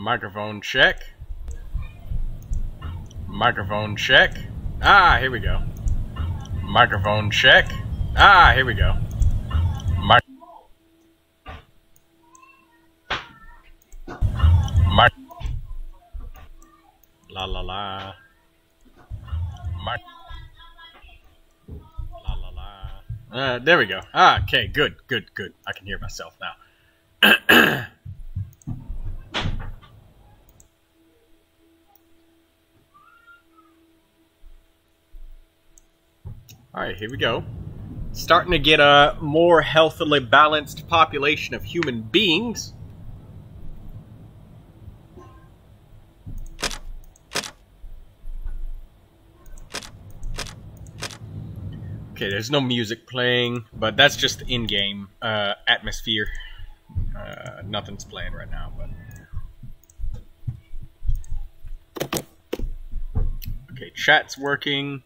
Microphone check. Microphone check. Ah, here we go. Microphone check. Ah, here we go. Mic. Mic. La la la. Mic. La la la. Uh, there we go. Ah, okay, good, good, good. I can hear myself now. Alright, here we go. Starting to get a more healthily balanced population of human beings. Okay, there's no music playing, but that's just in-game uh, atmosphere. Uh, nothing's playing right now, but... Okay, chat's working.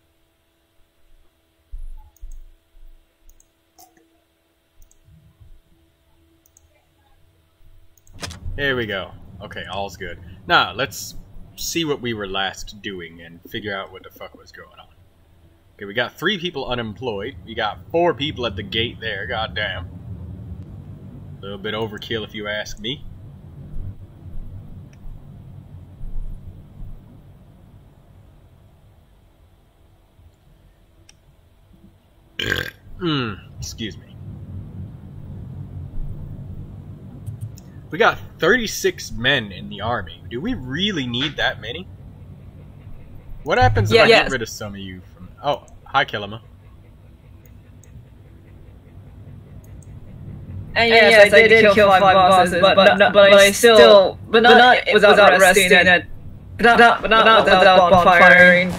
There we go. Okay, all's good. Now, let's see what we were last doing and figure out what the fuck was going on. Okay, we got three people unemployed. We got four people at the gate there, goddamn. A little bit overkill if you ask me. Hmm, excuse me. We got 36 men in the army. Do we really need that many? What happens if Yeah, I yes. get rid of some of you from... Oh, hi, Kilima. And yes, I, did, kill, five bosses, but, but, but, but I still, but not, without, resting, and, but not, but not, without, bonfiring.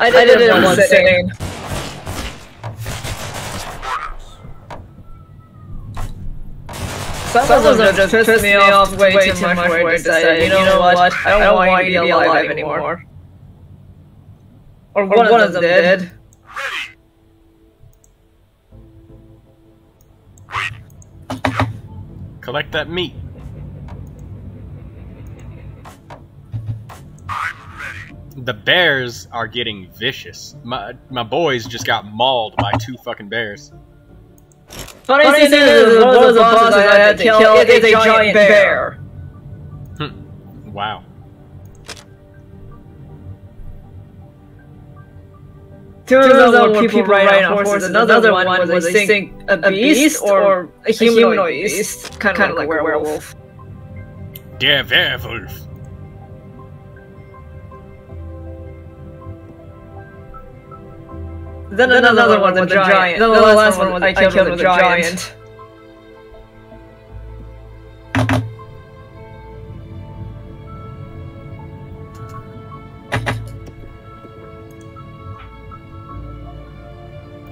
I did, it in one sitting. Some of them just pissed me off way too much where I decided, you know what, I don't want you to be alive anymore. Or one, of them did. Collect that meat. The bears are getting vicious. My my boys just got mauled by two fucking bears. Funny thing is, one of the bosses I had to kill is a giant bear. Hmm. Wow. Two of them were people riding on horses. Another one was, I think, a beast or a humanoid beast, kind of like a werewolf. Der Werwolf. Then another one was a giant. Then the last one was I killed with a giant.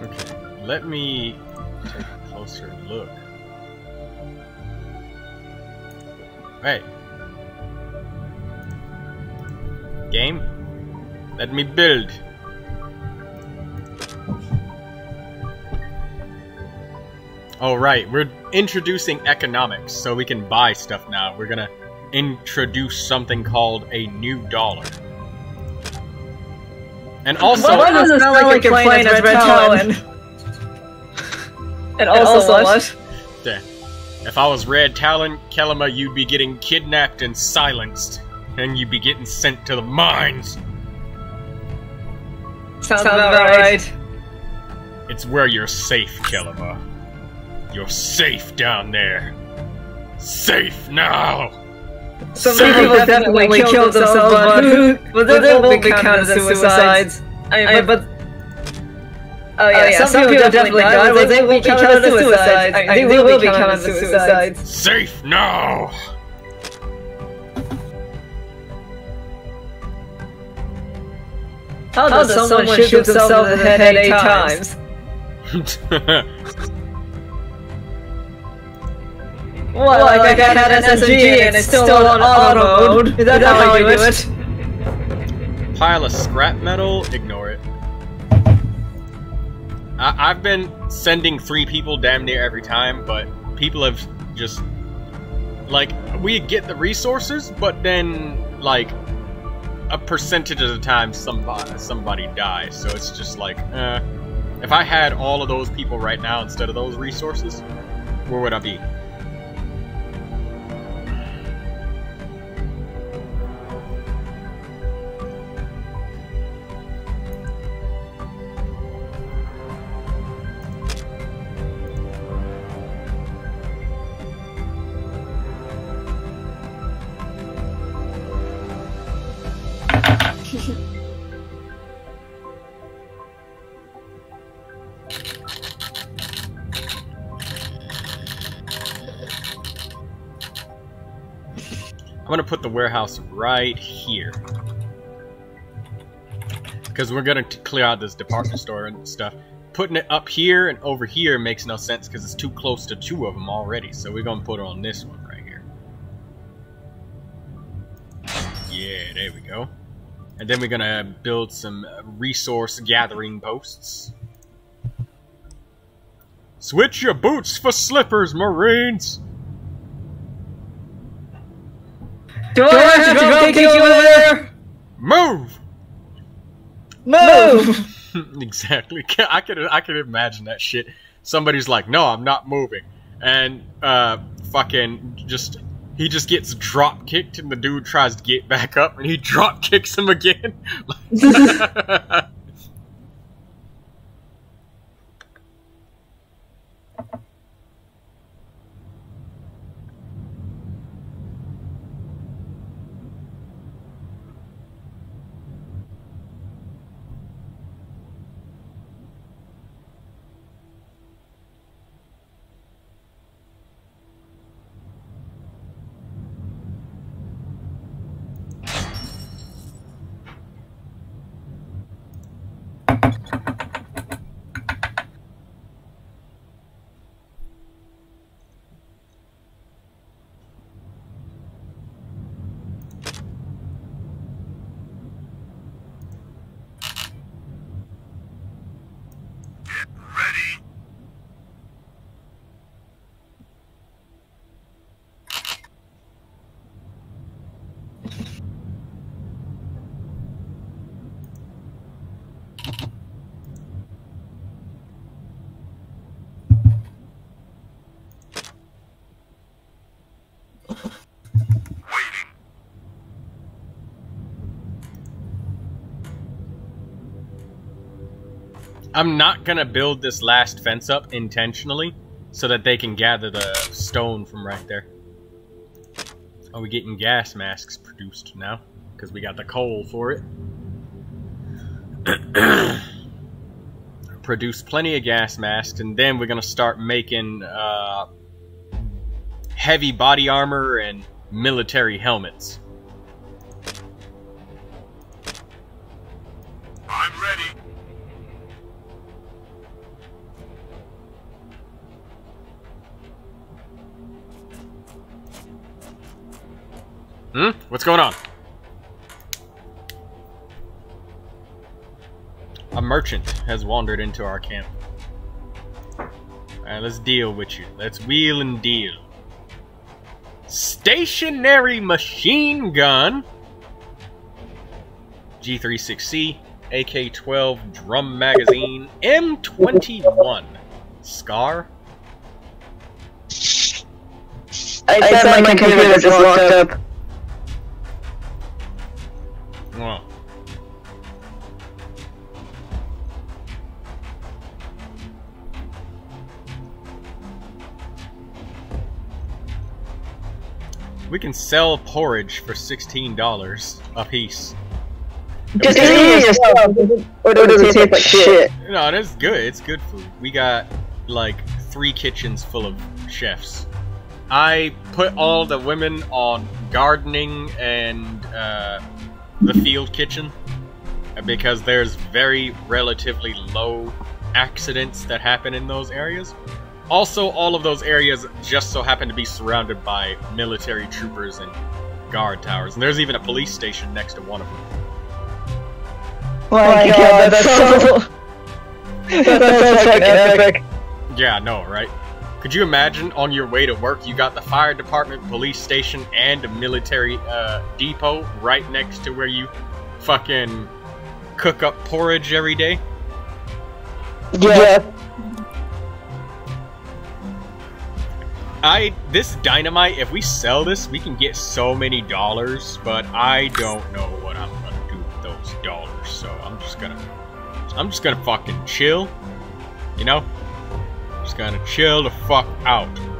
Okay, let me take a closer look. Hey. Game, let me build. Oh right, we're introducing economics so we can buy stuff now. We're gonna introduce something called a new dollar. And also, Why does it smell like you're playing as Red Talon? And also what? Yeah. If I was Red Talon, Kelima, you'd be getting kidnapped and silenced. And you'd be getting sent to the mines. Sounds about right. It's where you're safe, Kelima. You're safe down there. Safe now! Some people definitely killed themselves, but who? But they won't be counted as suicides. I mean, but. Oh yeah, uh, some, people definitely died, but they won't be counted as suicides. I mean, they will be counted as suicides. Safe now! How does someone shoot themselves in the head eight times? What, like, I got an SMG and it's still on auto mode? Is that how I do it? Pile of scrap metal, ignore it. I I've been sending three people damn near every time, but people have just like we get the resources, but then like a percentage of the time somebody somebody dies. So it's just like, uh, if I had all of those people right now instead of those resources, where would I be? Put the warehouse right here. Because we're gonna clear out this department store and stuff. Putting it up here and over here makes no sense because it's too close to two of them already. So we're gonna put it on this one right here. Yeah, there we go. And then we're gonna build some uh, resource gathering posts. Switch your boots for slippers, Marines! Do, Do I, have, have to go take you over there? Move! Move! exactly. I could I could imagine that shit. Somebody's like, "No, I'm not moving," and uh, fucking just he just gets drop kicked, and the dude tries to get back up, and he drop kicks him again. I'm not gonna build this last fence up intentionally so that they can gather the stone from right there. Are we getting gas masks produced now? Because we got the coal for it. Produce plenty of gas masks, and then we're gonna start making uh, heavy body armor and military helmets. Hmm? What's going on? A merchant has wandered into our camp. Alright, let's deal with you. Let's wheel and deal. Stationary machine gun. G36C, AK-12 drum magazine, M21. Scar. I said my computer just locked up. Well. We can sell porridge for $16 a piece. Just eat it yourself, or does it taste like shit? No, it is good. It's good food. We got like three kitchens full of chefs. I put all the women on gardening and uh, the field kitchen because there's very relatively low accidents that happen in those areas. Also, all of those areas just so happen to be surrounded by military troopers and guard towers, and there's even a police station next to one of them. Oh my god, that's so... That sounds fucking epic. Yeah, no, right? Could you imagine on your way to work, you got the fire department, police station, and a military uh, depot right next to where you fucking cook up porridge every day? Yeah. I this dynamite, if we sell this, we can get so many dollars, but I don't know what I'm gonna do with those dollars. So I'm just gonna I'm just gonna fucking chill. You know? Just gonna chill the fuck out.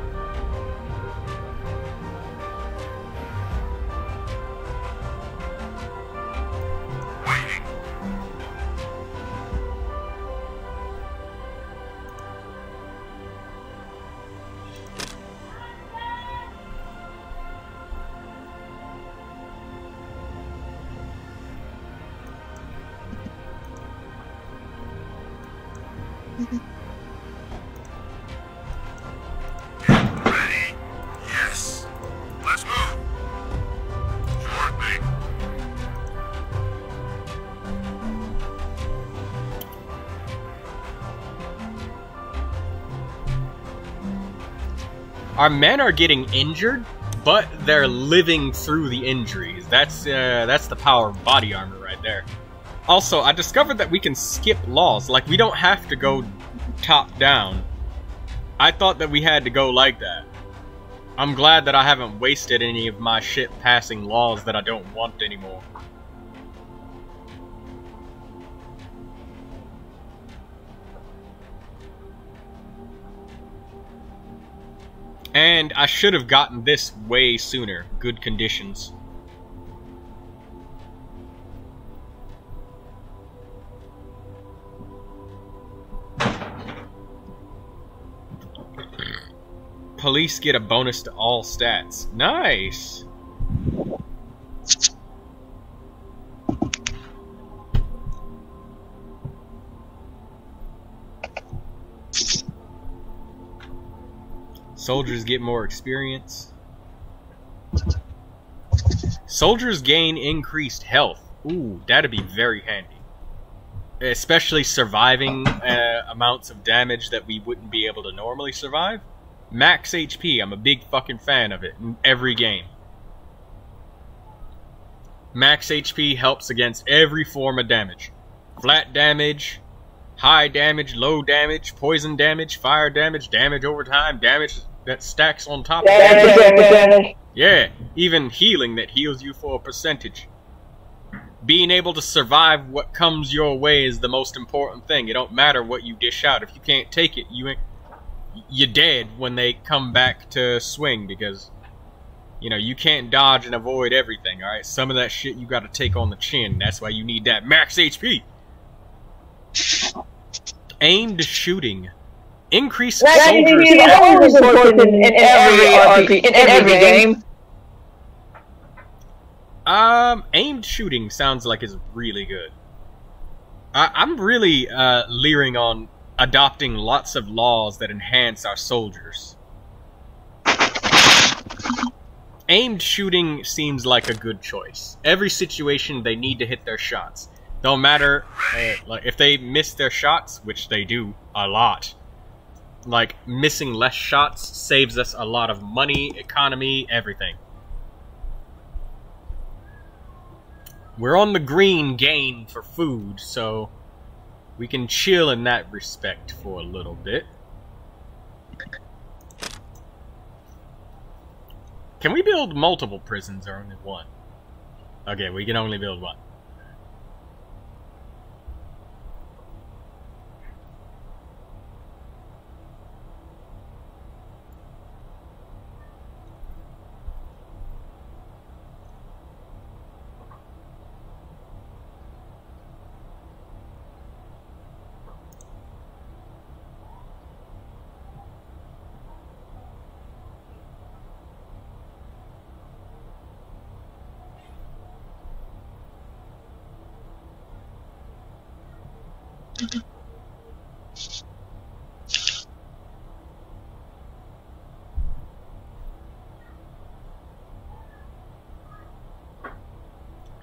Our men are getting injured, but they're living through the injuries. That's uh, that's the power of body armor right there. Also, I discovered that we can skip laws. Like we don't have to go top down. I thought that we had to go like that. I'm glad that I haven't wasted any of my shit passing laws that I don't want anymore. And I should have gotten this way sooner. Good conditions. Police get a bonus to all stats. Nice. Soldiers get more experience. Soldiers gain increased health. Ooh, that'd be very handy. Especially surviving uh, amounts of damage that we wouldn't be able to normally survive. Max HP, I'm a big fucking fan of it in every game. Max HP helps against every form of damage. Flat damage, high damage, low damage, poison damage, fire damage, damage over time, damage that stacks on top of yeah, even healing that heals you for a percentage. Being able to survive what comes your way is the most important thing. It don't matter what you dish out. If you can't take it, you ain't you're dead when they come back to swing because you know you can't dodge and avoid everything. All right, some of that shit you got to take on the chin. That's why you need that max HP. Aimed shooting. Increase That soldiers. is always important in every RP, in every game. Um, aimed shooting sounds like it's really good. I, I'm really uh, leering on adopting lots of laws that enhance our soldiers. Aimed shooting seems like a good choice. Every situation they need to hit their shots. Don't matter uh, like if they miss their shots, which they do a lot. Like missing less shots saves us a lot of money, economy, everything. We're on the green gain for food, so we can chill in that respect for a little bit. Can we build multiple prisons or only one? Okay, we can only build one.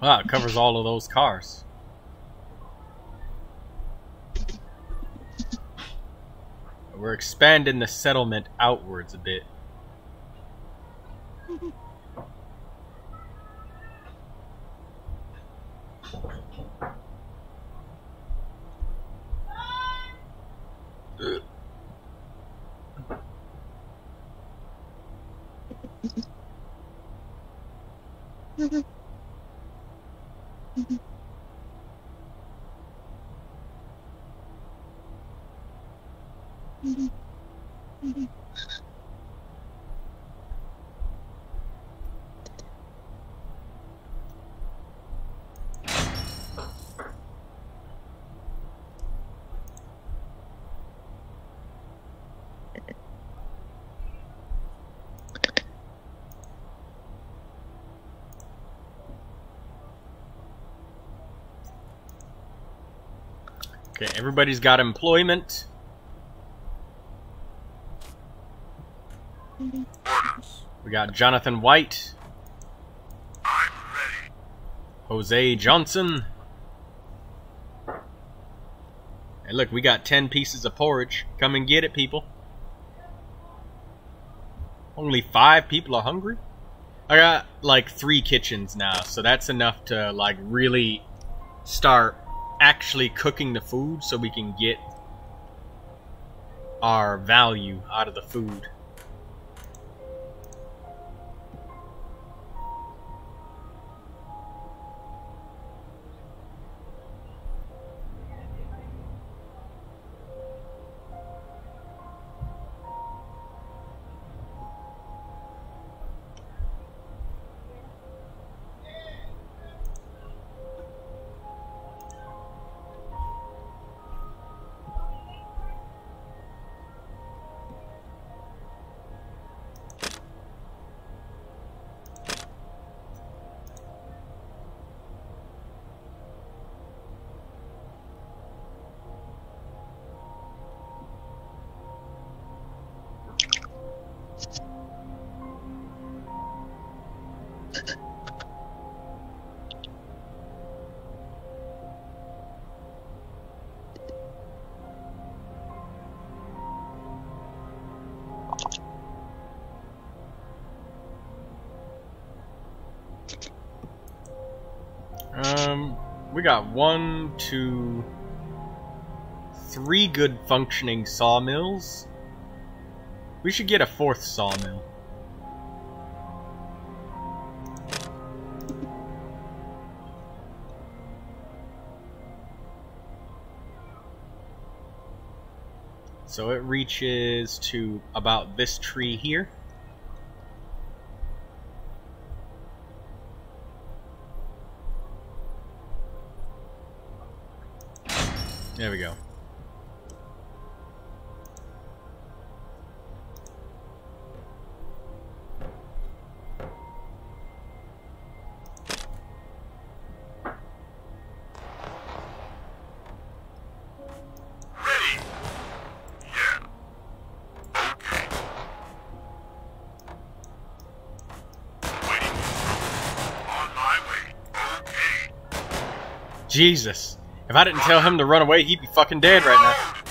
Wow, it covers all of those cars. we're expanding the settlement outwards a bit. Okay, everybody's got employment. We got Jonathan White. Jose Johnson. And look, we got 10 pieces of porridge. Come and get it, people. Only five people are hungry? I got like three kitchens now, so that's enough to like really start actually cooking the food so we can get our value out of the food. We got one, two, three good functioning sawmills. We should get a fourth sawmill. So it reaches to about this tree here. Jesus. If I didn't tell him to run away, he'd be fucking dead right now.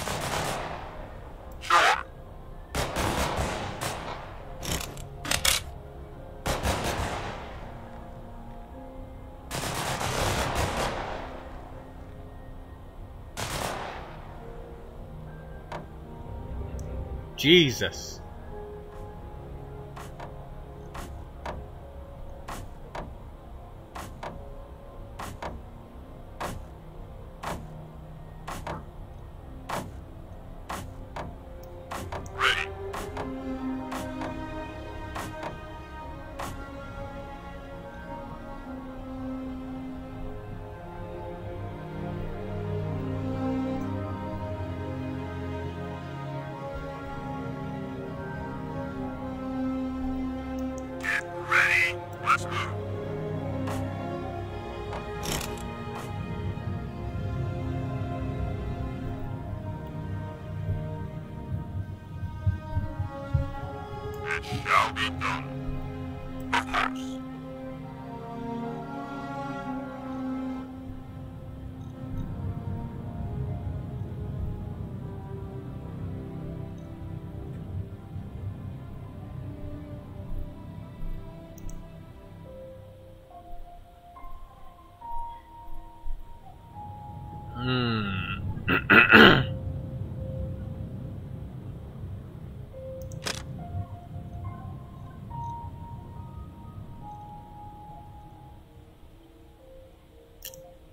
Jesus.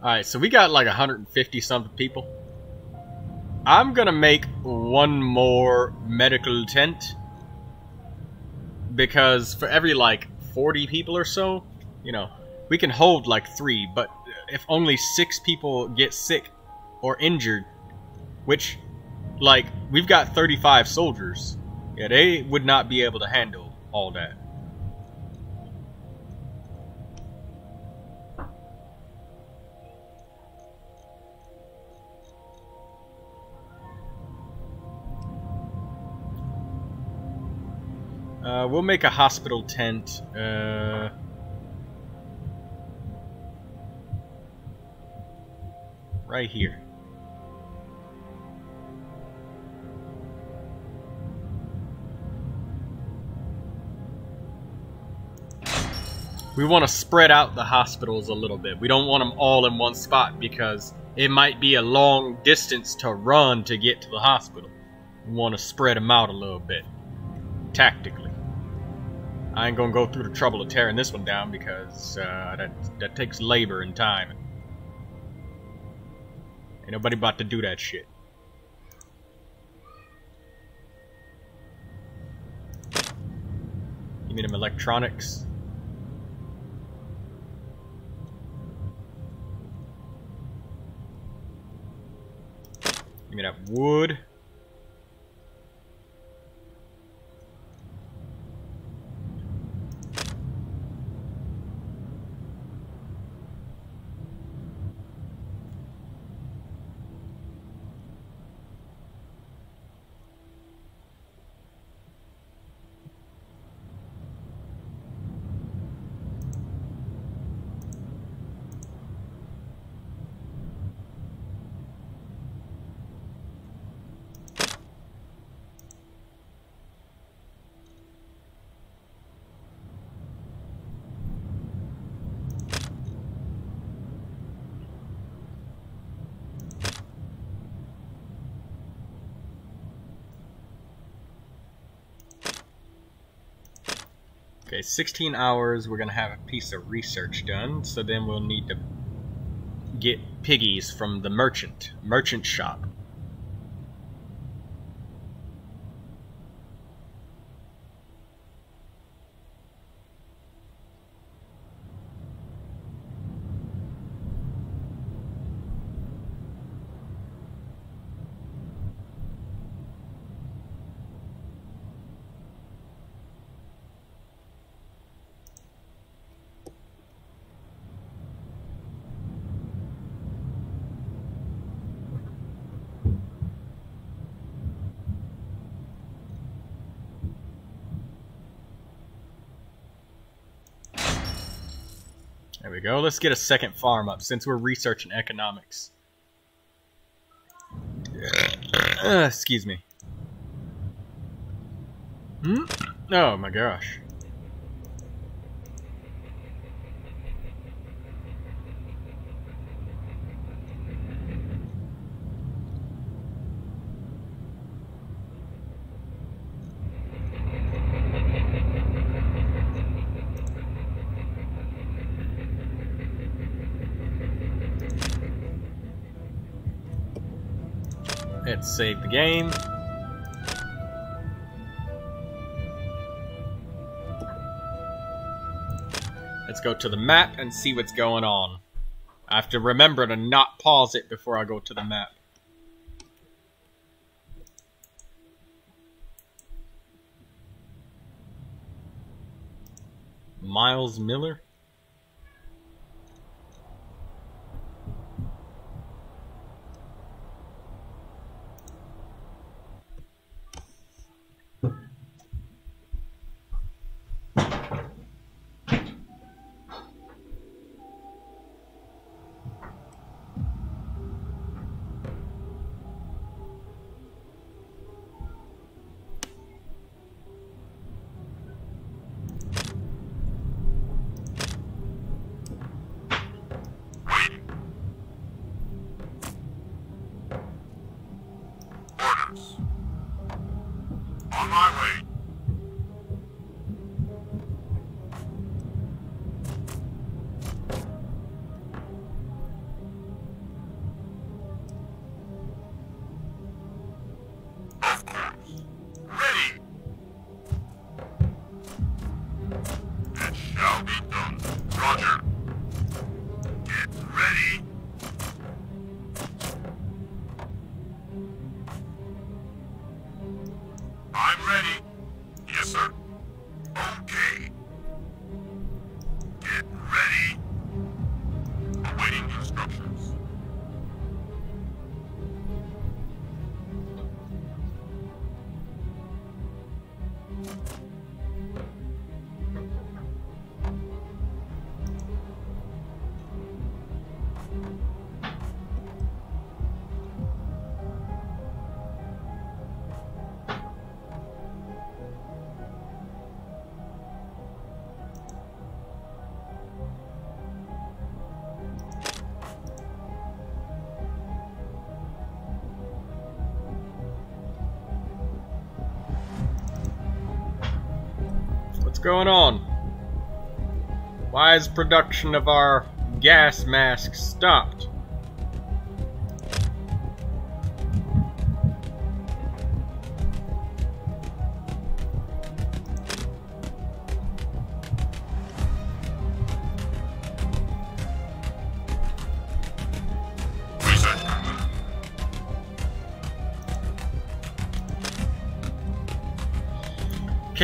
Alright, so we got like 150 something people. I'm gonna make one more medical tent. Because for every like 40 people or so, you know, we can hold like three, but if only six people get sick or injured, which, like, we've got 35 soldiers, yeah, they would not be able to handle all that. Make a hospital tent. Uh, right here. We want to spread out the hospitals a little bit. We don't want them all in one spot because it might be a long distance to run to get to the hospital. We want to spread them out a little bit, tactically. I ain't gonna go through the trouble of tearing this one down because uh, that that takes labor and time. Ain't nobody about to do that shit. Give me them electronics. Give me that wood. Okay, 16 hours, we're gonna have a piece of research done, so then we'll need to get piggies from the merchant, merchant shop. There we go. Let's get a second farm up since we're researching economics. Uh, excuse me. Hmm? Oh my gosh. Let's save the game. Let's go to the map and see what's going on. I have to remember to not pause it before I go to the map. Miles Miller? On my way. What's going on? Why is production of our gas masks stopped?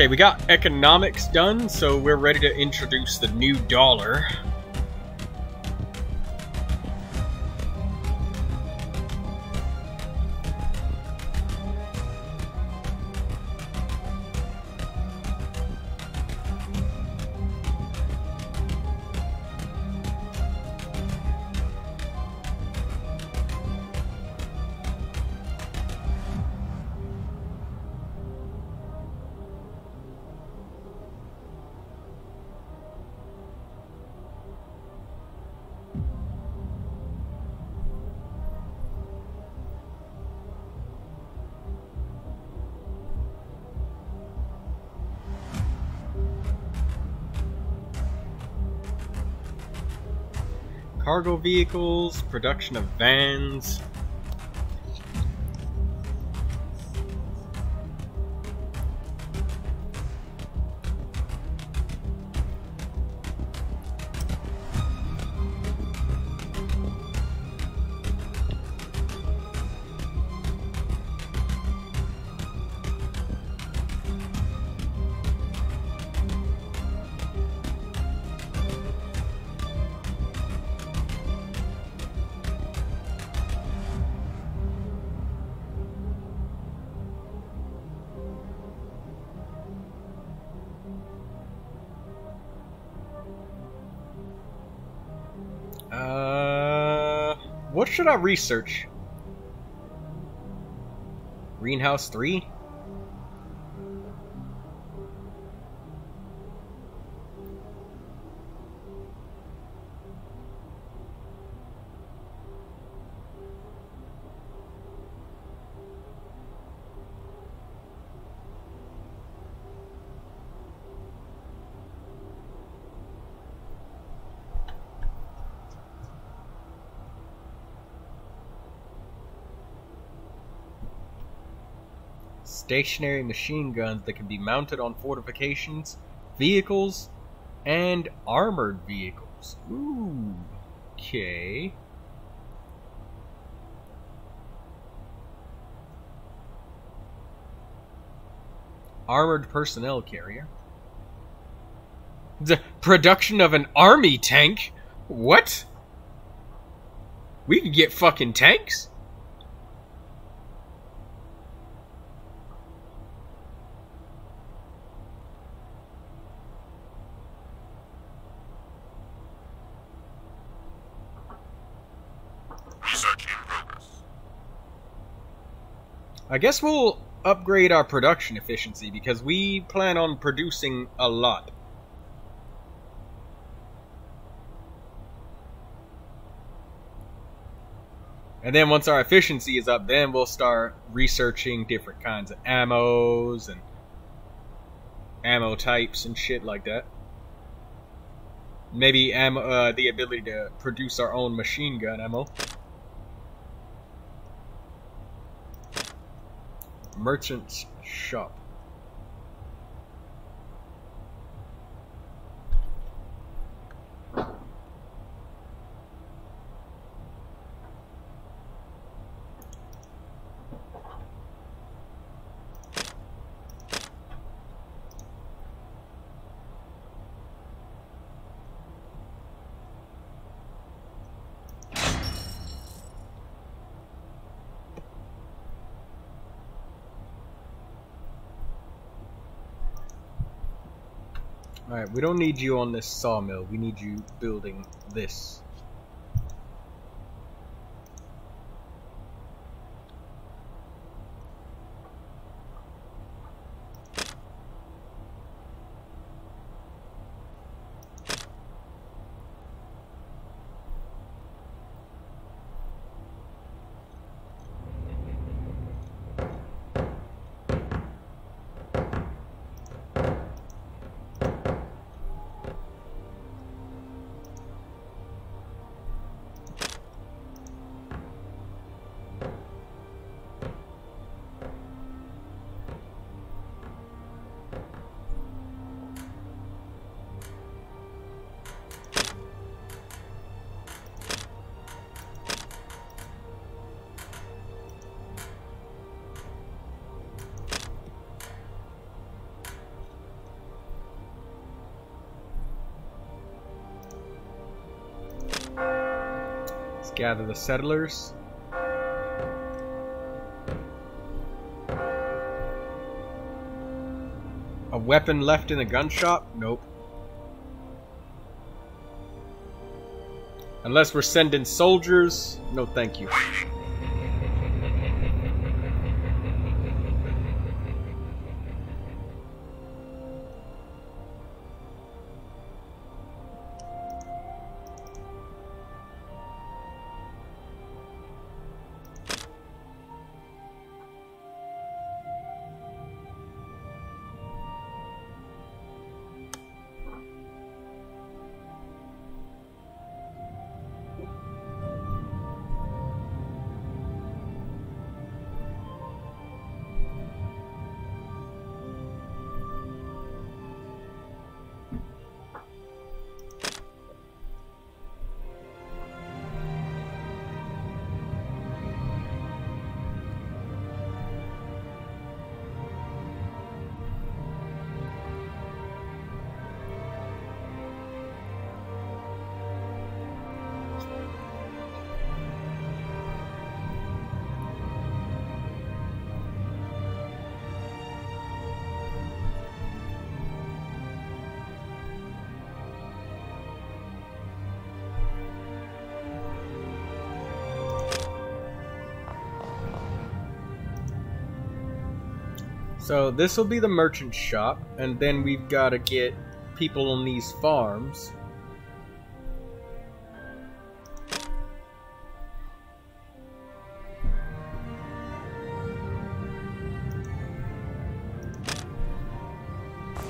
Okay, we got economics done, so we're ready to introduce the new dollar. Cargo vehicles, production of vans. I research? Greenhouse 3? Stationary machine guns that can be mounted on fortifications, vehicles, and armored vehicles. Ooh, okay. Armored personnel carrier. The production of an army tank? What? We could get fucking tanks? Research in progress. I guess we'll upgrade our production efficiency because we plan on producing a lot. And then once our efficiency is up, then we'll start researching different kinds of ammos and ammo types and shit like that. Maybe ammo, uh, the ability to produce our own machine gun ammo. Merchant's shop. Alright, we don't need you on this sawmill. We need you building this. Gather the settlers. A weapon left in a gun shop? Nope. Unless we're sending soldiers? No, thank you. So this will be the merchant shop, and then we've got to get people on these farms.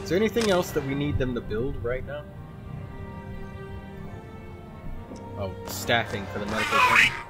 Is there anything else that we need them to build right now? Oh, staffing for the medical.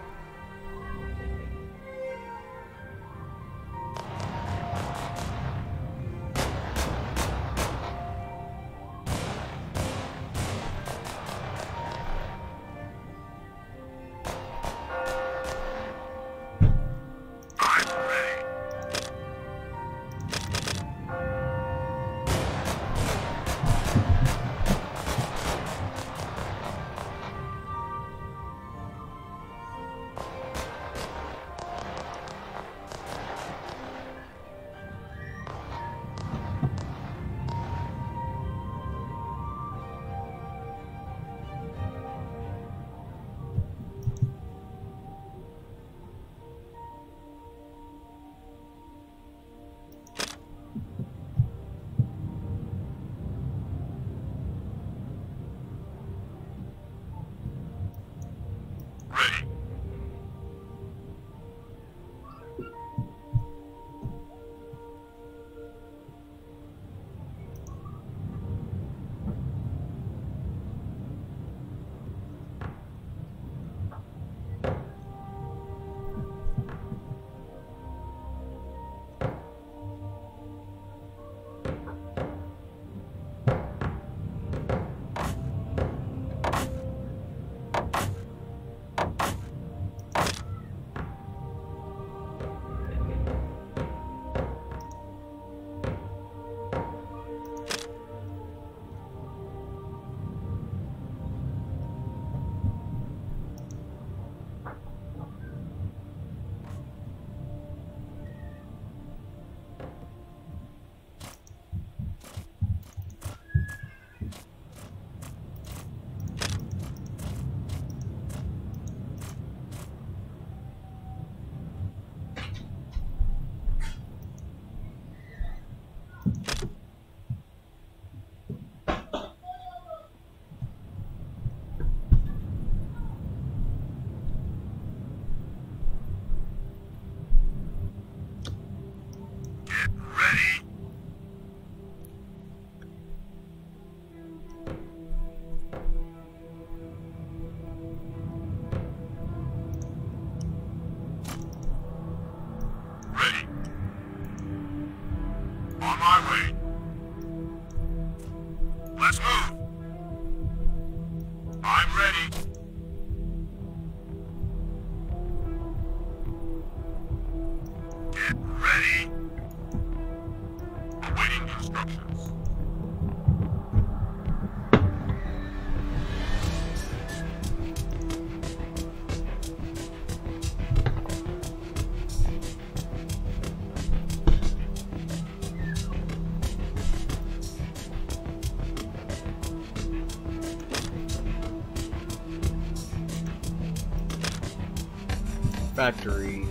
Factory.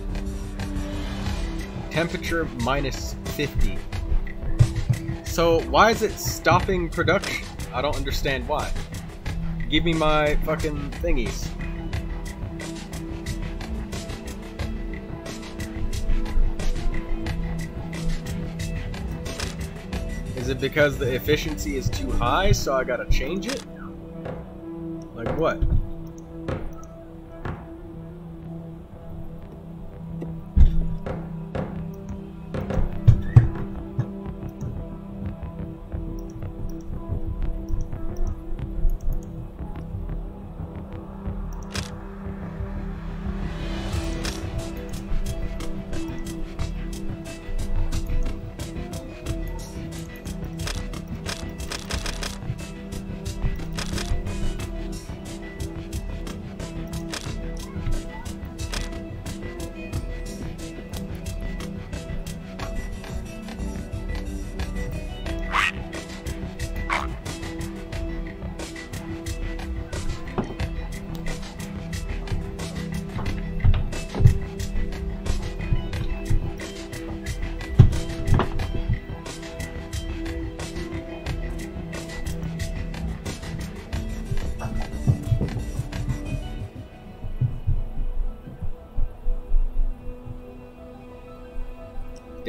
Temperature minus 50. So, why is it stopping production? I don't understand why. Give me my fucking thingies. Is it because the efficiency is too high, so I gotta change it?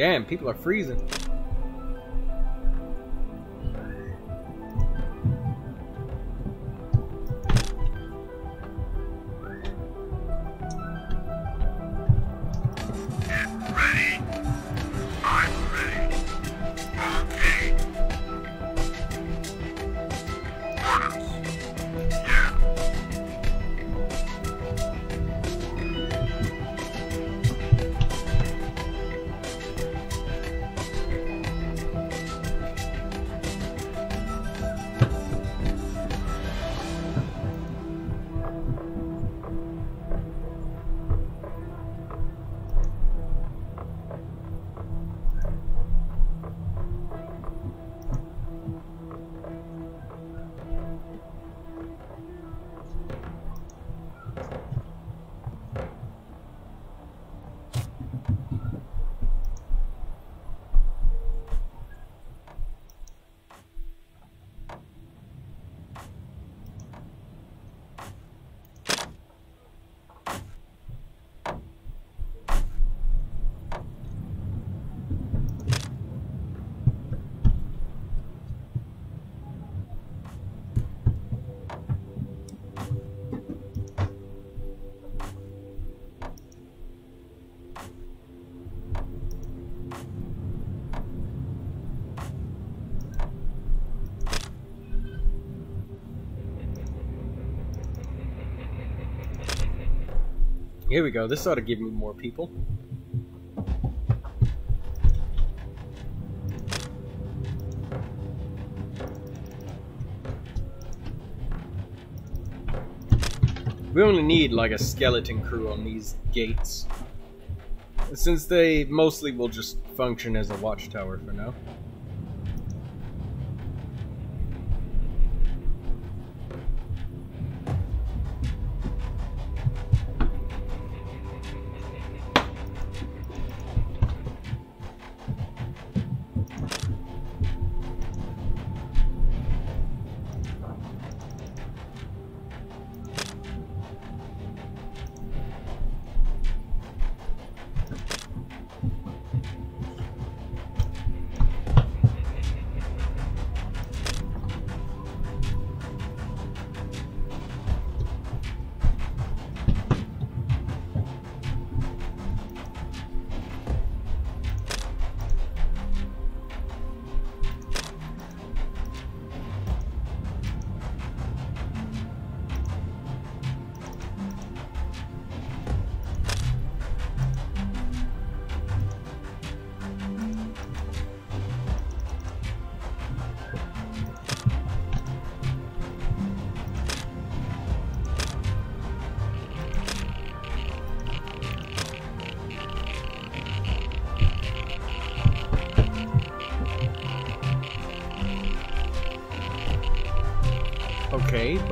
Damn, people are freezing. Here we go. This ought to give me more people. We only need like a skeleton crew on these gates. Since they mostly will just function as a watchtower for now.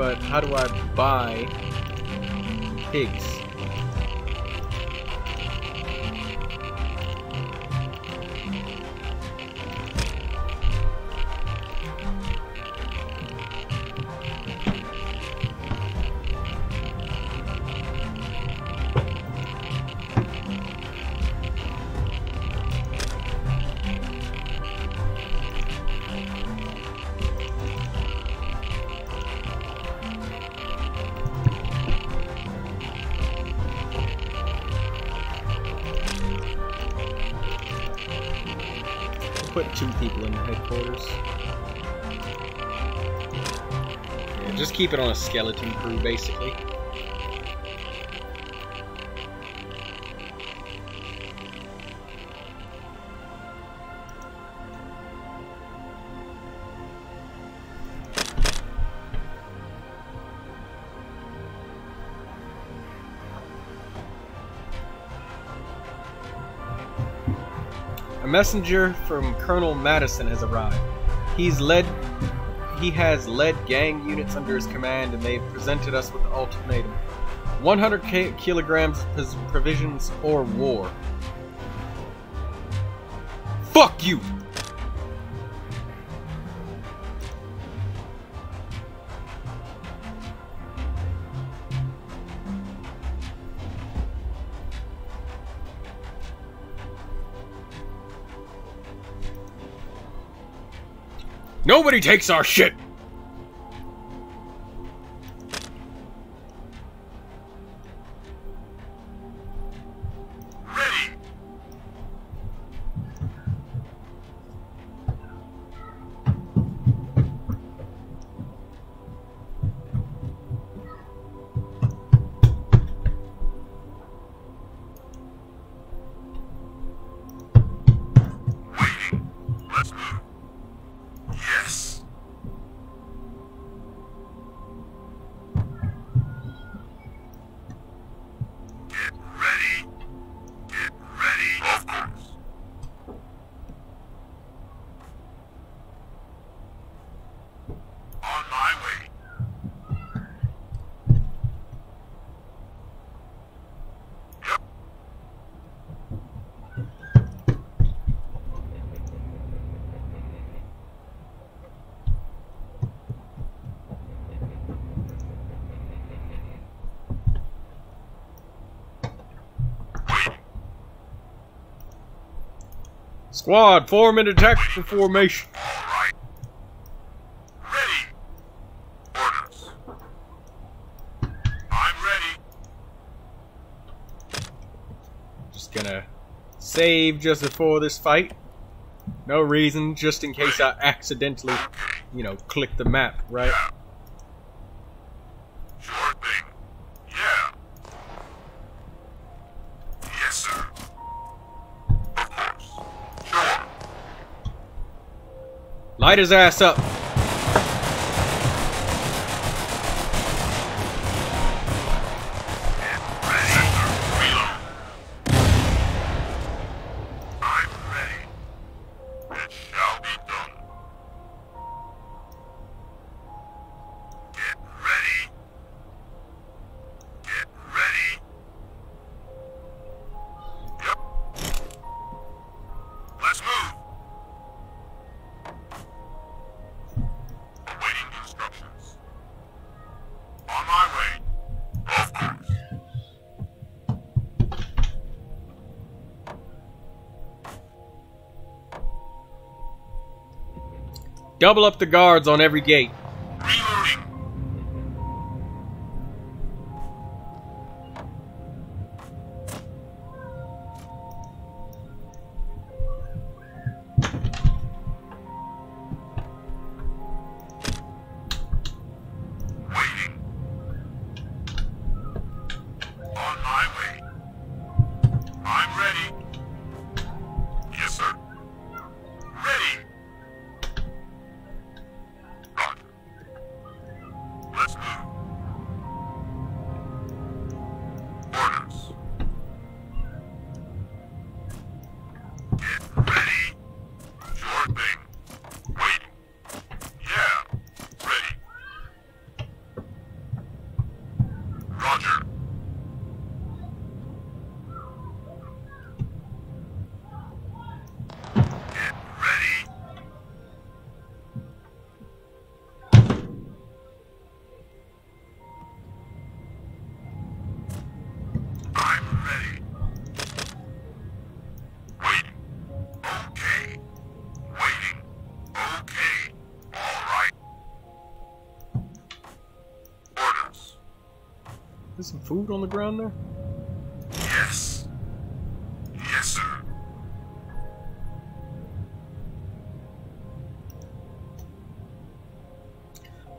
But how do I buy pigs? Skeleton crew, basically. A messenger from Colonel Madison has arrived. He's led he has led gang units under his command and they've presented us with the ultimatum. 100 kilograms of provisions or war. Nobody takes our shit! Squad, form in tactical formation. All right. Ready. Orders. I'm ready. Just gonna save just before this fight. No reason, just in case I accidentally, you know, click the map, right? Light his ass up. Double up the guards on every gate. On the ground there? Yes. Yes, sir.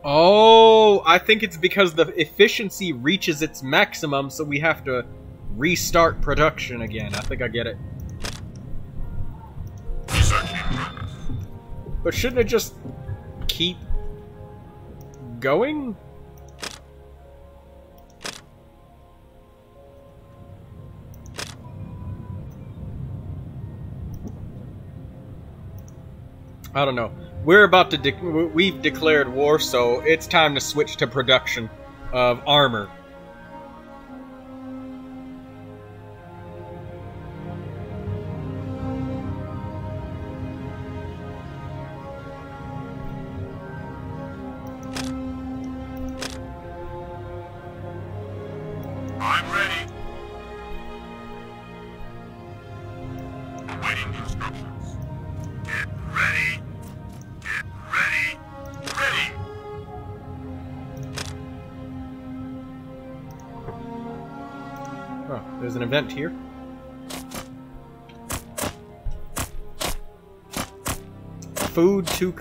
Oh, I think it's because the efficiency reaches its maximum, so we have to restart production again. I think I get it. But shouldn't it just keep going? I don't know. We're about to de- we've declared war, so it's time to switch to production of armor.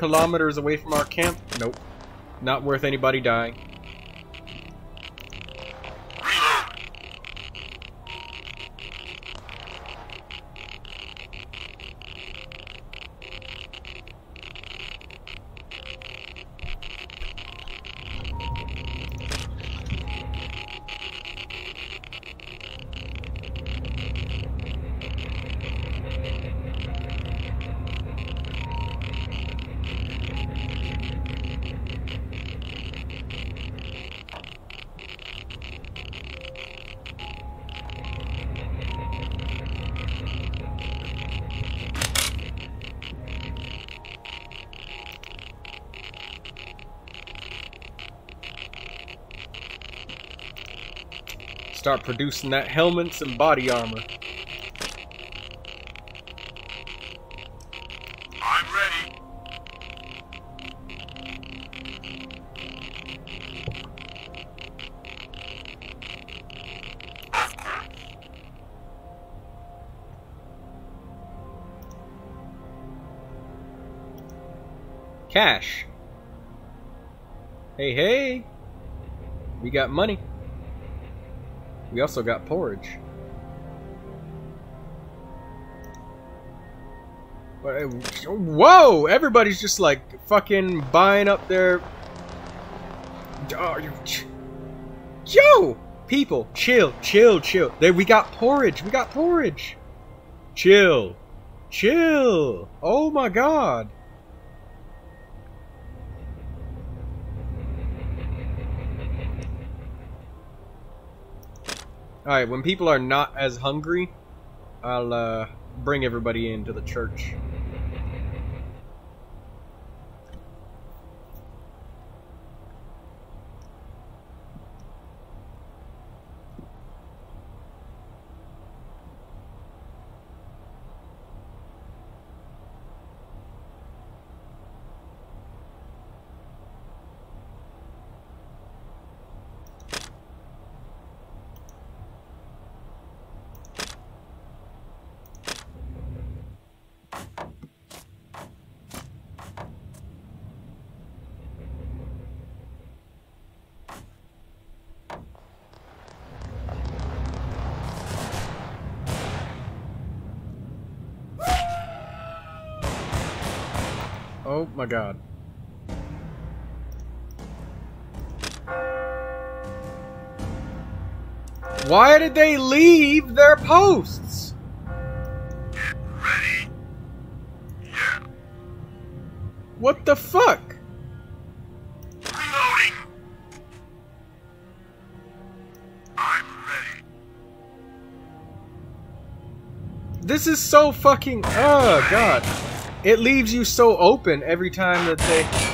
Kilometers away from our camp? Nope. Not worth anybody dying. Start producing that helmets and body armor. I'm ready. Cash. Hey, hey. We got money. We also got porridge. Uh, Whoa! Everybody's just like fucking buying up their. Yo! People, chill, chill, chill. There, we got porridge. We got porridge. Chill. Chill. Oh my god. Alright, when people are not as hungry, I'll uh, bring everybody into the church. Oh my god. Why did they leave their posts? Get ready. Yeah. What the fuck? Reloading. I'm ready. This is so fucking. Oh god. It leaves you so open every time that they.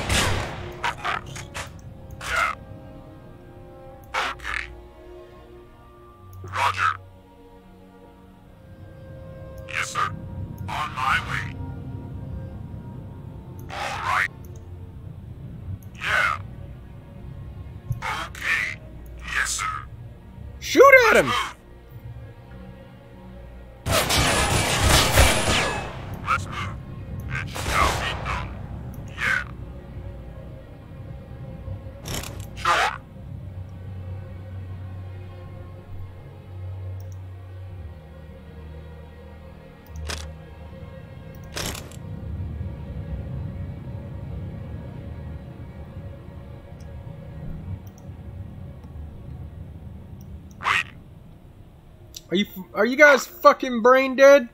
Are you guys fucking brain dead?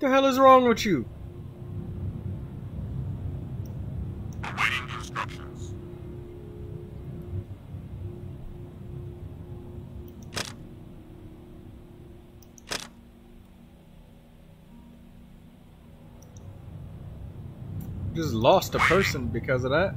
The hell is wrong with you? Instructions. Just lost a person because of that.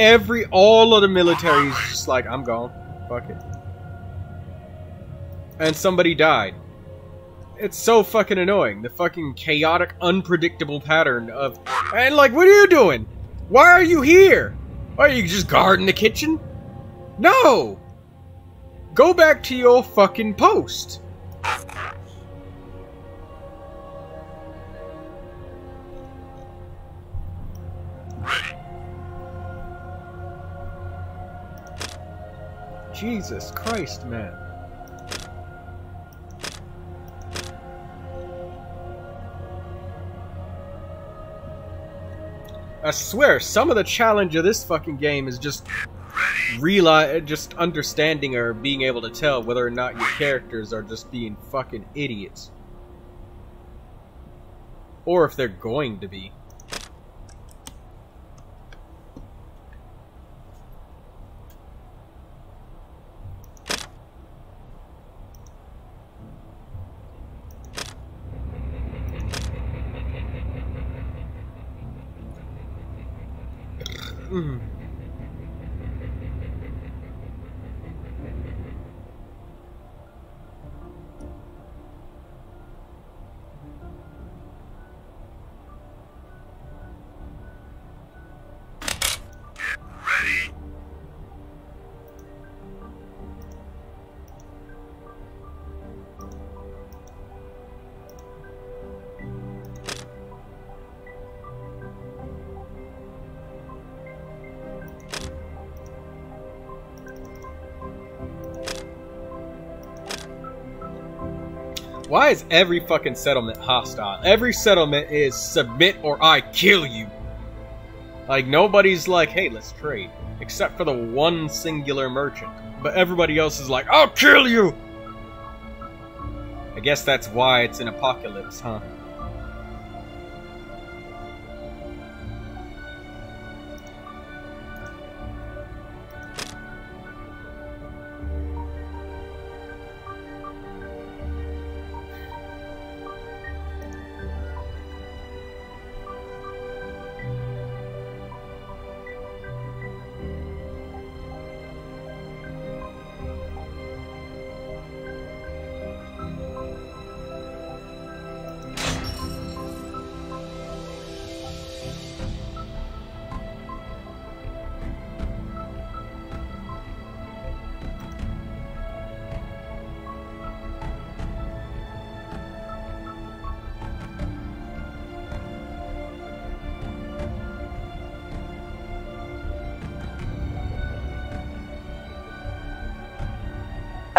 Every all of the military is just like I'm gone. Fuck it. And somebody died. It's so fucking annoying. The fucking chaotic, unpredictable pattern of and like, what are you doing? Why are you here? Why Are you just guarding the kitchen? No. Go back to your fucking post. Jesus Christ, man. I swear, some of the challenge of this fucking game is just realize, just understanding or being able to tell whether or not your characters are just being fucking idiots, or if they're going to be. Why is every fucking settlement hostile? Every settlement is submit or I kill you. Like nobody's like, hey, let's trade, except for the one singular merchant. But everybody else is like, I'll kill you. I guess that's why it's an apocalypse, huh?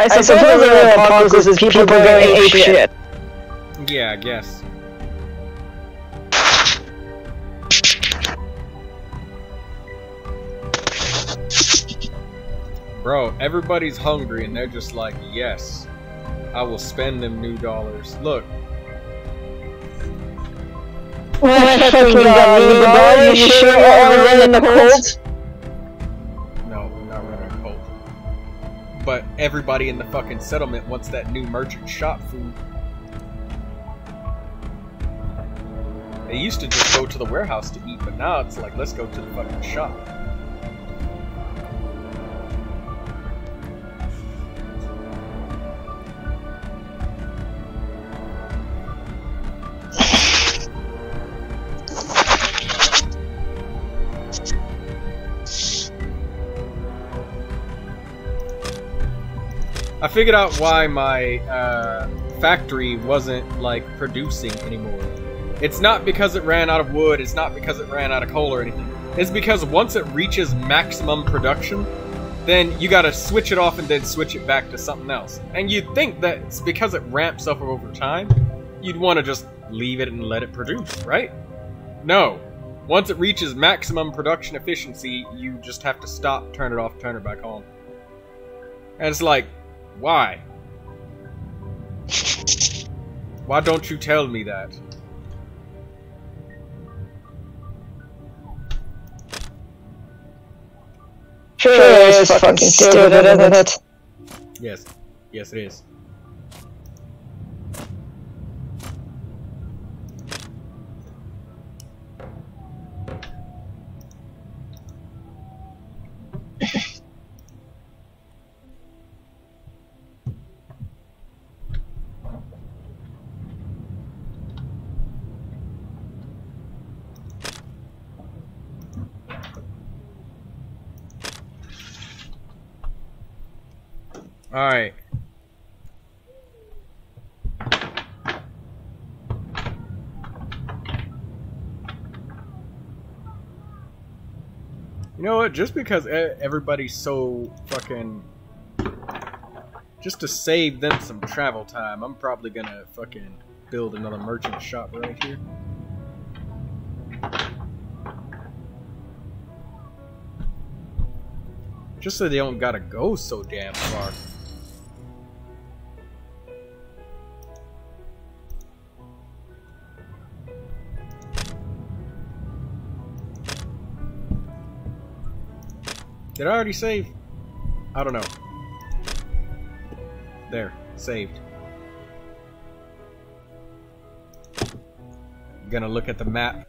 I suppose the real apocalypse is people going ape shit. Yeah, I guess. Bro, everybody's hungry and they're just like, yes, I will spend them new dollars. Look, What fucking god, are you sure you're running the cult? Everybody in the fucking settlement wants that new merchant shop food. They used to just go to the warehouse to eat, but now it's like, let's go to the fucking shop. Figured out why my uh, factory wasn't like producing anymore. It's not because it ran out of wood. It's not because it ran out of coal or anything. It's because once it reaches maximum production, then you gotta switch it off and then switch it back to something else. And you'd think that it's because it ramps up over time, you'd want to just leave it and let it produce, right? No. Once it reaches maximum production efficiency, you just have to stop, turn it off, turn it back on. And it's like, why? Why don't you tell me that? Sure, it's fucking stupid, isn't it? Yes. Yes, it is. Alright. You know what? Just because everybody's so fucking. Just to save them some travel time, I'm probably gonna fucking build another merchant shop right here. Just so they don't gotta go so damn far. Did I already save? I don't know. There, saved. Gonna look at the map.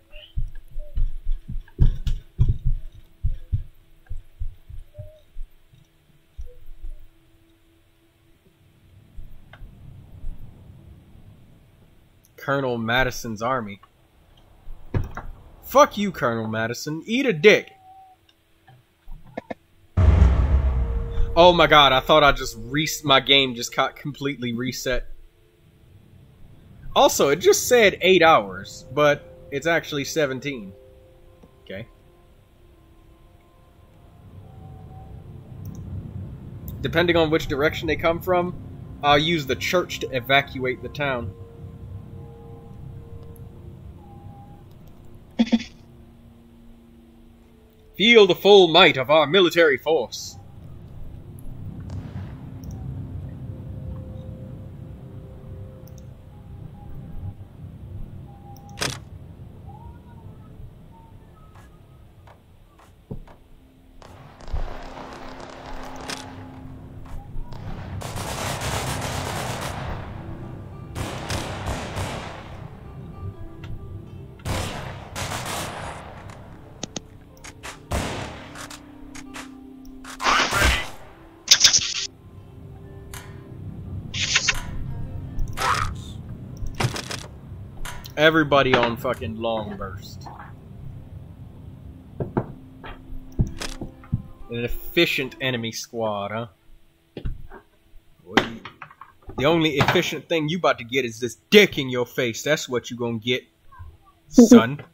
Colonel Madison's army. Fuck you, Colonel Madison. Eat a dick. Oh my god, I thought I just re my game just got completely reset. Also, it just said 8 hours, but it's actually 17. Okay. Depending on which direction they come from, I'll use the church to evacuate the town. Feel the full might of our military force. Everybody on fucking long burst. An efficient enemy squad, huh? Boy, the only efficient thing you about to get is this dick in your face. That's what you gonna get, son.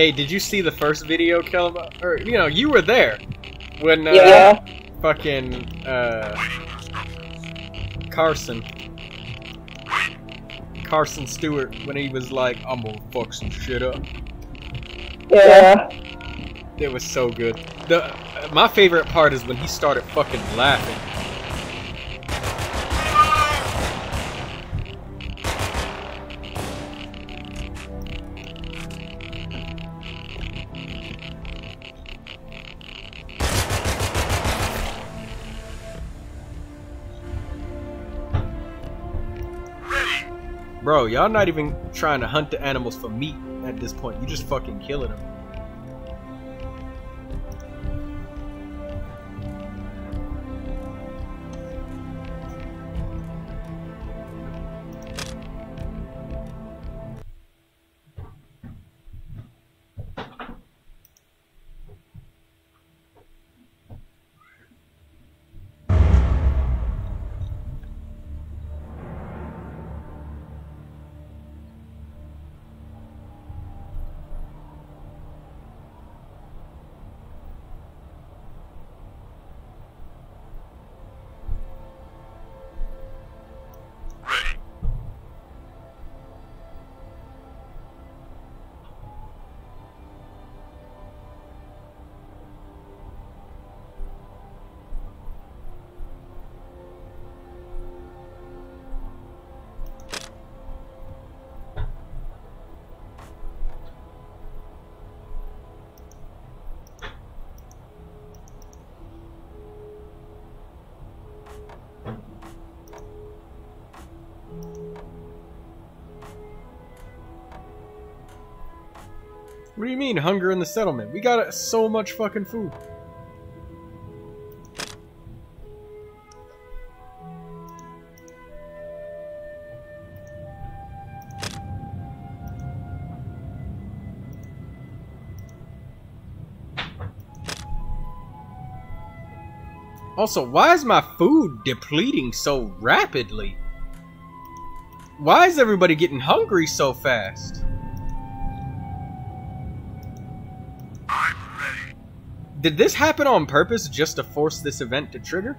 Hey, did you see the first video, Kelma? Or you know, you were there when uh, Yeah. fucking uh, Waiting for instructions. Carson Carson Stewart when he was like, I'm gonna fuck some shit up. Yeah. It was so good. The my favorite part is when he started fucking laughing. Y'all not even trying to hunt the animals for meat at this point. You just fucking killing them. What do you mean, hunger in the settlement? We got so much fucking food. Also, why is my food depleting so rapidly? Why is everybody getting hungry so fast? Did this happen on purpose just to force this event to trigger?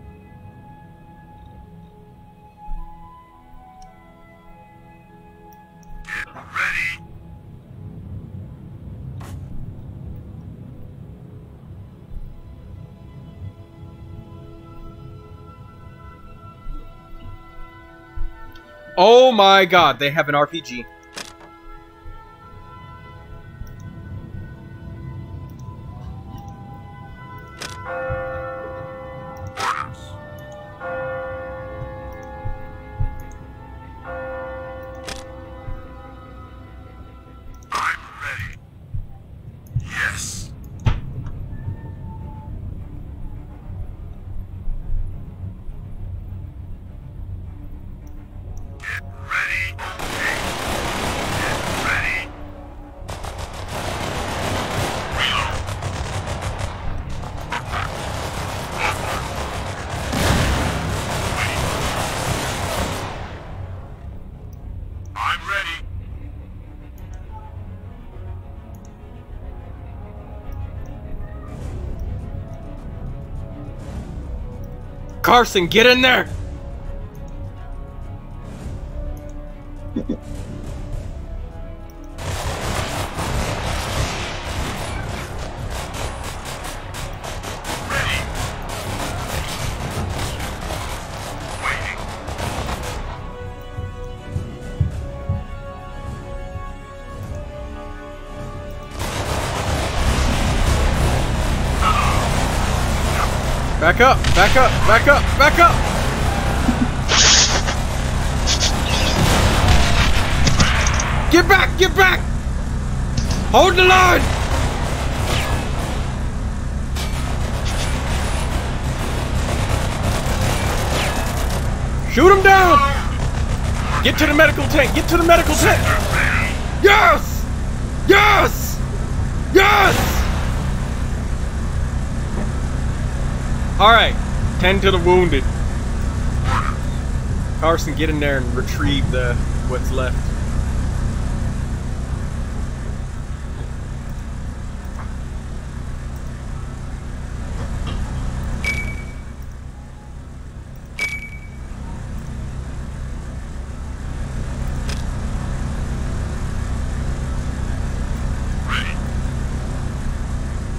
Oh my god, they have an RPG. Carson, get in there! Back up, back up, back up! Get back, get back! Hold the line! Shoot him down! Get to the medical tank, get to the medical tank! Yes! Yes! Yes! Alright, Tend to the wounded. Carson, get in there and retrieve the what's left.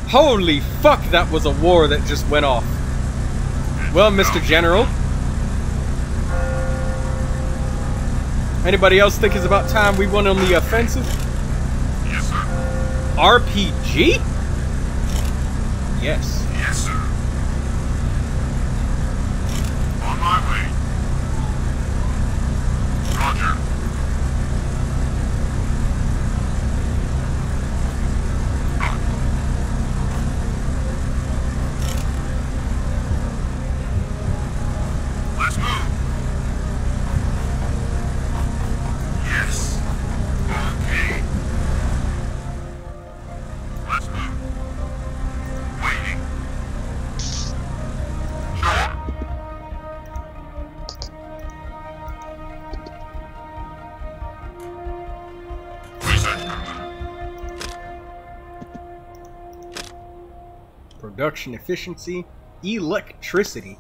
Holy fuck, that was a war that just went off. Well, Mr. General. Anybody else think it's about time we went on the offensive? Yes, sir. RPG? Yes. Production efficiency, electricity.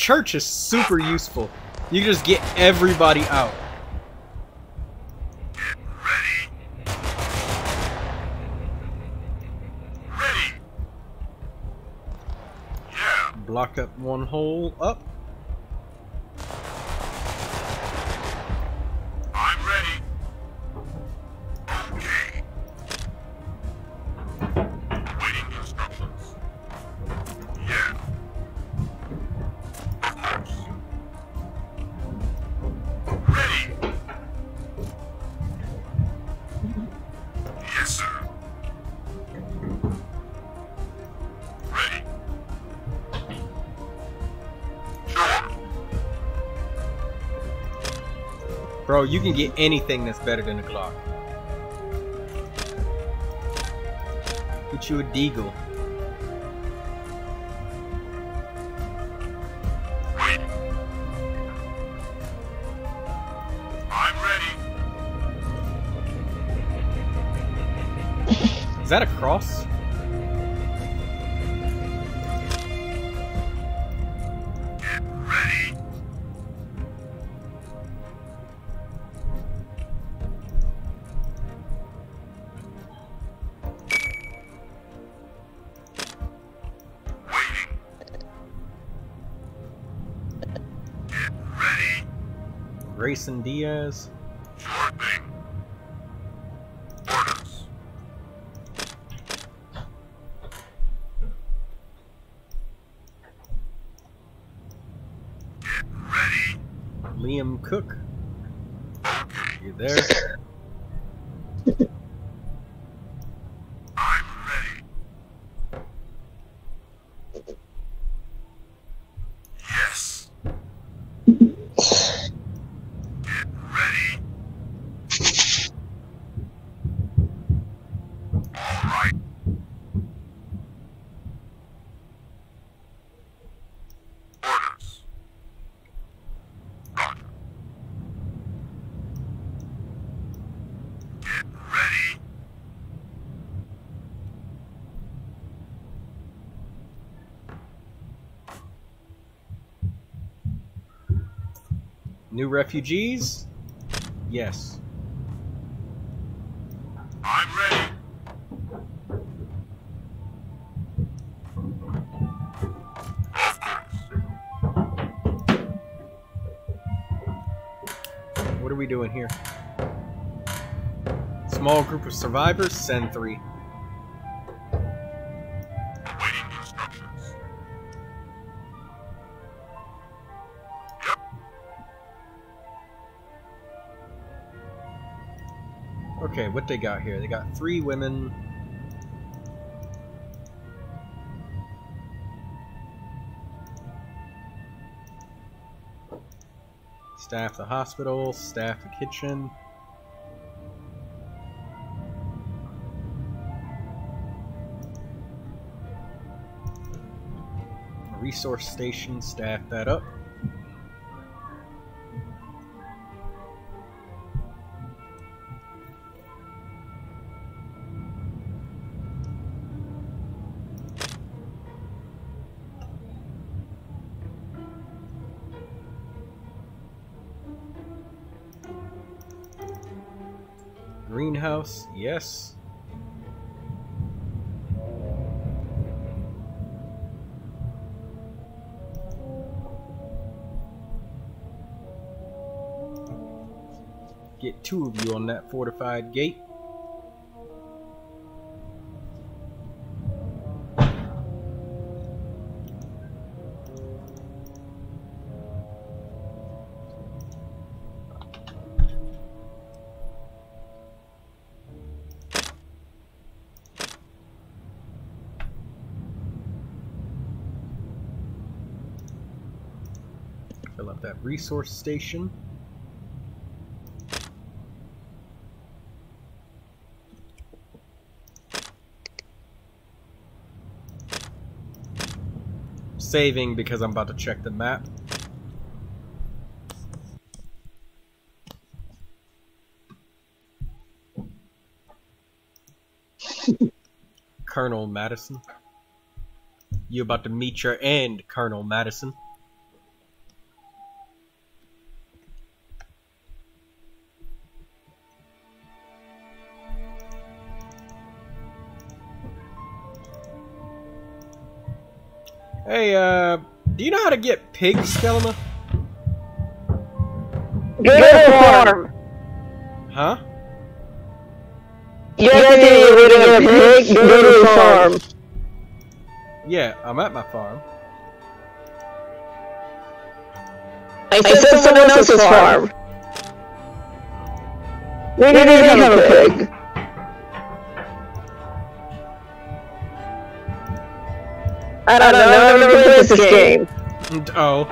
Church is super useful. You can just get everybody out. Ready. Ready. Yeah. Block up one hole up. Bro, you can get anything that's better than a Glock. Get you a Deagle. I'm ready. Is that a cross? Grayson Diaz. New refugees? Yes. I'm ready. What are we doing here? Small group of survivors, send three. Okay, what they got here? They got three women. Staff the hospital, staff the kitchen. resource station, staff that up. Fortified gate. Fill up that resource station. Saving because I'm about to check the map. Colonel Madison. You about to meet your end, Colonel Madison. How to get pigs, Skelma? Go to the farm. Huh? You have to a pig, go farm. Yeah, I'm at my farm. I said someone else's farm. We didn't even have a pig. I don't know, I've never played this game. Oh,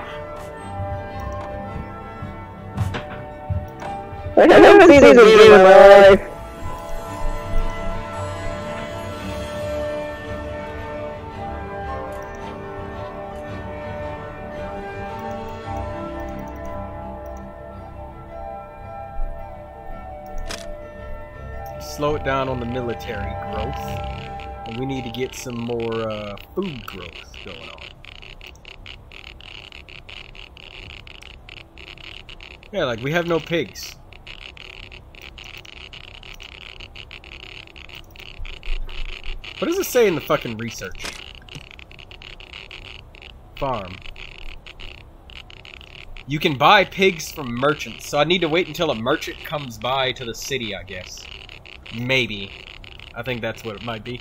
I haven't seen this game in my life. slow it down on the military growth. And we need to get some more uh, food growth going on. Yeah, like we have no pigs. What does it say in the fucking research? Farm. You can buy pigs from merchants, so I need to wait until a merchant comes by to the city, I guess. Maybe. I think that's what it might be.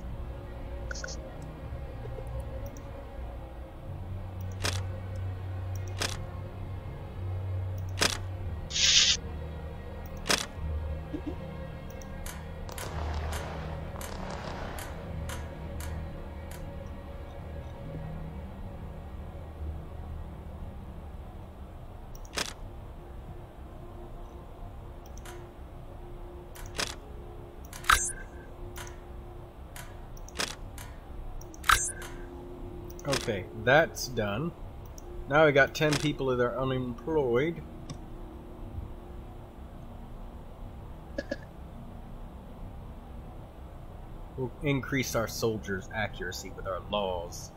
Okay, that's done. Now we got 10 people that are unemployed. We'll increase our soldiers' accuracy with our laws.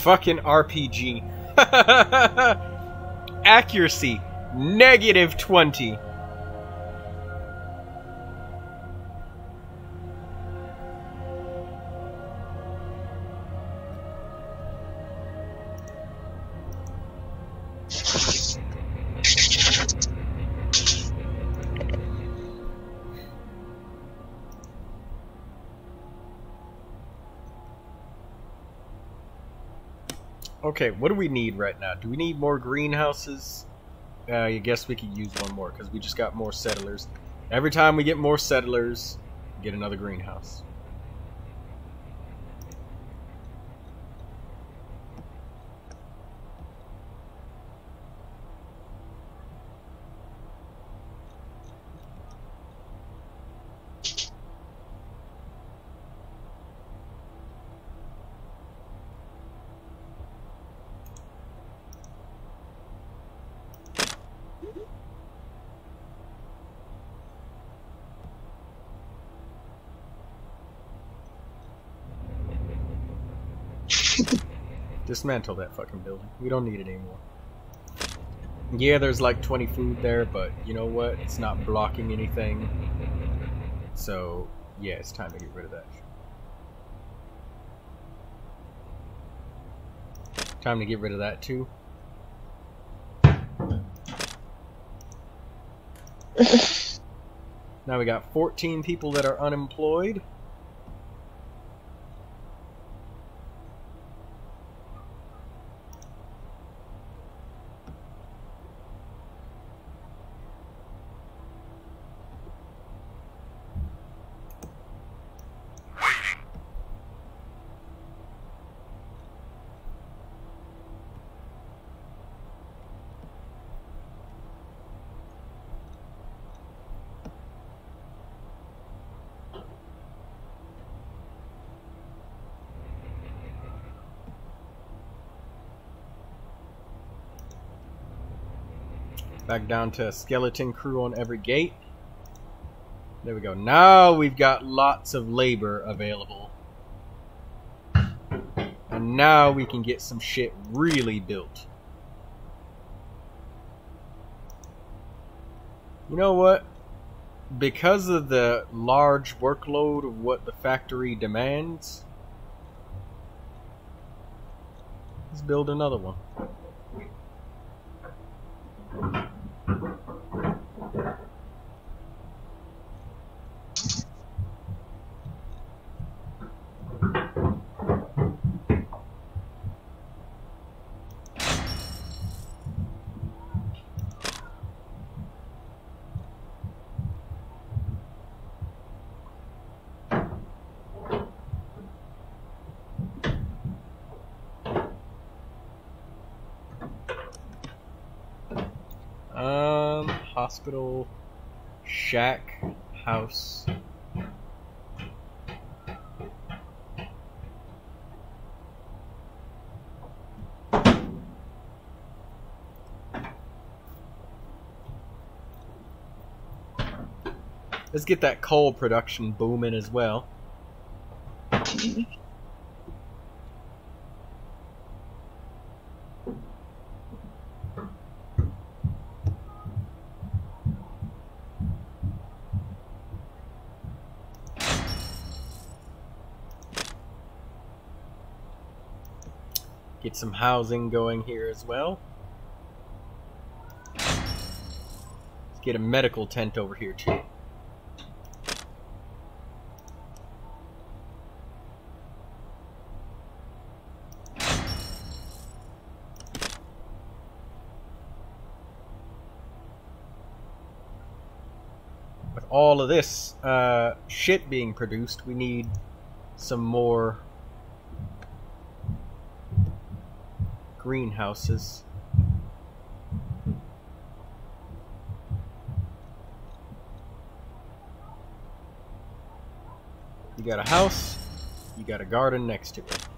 Fucking RPG. Accuracy, negative 20. Okay, what do we need right now? Do we need more greenhouses? Uh, I guess we could use one more because we just got more settlers. Every time we get more settlers, get another greenhouse. Dismantle that fucking building. We don't need it anymore. Yeah, there's like 20 food there, but you know what? It's not blocking anything. So, yeah, it's time to get rid of that. Time to get rid of that too. now we got 14 people that are unemployed. Back down to skeleton crew on every gate. There we go. Now we've got lots of labor available. And now we can get some shit really built. You know what? Because of the large workload of what the factory demands, let's build another one. Um, hospital, shack, house. Let's get that coal production booming as well. Some housing going here as well. Let's get a medical tent over here too. With all of this uh, shit being produced, we need some more greenhouses. You got a house, you got a garden next to it.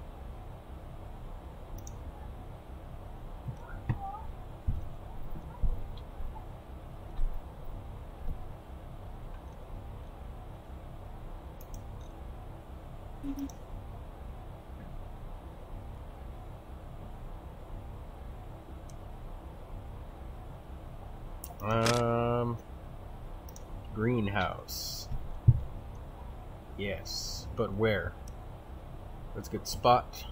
Um, greenhouse. Yes, but where? Let's spot.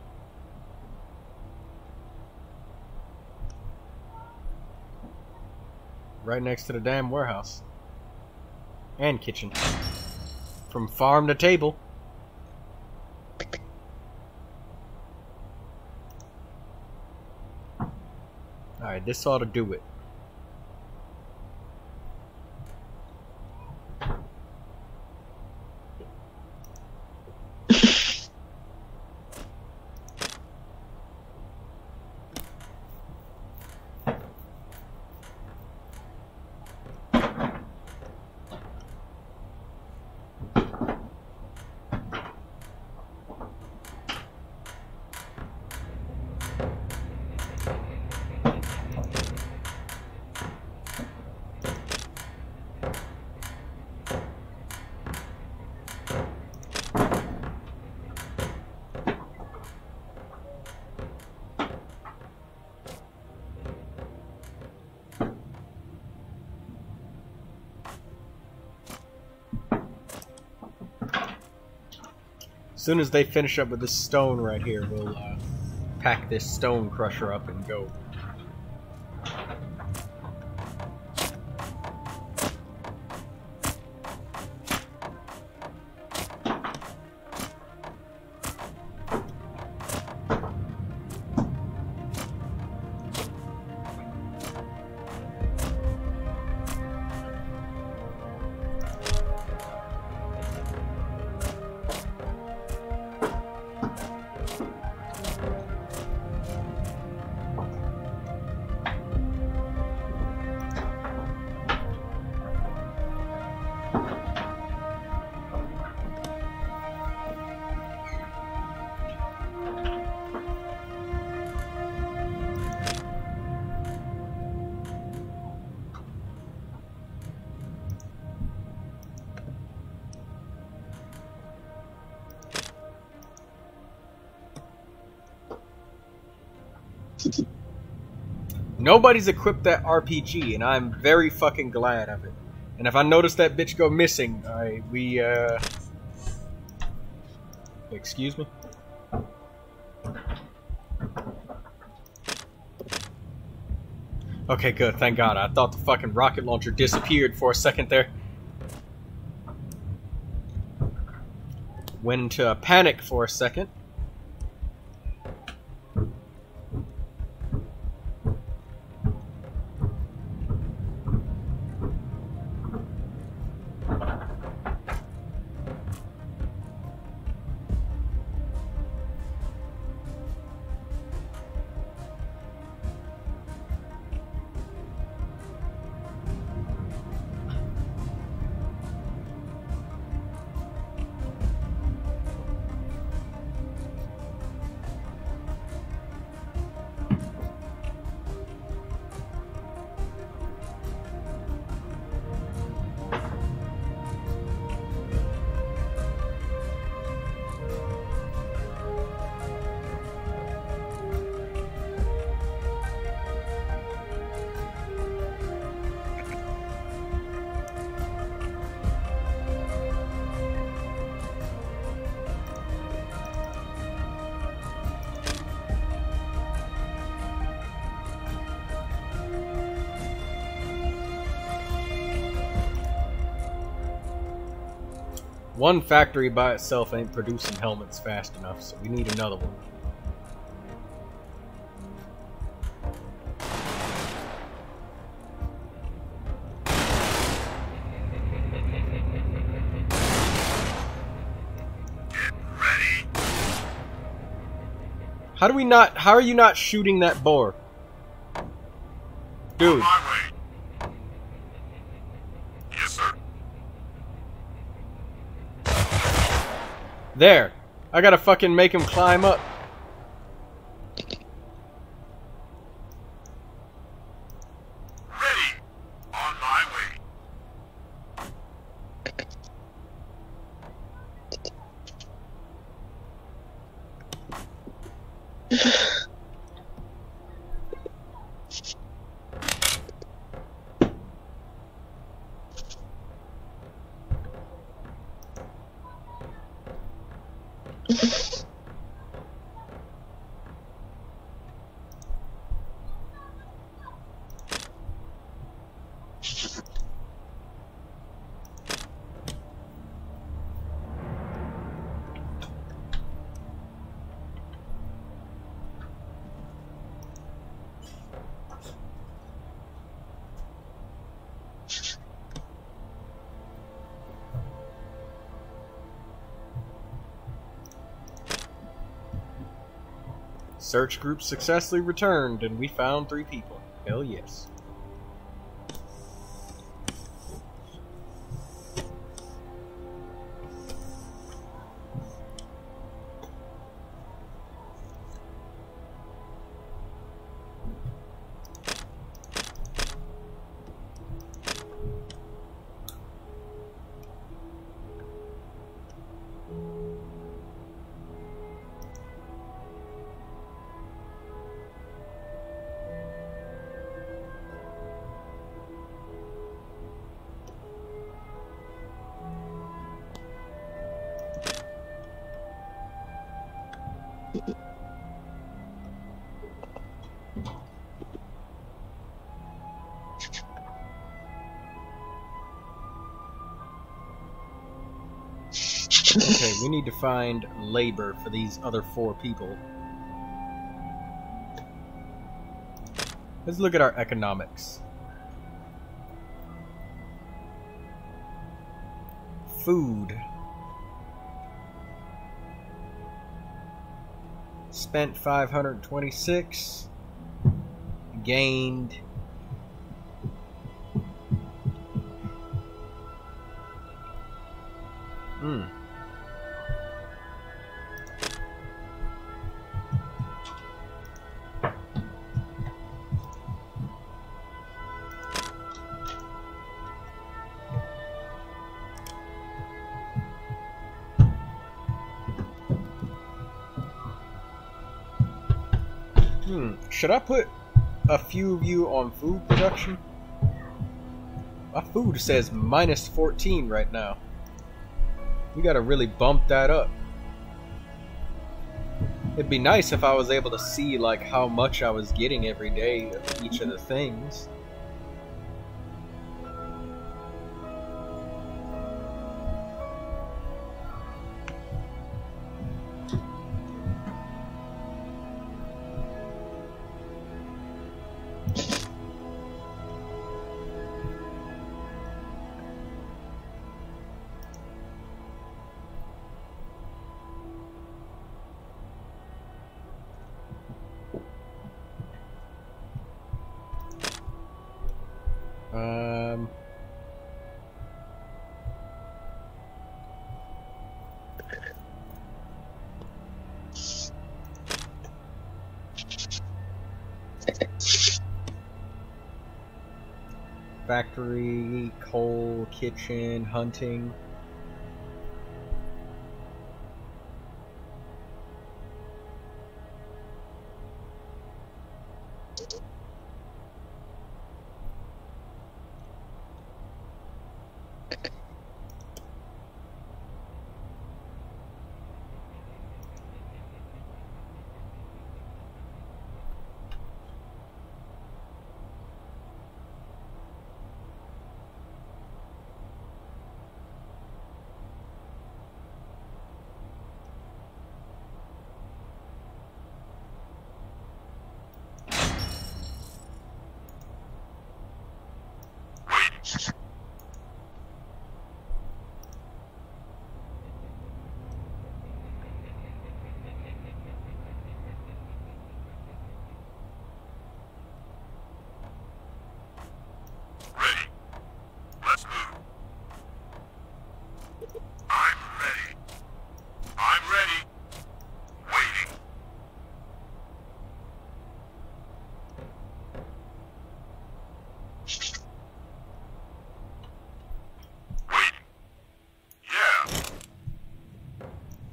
Right next to the damn warehouse. And kitchen. From farm to table. Alright, this ought to do it. Soon as they finish up with this stone right here, we'll uh, pack this stone crusher up and go. Nobody's equipped that RPG, and I'm very fucking glad of it. And if I notice that bitch go missing, I we uh excuse me? Okay, good, thank god. I thought the fucking rocket launcher disappeared for a second there. Went into a panic for a second. One factory by itself ain't producing helmets fast enough, so we need another one. How do we not? How are you not shooting that boar? Dude. My way. Yes, sir. There. I gotta fucking make him climb up. Search group successfully returned, and we found three people. Hell yes. Okay, we need to find labor for these other four people. Let's look at our economics. Food. Spent 526. Gained. Hmm. Should I put a few of you on food production? My food says minus 14 right now. We gotta really bump that up. It'd be nice if I was able to see like how much I was getting every day of each of the things. Hunting.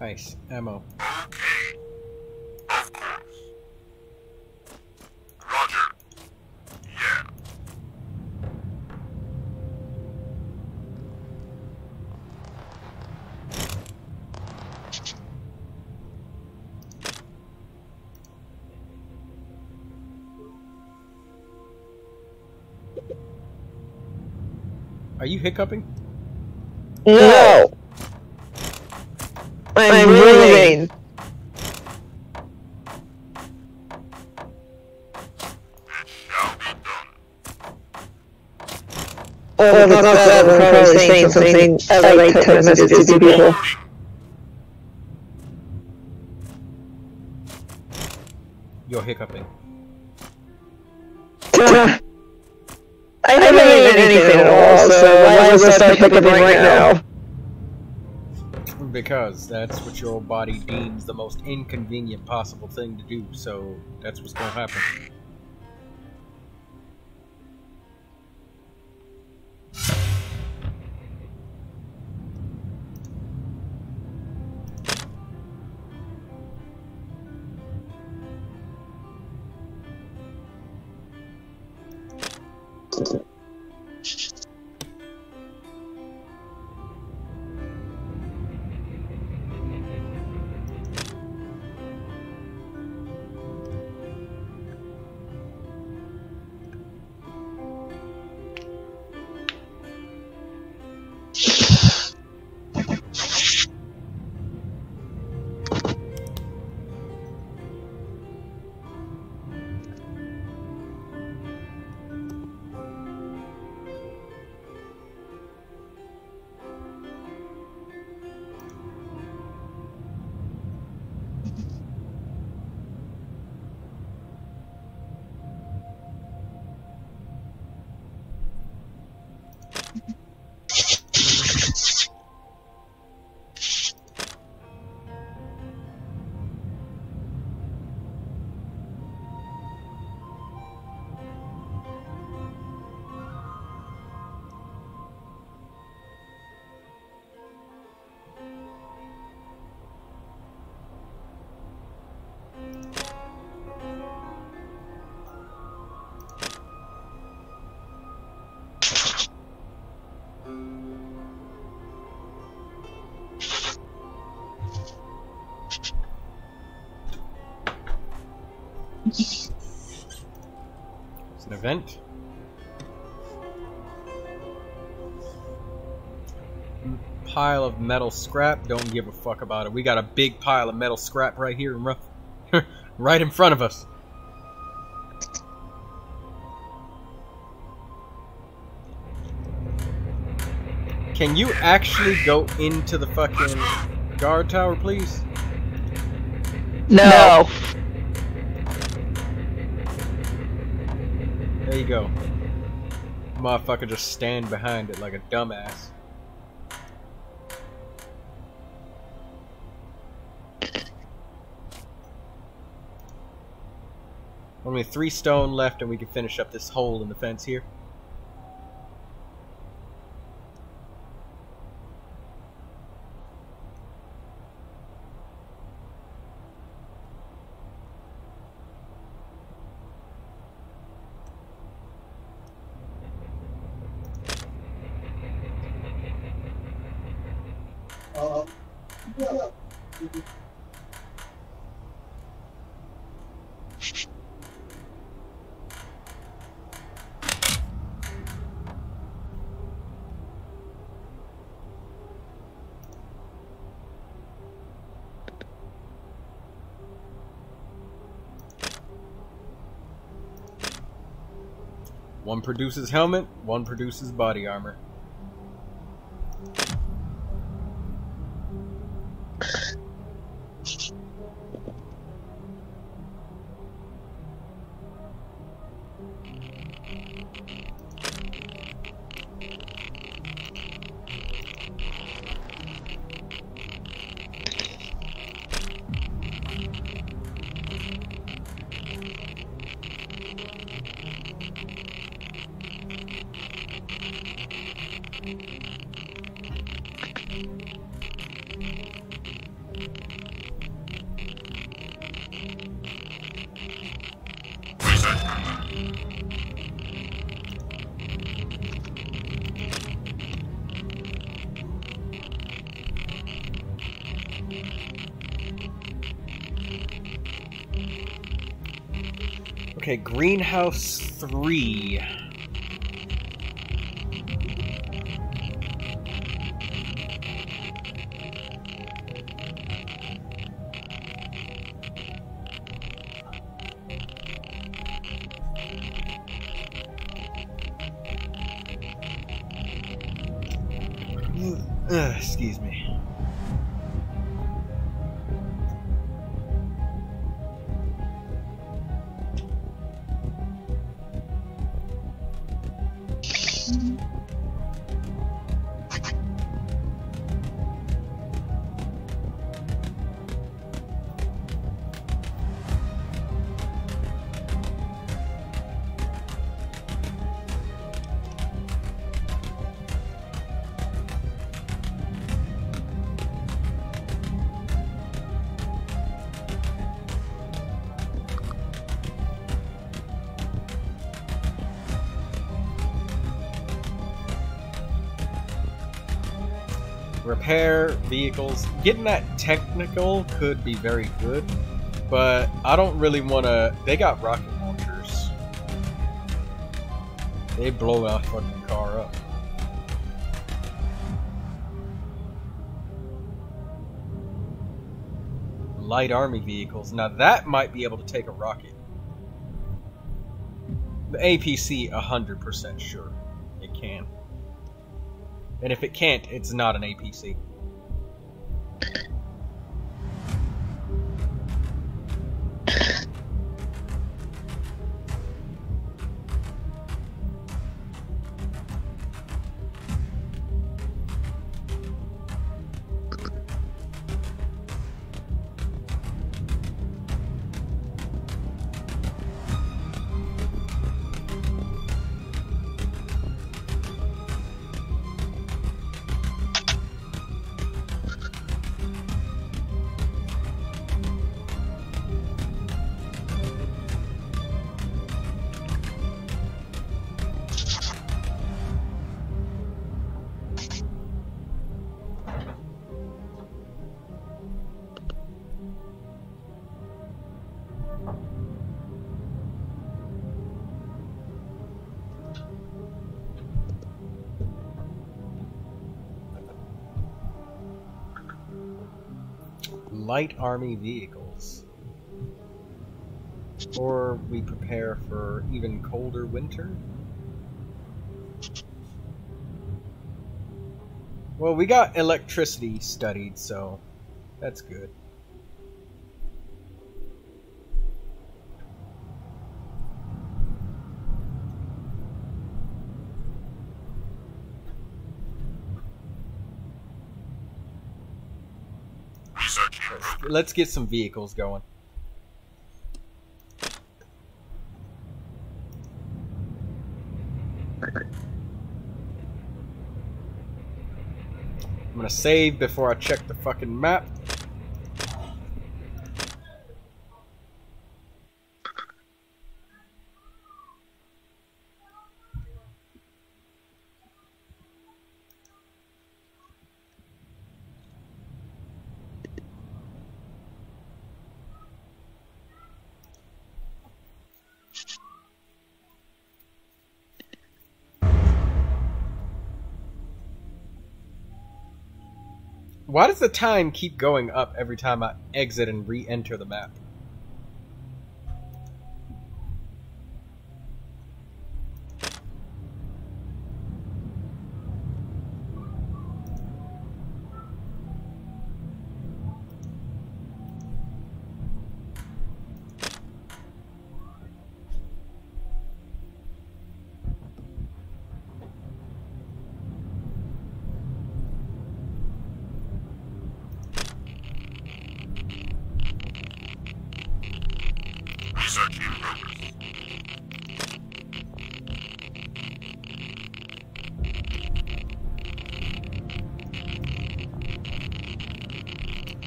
Nice. Ammo. Okay. Of course. Roger. Yeah. Are you hiccuping? No! I'm moving! It shall be done. Well, it's not that I'm probably saying something I like text messages to people. You're hiccuping. I haven't eaten anything at all, so why would I start hiccuping right now? Because that's what your body deems the most inconvenient possible thing to do, so that's what's gonna happen. Metal scrap. Don't give a fuck about it. We got a big pile of metal scrap right here rough, right in front of us. Can you actually go into the fucking guard tower, please? No. There you go. Motherfucker just stand behind it like a dumbass. Only three stone left and we can finish up this hole in the fence here. Produces helmet, one produces body armor. Greenhouse 3. Vehicles. Getting that technical could be very good, but I don't really want to. They got rocket launchers. They blow a fucking car up. Light army vehicles. Now that might be able to take a rocket. The APC, 100% sure it can. And if it can't, it's not an APC. Army vehicles. Or we prepare for even colder winter. Well, we got electricity studied, so that's good. Let's get some vehicles going. I'm gonna save before I check the fucking map. Why does the time keep going up every time I exit and re-enter the map?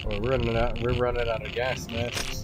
We're running out. We're running out of gas masks.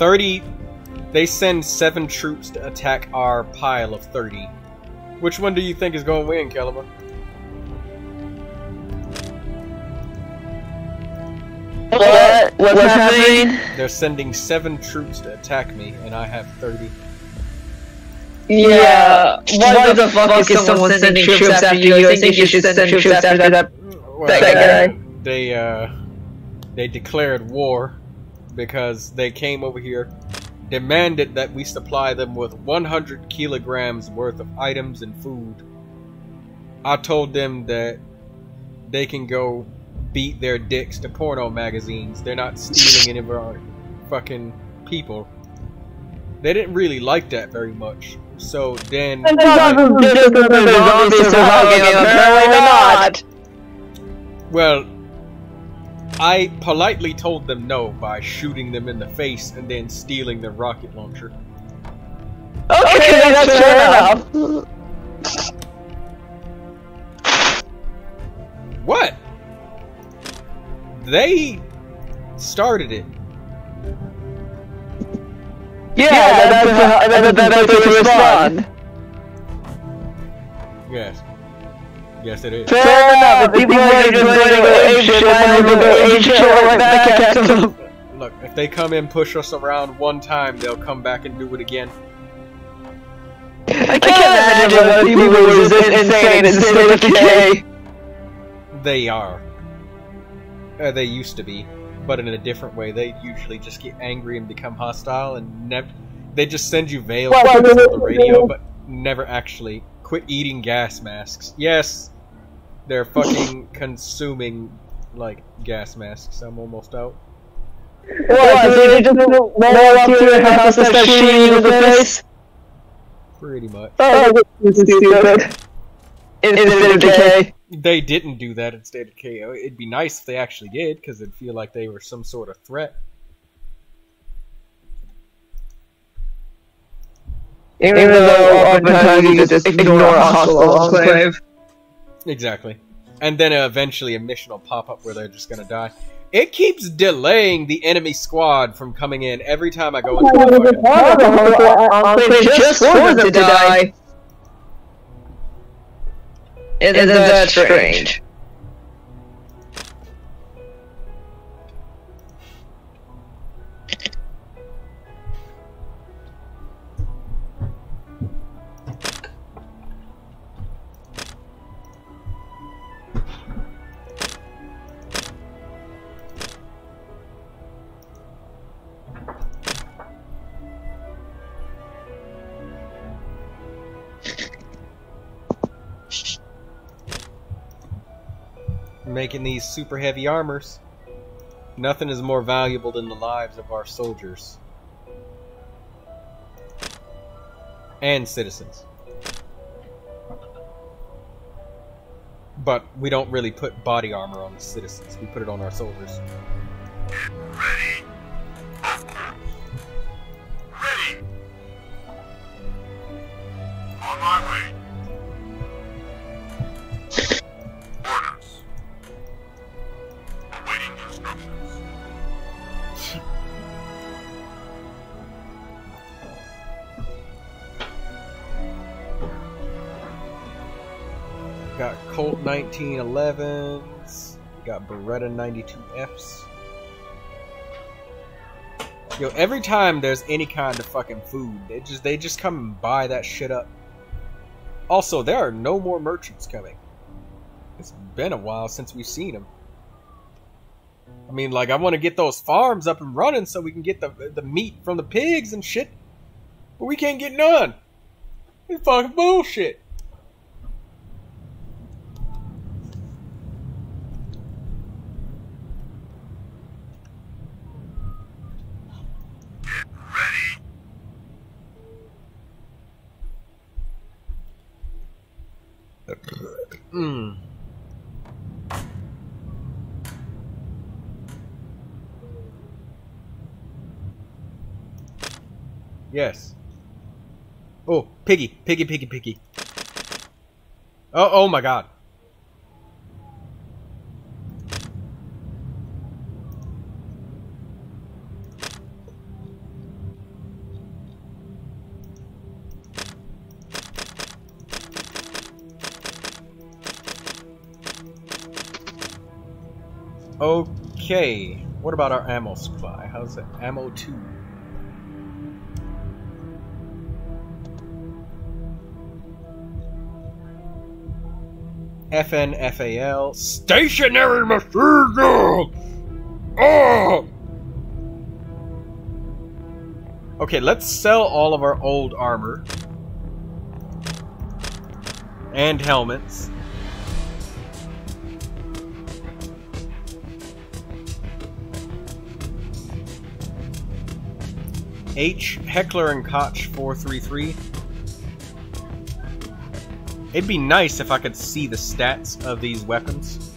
Thirty. They send seven troops to attack our pile of thirty. Which one do you think is going to win, Caliber? What? What's, happening? They're sending seven troops to attack me, and I have thirty. Yeah. Why, the fuck, is someone sending troops after you? I think you should send troops after that. Well, That guy. They uh, they declared war because they came over here, demanded that we supply them with 100 kilograms worth of items and food. I told them that they can go beat their dicks to porno magazines. They're not stealing any of our fucking people. They didn't really like that very much. So then, oh, not. well, I politely told them no by shooting them in the face and then stealing their rocket launcher. Okay, that's fair enough. What? They started it. Yeah, that's how that's how to respond. Yes. Yes, it is. Fair enough, if people are just going to go ape shit, why don't we go ape shit right back at them? Look, if they come in, push us around one time, they'll come back and do it again. I can't imagine what people were this insane in state of decay. They are. Uh, they used to be, but in a different way. They usually just get angry and become hostile, and never. They just send you veils Well, clips well, on the radio, but never actually quit eating gas masks. Yes, they're fucking consuming like gas masks. I'm almost out. What, so they just roll up to your house and start shooting you in the face? Pretty much. Oh, this is stupid. In State of Decay. They didn't do that instead of KO. It'd be nice if they actually did, because it'd feel like they were some sort of threat. Even though oftentimes you just ignore a hostile enclave. Exactly. And then eventually a mission will pop up where they're just gonna die. It keeps delaying the enemy squad from coming in every time I go into the fucking- enclave just for them to die. Isn't that strange? Making these super heavy armors. Nothing is more valuable than the lives of our soldiers and citizens. But we don't really put body armor on the citizens. We put it on our soldiers. Ready? Ready. On my way. Got Colt 1911s. Got Beretta 92Fs. Yo, every time there's any kind of fucking food, they just they just come and buy that shit up. Also, there are no more merchants coming. It's been a while since we've seen them. I mean, like, I want to get those farms up and running so we can get the the meat from the pigs and shit. But we can't get none. It's fucking bullshit. Mm. Yes. Oh, piggy, piggy, piggy, piggy. Oh, oh my god. Okay, what about our ammo supply? How's it? Ammo 2. FN FAL Stationary Machine Gun! Oh! Ah. Okay, let's sell all of our old armor. And helmets. H. Heckler and Koch 433. It'd be nice if I could see the stats of these weapons.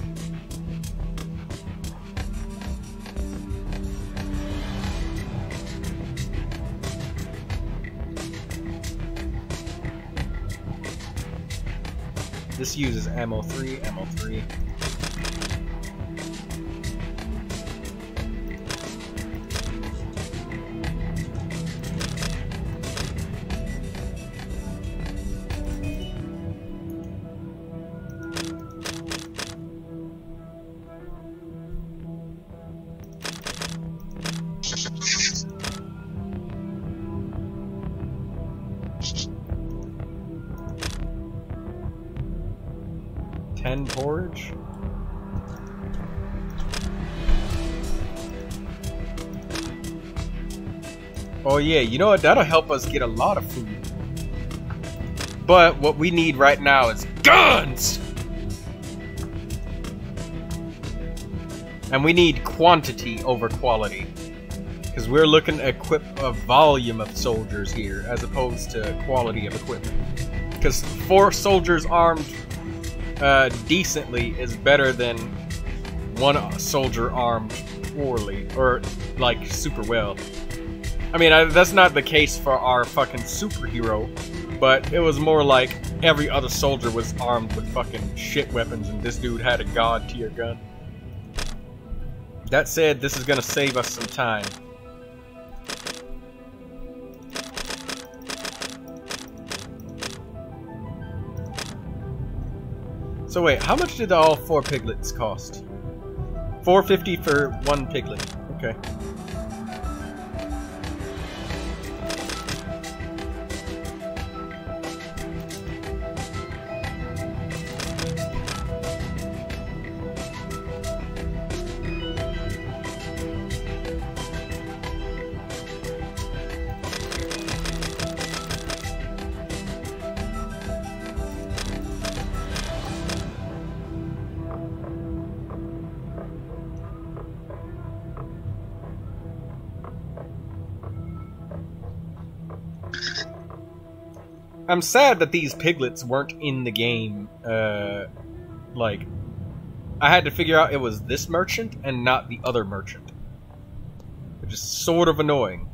This uses ammo 3, ammo 3. Yeah, you know what? That'll help us get a lot of food. But what we need right now is guns! And we need quantity over quality. Because we're looking to equip a volume of soldiers here, as opposed to quality of equipment. Because four soldiers armed uh, decently is better than one soldier armed poorly, or, like, super well. I mean, I, that's not the case for our fucking superhero, but it was more like every other soldier was armed with fucking shit weapons, and this dude had a god tier gun. That said, this is gonna save us some time. So wait, how much did all four piglets cost? 450 for one piglet. Okay. I'm sad that these piglets weren't in the game. Uh, like, I had to figure out it was this merchant and not the other merchant. Which is sort of annoying.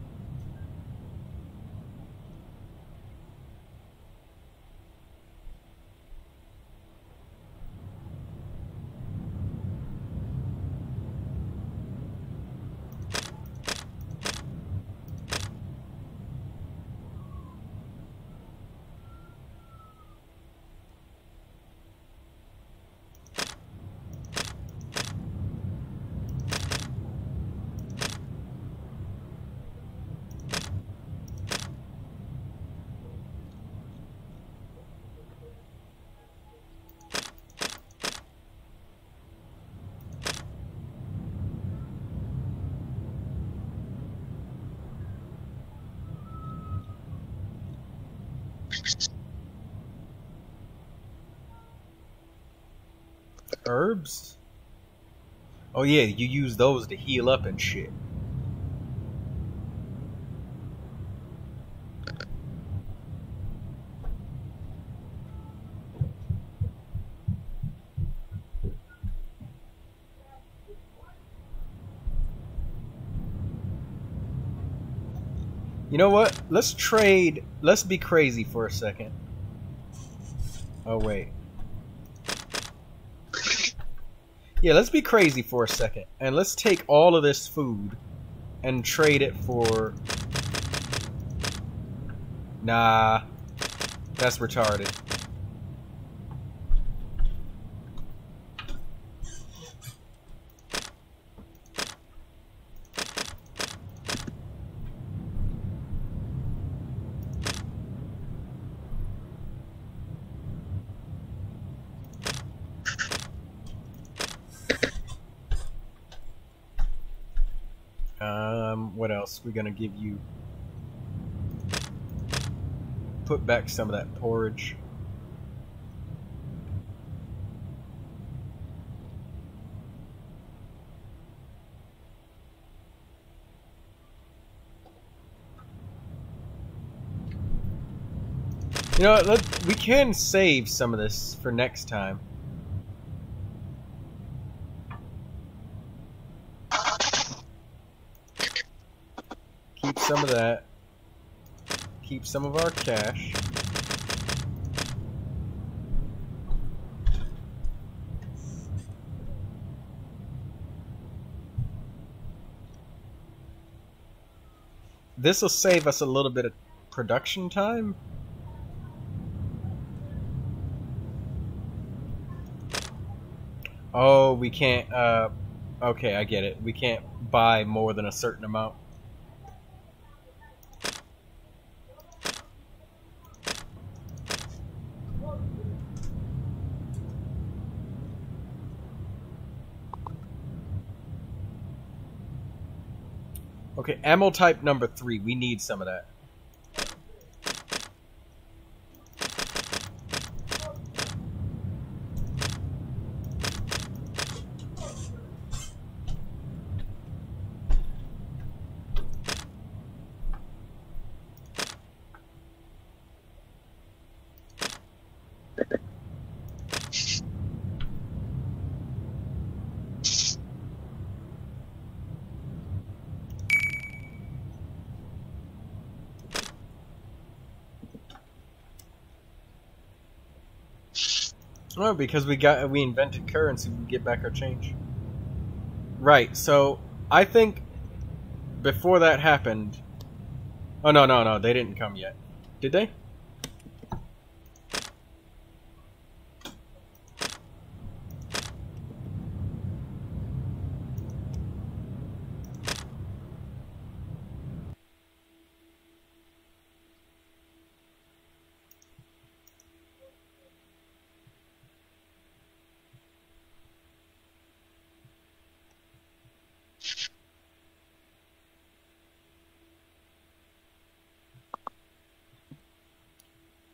Oh yeah, you use those to heal up and shit. You know what? Let's trade. Let's be crazy for a second. Oh, wait. Yeah, let's be crazy for a second. And let's take all of this food and trade it for... Nah. That's retarded. We're gonna give you. Put back some of that porridge. You know? Let, we can save some of this for next time. Keep some of that. Keep some of our cash. This will save us a little bit of production time. Oh, we can't, uh, okay, I get it. We can't buy more than a certain amount. Okay, ammo type number three. We need some of that. No, because we got we invented currency, we get back our change. Right. So I think before that happened. Oh no no no! They didn't come yet. Did they?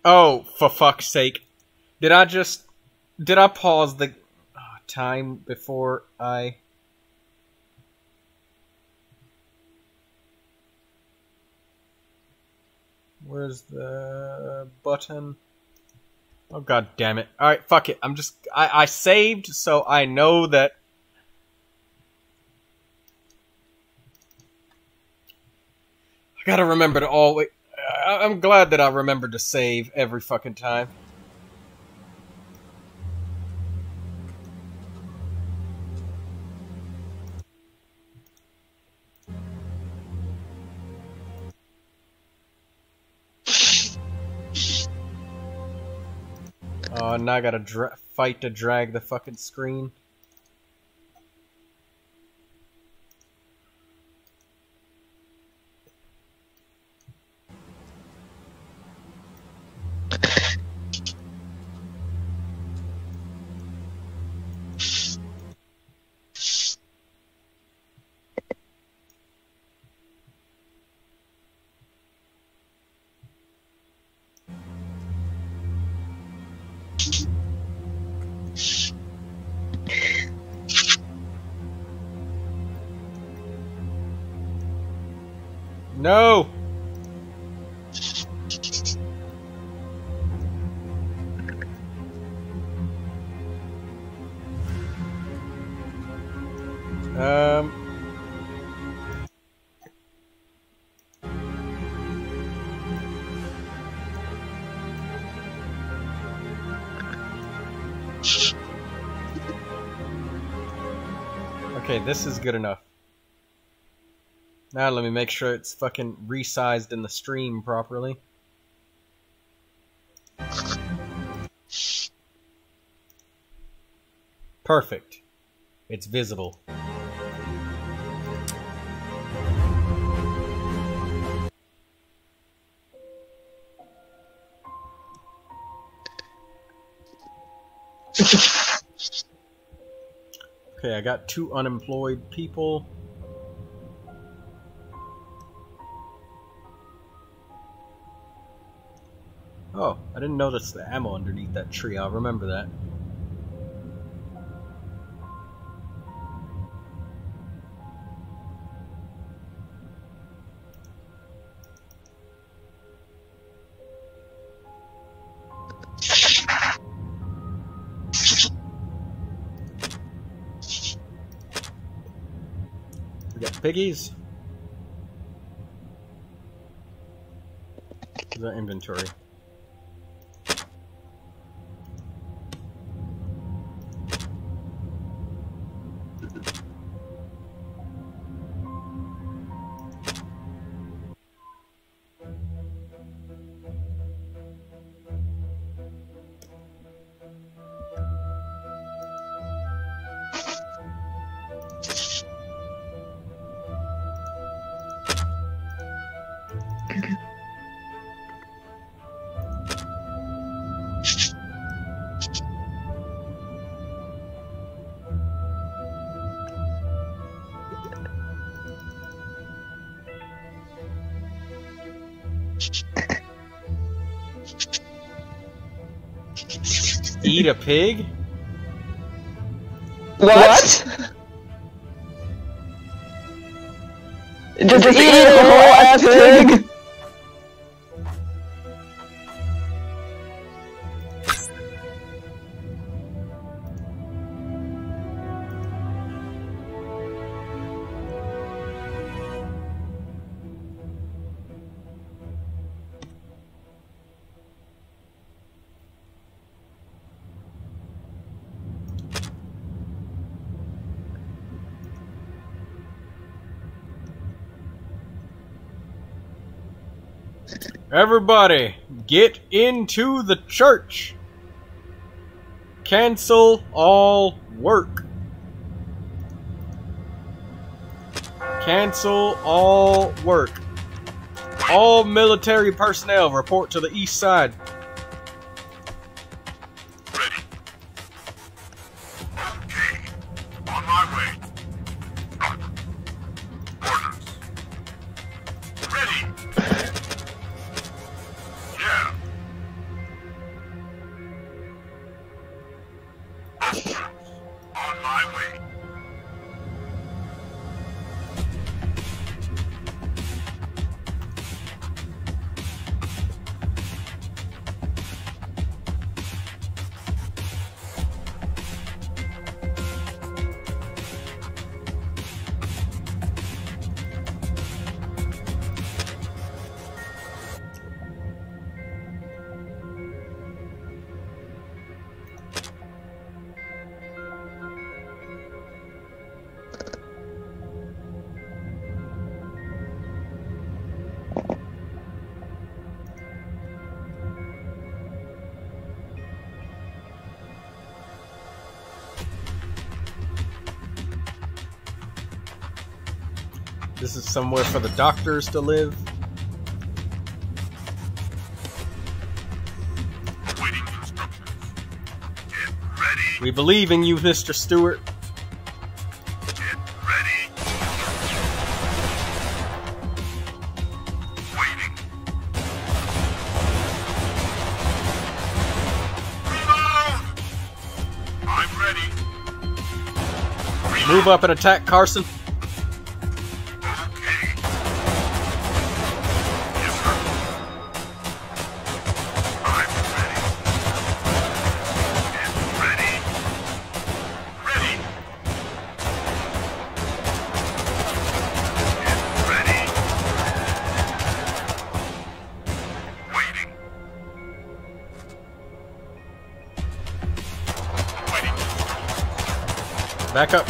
Oh, for fuck's sake. Did I just... Did I pause the oh, time before I... Where's the button? Oh god damn it. Alright, fuck it. I'm just... I, I saved, so I know that... I gotta remember to always... I'm glad that I remembered to save every fucking time. Oh, now I gotta fight to drag the fucking screen. This is good enough. Now let me make sure it's fucking resized in the stream properly. Perfect. It's visible. okay, I got two unemployed people. Oh, I didn't notice the ammo underneath that tree. I'll remember that. Piggies. The inventory. Eat a pig? What? Just eat a whole ass pig? Everybody, get into the church. Cancel all work. Cancel all work. All military personnel report to the east side. somewhere for the doctors to live. We believe in you, Mr. Stewart. Move up and attack Carson.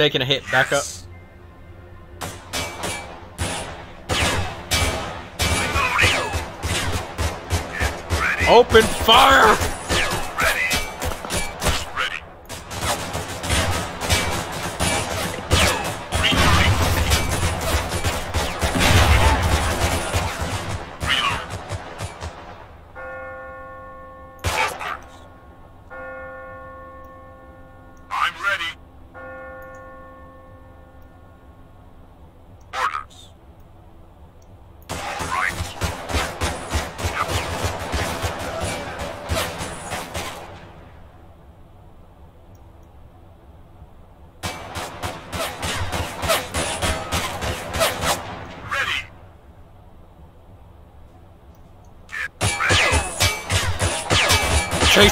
taking a hit. Back up. Open fire!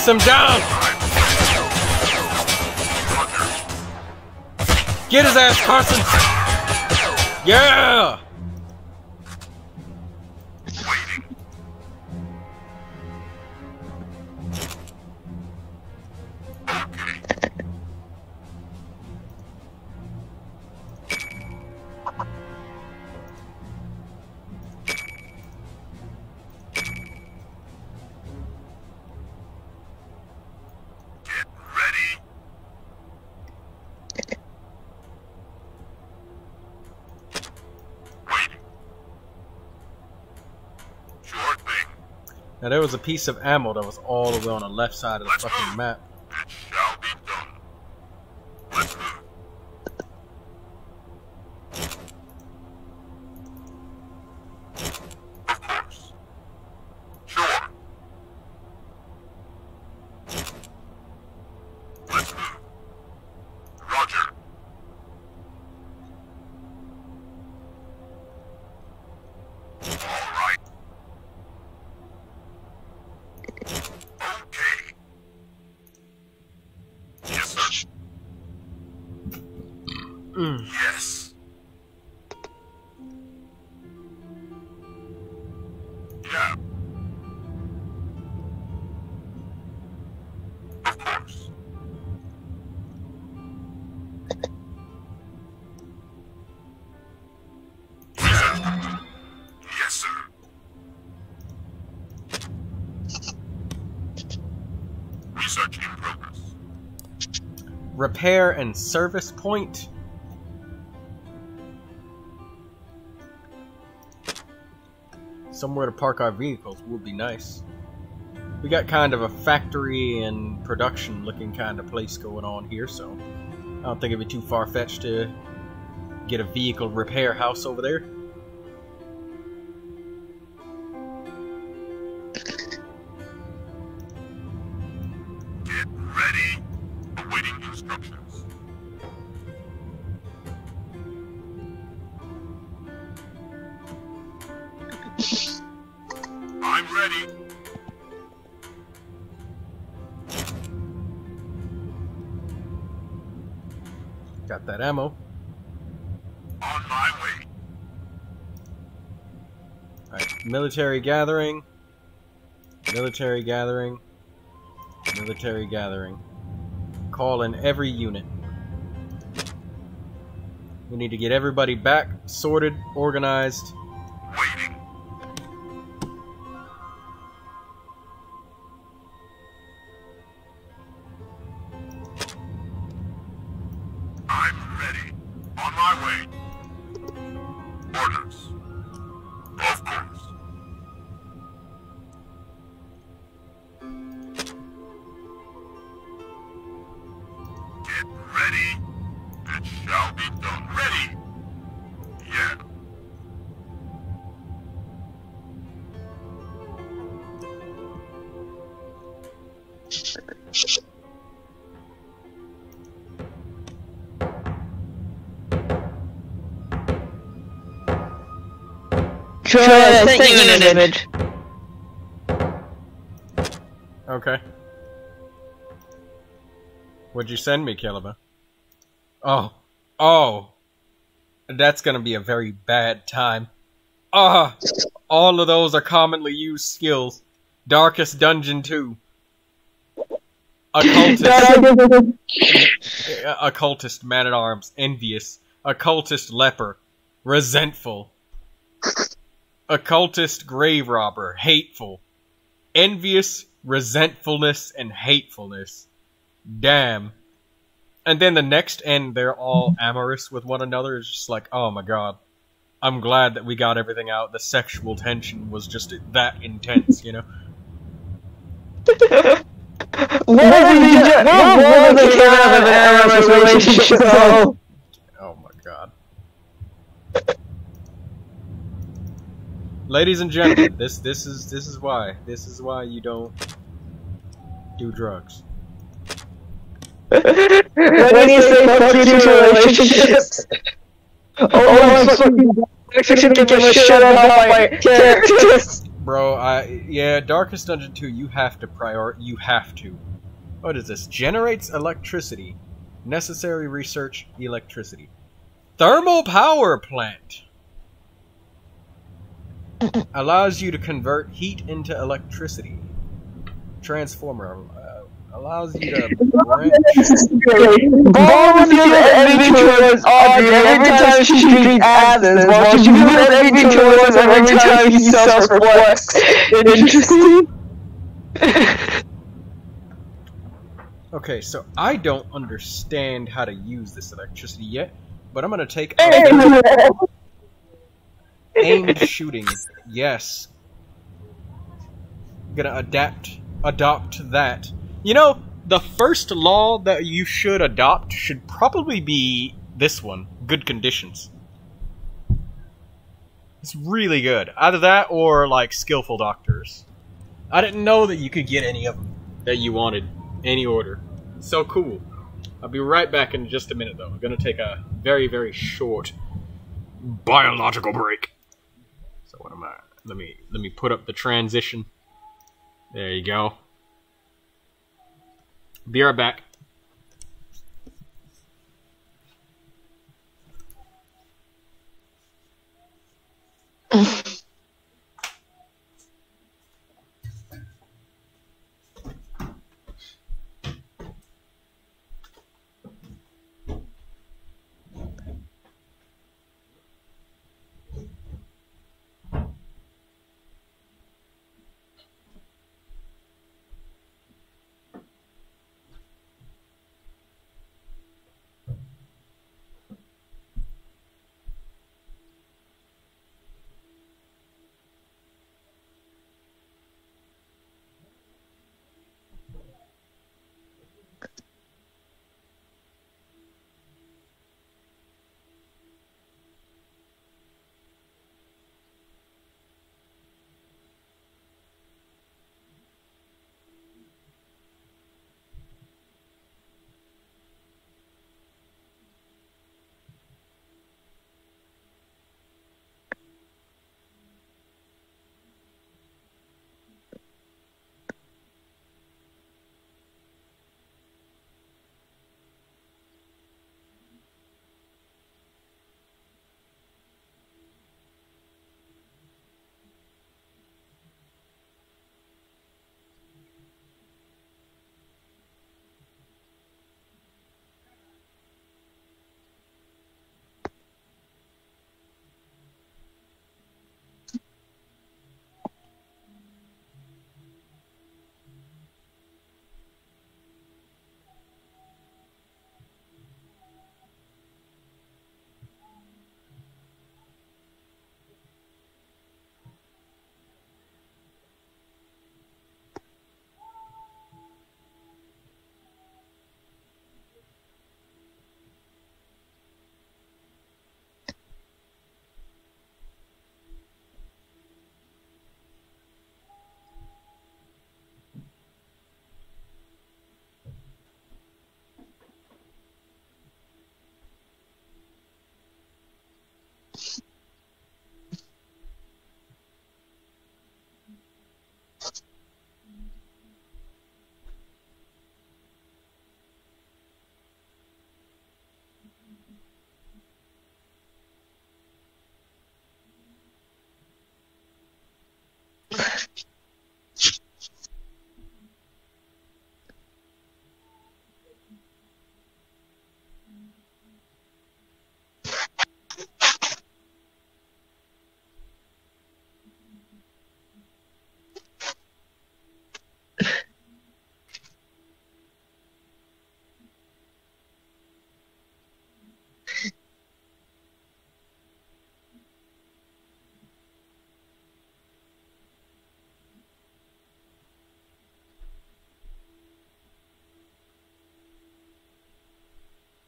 Him down! Get his ass, Carson! Yeah! Now there was a piece of ammo that was all the way on the left side of the fucking map. Repair and service point. Somewhere to park our vehicles would be nice. We got kind of a factory and production looking kind of place going on here, so I don't think it'd be too far-fetched to get a vehicle repair house over there. Military gathering. Military gathering. Military gathering. Call in every unit. We need to get everybody back, sorted, organized. Waiting. I'm ready. On my way. Orders. Troy, I sent you an image. Okay. What'd you send me, Kiliba? Oh. Oh. That's gonna be a very bad time. Ah! all of those are commonly used skills. Darkest Dungeon 2. Occultist. occultist man at arms. Envious. Occultist leper. Resentful. Occultist grave robber. Hateful. Envious, resentfulness, and hatefulness. Damn. And then the next end, they're all amorous with one another. It's just like, oh my god. I'm glad that we got everything out. The sexual tension was just that intense, you know? What if we just, what if we came out of an amorous relationship though? Oh my god. Ladies and gentlemen, this this is this is why. This is why you don't do drugs. When you say fuck you to relationships, oh my fucking actually give a shit about my characters. Bro, I yeah, Darkest Dungeon 2, you have to prior you have to. What is this? Generates electricity. Necessary research electricity. Thermal power plant. Allows you to convert heat into electricity. Transformer uh, allows you to branch Ball reveals envy towards Audrey every time she drinks Athens, while she reveals envy towards him every time he self-reflects. Interesting. Okay, so I don't understand how to use this electricity yet, but I'm gonna take a aimed shooting. Yes. Gonna adapt adopt that. You know, the first law that you should adopt should probably be this one. Good conditions. It's really good. Either that or like skillful doctors. I didn't know that you could get any of them that you wanted. Any order. So cool. I'll be right back in just a minute though. I'm gonna take a very, very short biological break. So what am I? Let me let me put up the transition. There you go. Be right back.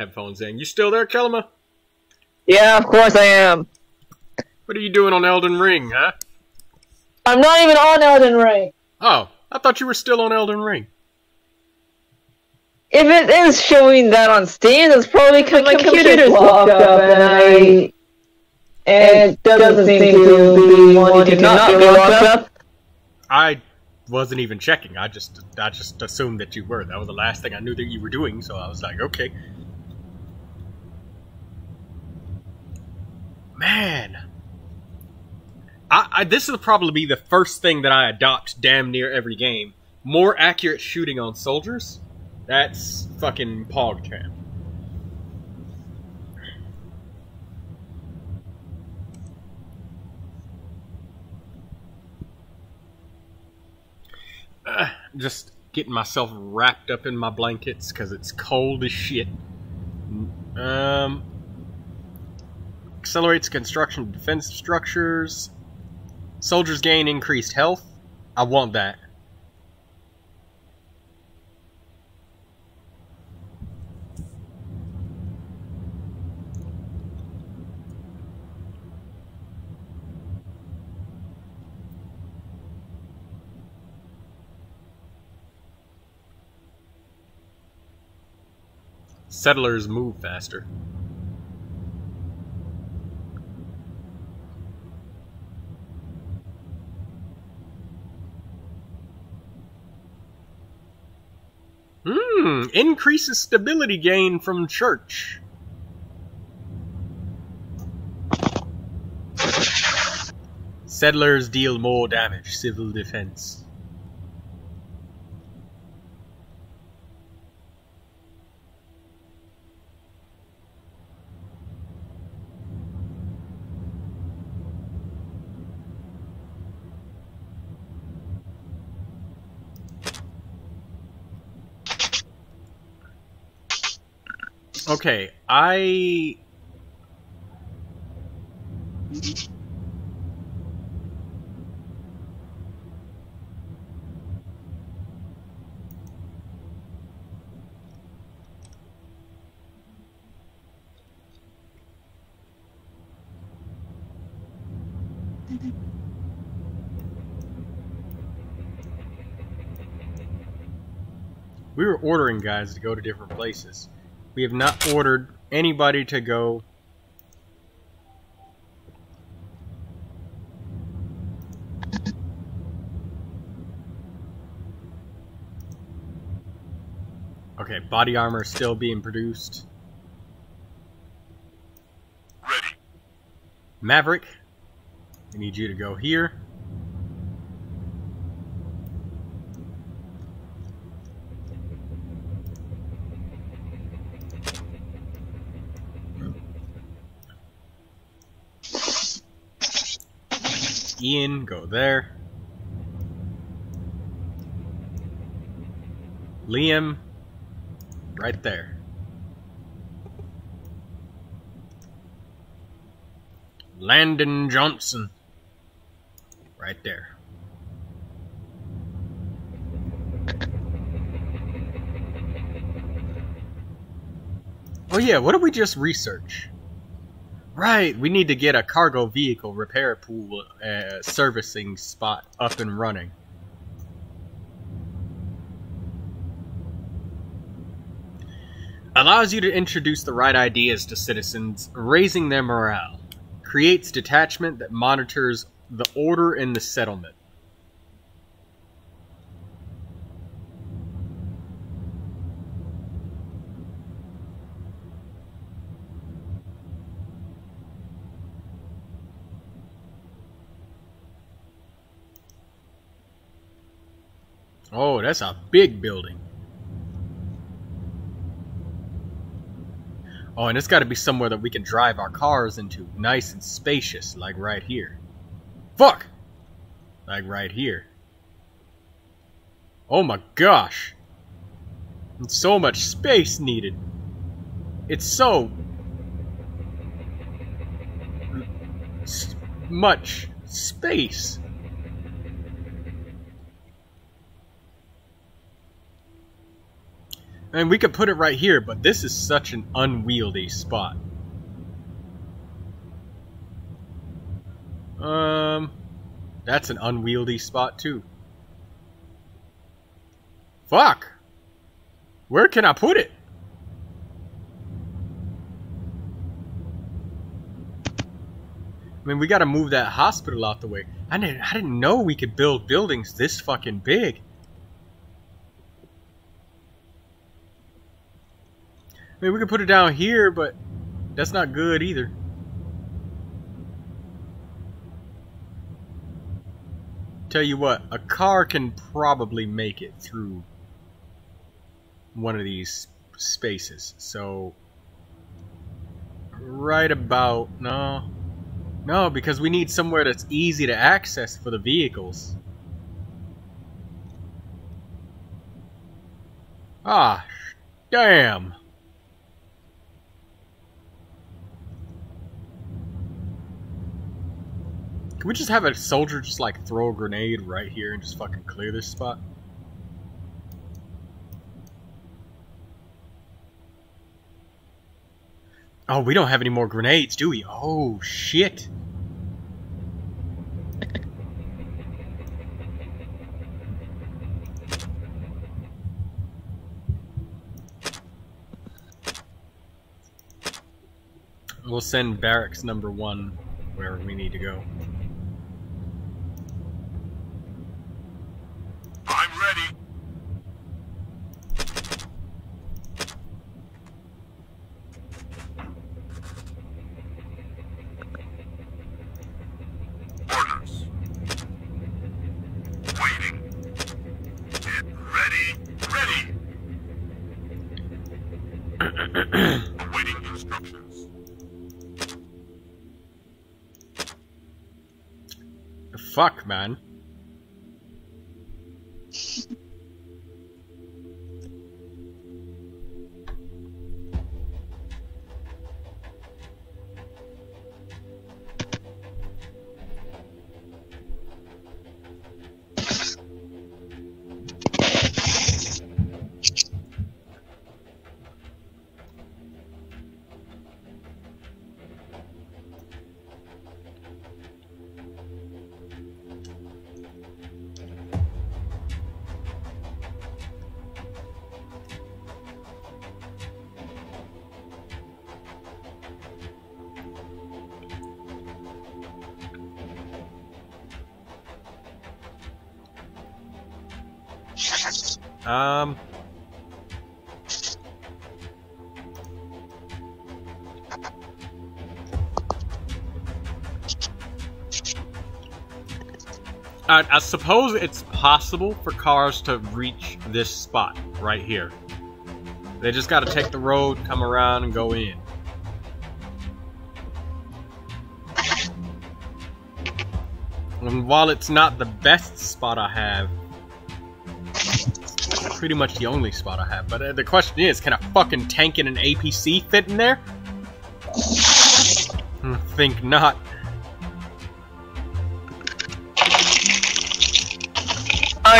headphones in. You still there, Kelma? Yeah, of course I am. What are you doing on Elden Ring, huh? I'm not even on Elden Ring. Oh, I thought you were still on Elden Ring. If it is showing that on Steam, that's probably because my computer's locked up and I... And it doesn't seem to be wanting to not be locked up. I wasn't even checking. I just I just assumed that you were. That was the last thing I knew that you were doing, so I was like, okay. man. I, I, this will probably be the first thing that I adopt damn near every game. More accurate shooting on soldiers? That's fucking PogChamp. Uh, just getting myself wrapped up in my blankets because it's cold as shit. Um, accelerates construction of defense structures. Soldiers gain increased health. I want that. Settlers move faster. Hmm, increases stability gain from church. Settlers deal more damage, civil defense. Okay, I. We were ordering guys to go to different places. We have not ordered anybody to go Okay, body armor still being produced. Ready. Maverick, I need you to go here. Go there. Liam, right there. Landon Johnson, right there. Oh yeah, what did we just research? Right, we need to get a cargo vehicle repair pool uh, servicing spot up and running. Allows you to introduce the right ideas to citizens, raising their morale. Creates detachment that monitors the order in the settlement. Oh, that's a big building. Oh, and it's got to be somewhere that we can drive our cars into. Nice and spacious, like right here. Fuck! Like right here. Oh my gosh! And so much space needed. It's so... much space. And we could put it right here, but this is such an unwieldy spot. Um, that's an unwieldy spot too. Fuck! Where can I put it? I mean, we gotta move that hospital out the way. I didn't, I didn't know we could build buildings this fucking big. I mean, we could put it down here, but that's not good either. Tell you what, a car can probably make it through one of these spaces. So, right about, no, no, because we need somewhere that's easy to access for the vehicles. Ah, damn. Can we just have a soldier just like throw a grenade right here and just fucking clear this spot? Oh, we don't have any more grenades, do we? Oh, shit. We'll send barracks number one wherever we need to go. I, I suppose it's possible for cars to reach this spot right here. They just gotta take the road, come around, and go in. And while it's not the best spot I have, pretty much the only spot I have. But uh, the question is, can a fucking tank and an APC fit in there? Hmm, Think not.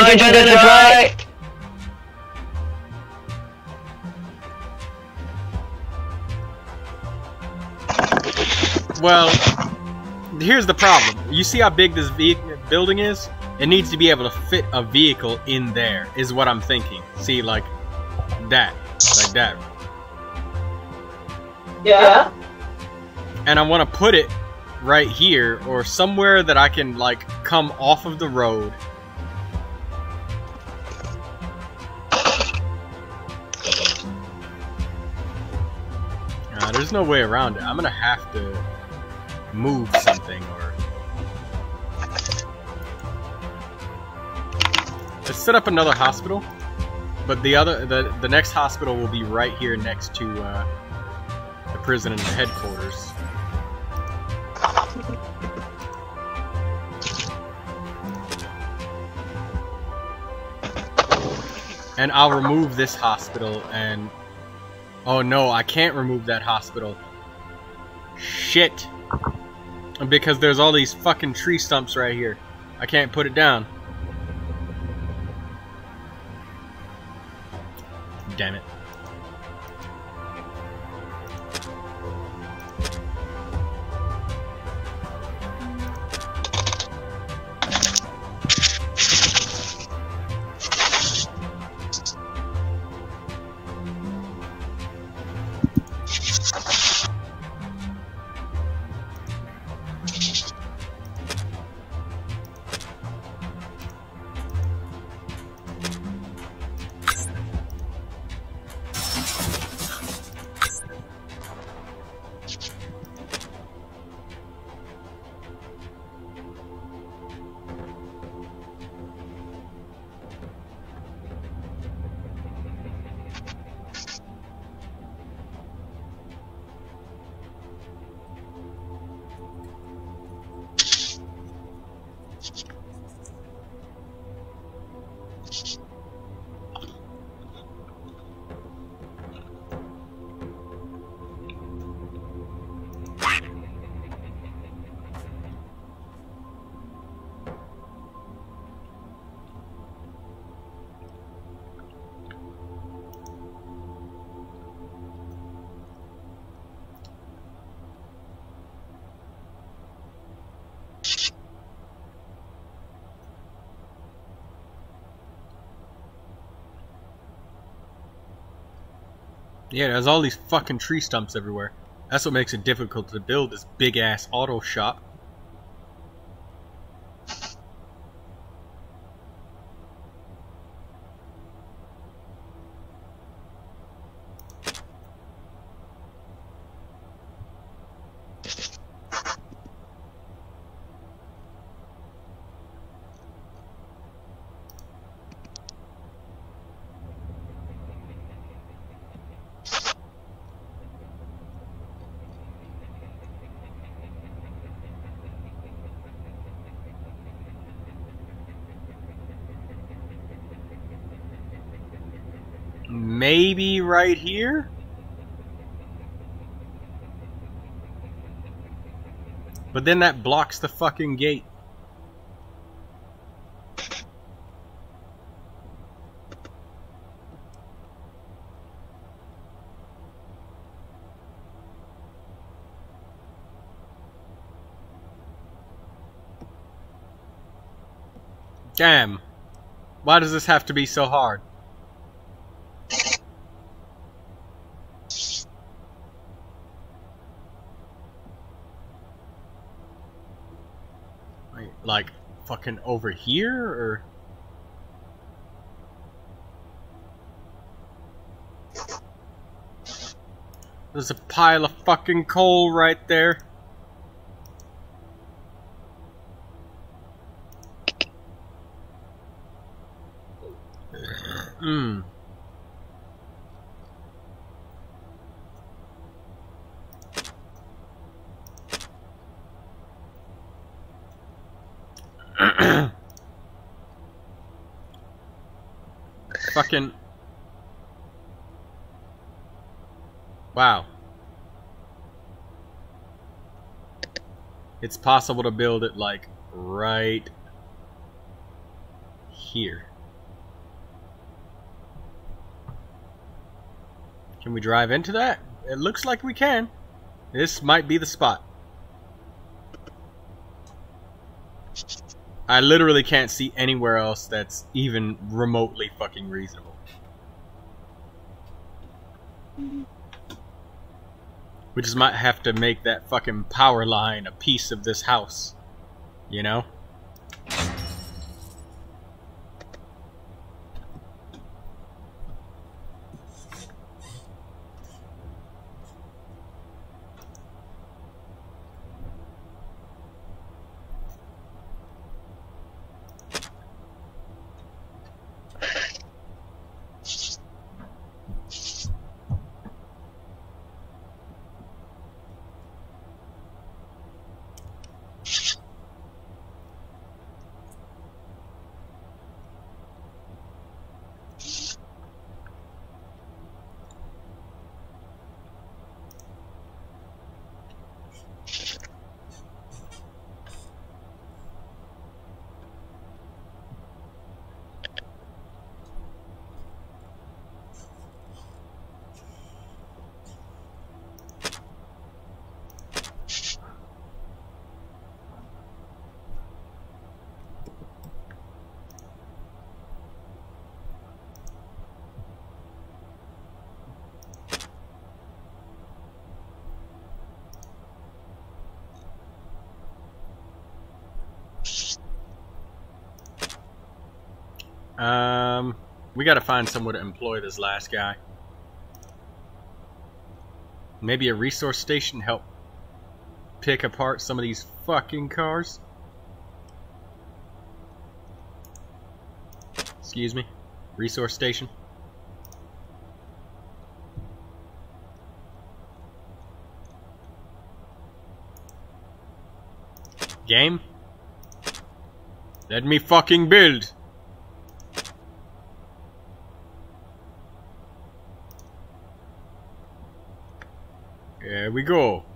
I'm gonna try. Well, here's the problem. You see how big this ve- building is? It needs to be able to fit a vehicle in there, is what I'm thinking. See, like that. Like that. Yeah. And I want to put it right here, or somewhere that I can, like, come off of the road. There's no way around it. I'm gonna have to move something or let's set up another hospital but the other the the next hospital will be right here next to uh, the prison and the headquarters and I'll remove this hospital and oh no I can't remove that hospital shit because there's all these fucking tree stumps right here. I can't put it down. Damn it. Yeah, there's all these fucking tree stumps everywhere. That's what makes it difficult to build this big ass auto shop. Maybe right here? But then that blocks the fucking gate. Damn. Why does this have to be so hard? like fucking over here or There's a pile of fucking coal right there. Hmm. Fucking. Wow. It's possible to build it like right here. Can we drive into that? It looks like we can. This might be the spot. I literally can't see anywhere else that's even remotely fucking reasonable. We just might have to make that fucking power line a piece of this house. You know? Um, we gotta find somewhere to employ this last guy. Maybe a resource station help pick apart some of these fucking cars. Excuse me. Resource station. Game? Let me fucking build! There we go.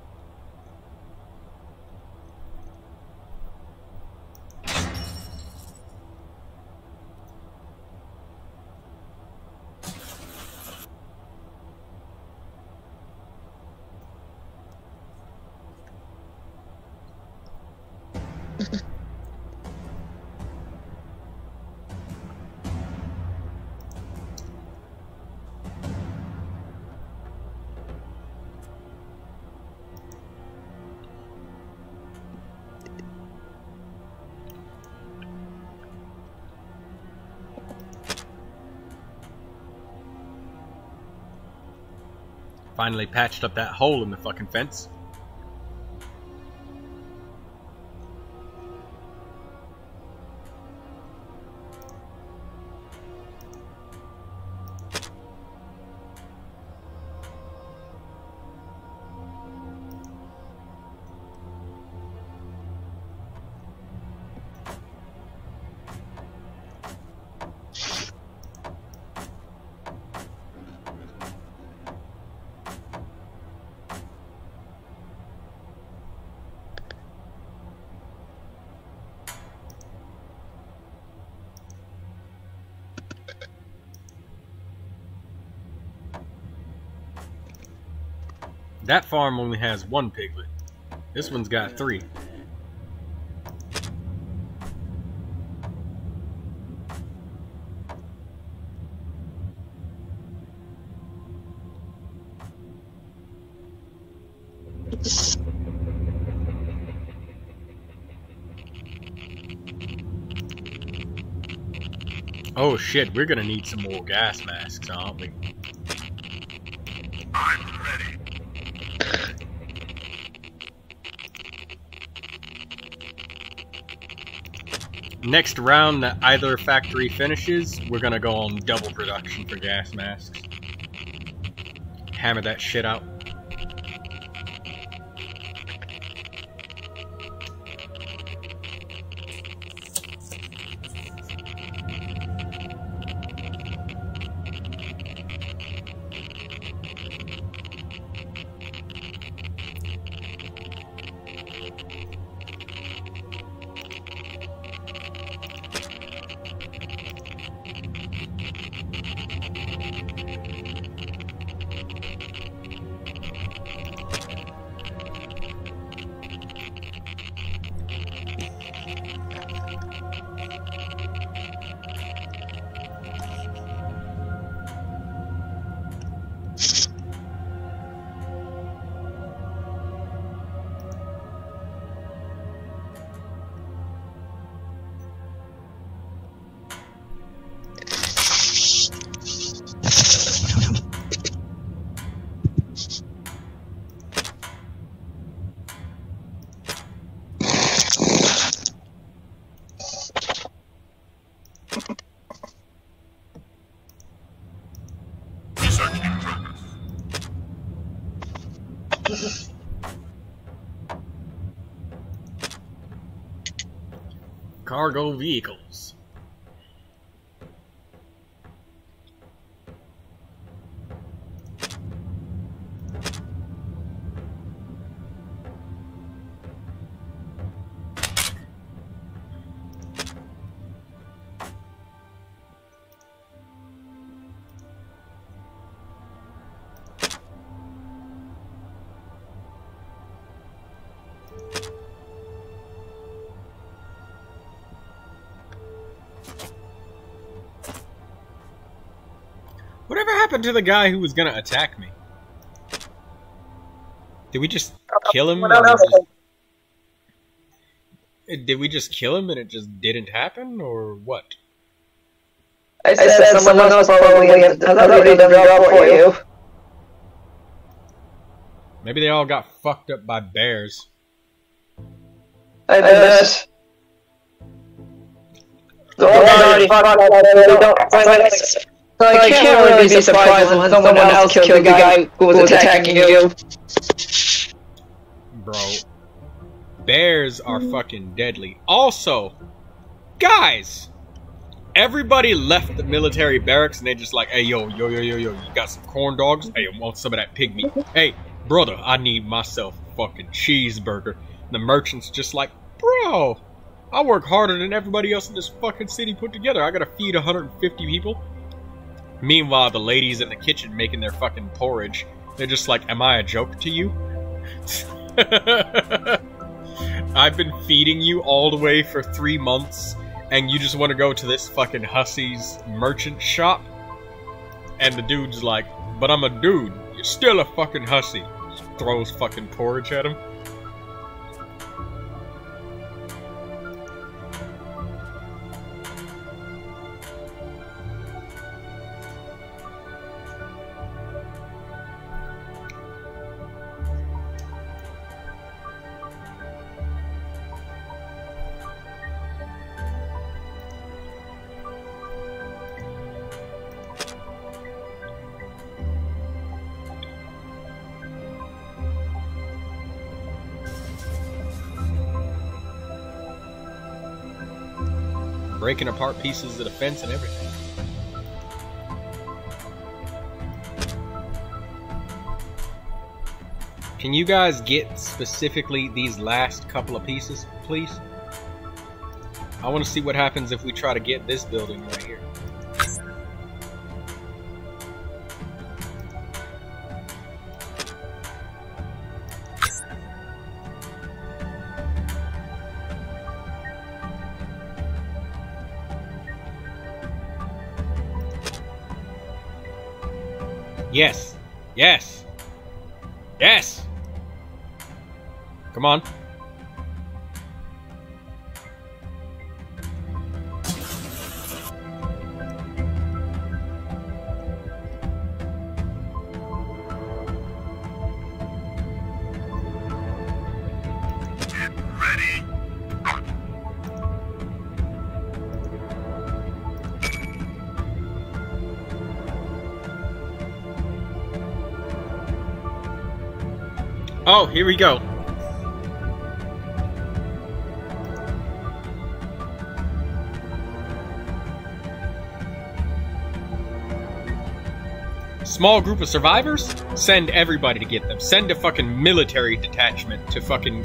Finally patched up that hole in the fucking fence. That farm only has one piglet. This one's got three. Oh shit, we're gonna need some more gas masks, aren't we? Next round that either factory finishes, we're gonna go on double production for gas masks. Hammer that shit out. Cargo vehicles. Happened to the guy who was gonna attack me? Did we just kill him? What and just- eh, Did we just kill him and it just didn't happen, or what? I said, someone else probably has already done the job for you. Maybe they all got fucked up by bears. I bet. The one already fucked up, they don't find it. So I can't really be surprised when someone else killed the guy who was attacking you. Bro. Bears are fucking deadly. Also, guys, everybody left the military barracks and they just like, hey, yo, yo, yo, yo, yo, you got some corn dogs? Hey, I want some of that pig meat. Hey, brother, I need myself a fucking cheeseburger. The merchant's just like, bro, I work harder than everybody else in this fucking city put together. I gotta feed 150 people. Meanwhile, the ladies in the kitchen making their fucking porridge, they're just like, am I a joke to you? I've been feeding you all the way for three months, and you just want to go to this fucking hussy's merchant shop? And the dude's like, but I'm a dude. You're still a fucking hussy. Throws fucking porridge at him. Breaking apart pieces of the fence and everything. Can you guys get specifically these last couple of pieces, please? I want to see what happens if we try to get this building right here. Come on. Oh, here we go. Small group of survivors? Send everybody to get them. Send a fucking military detachment to fucking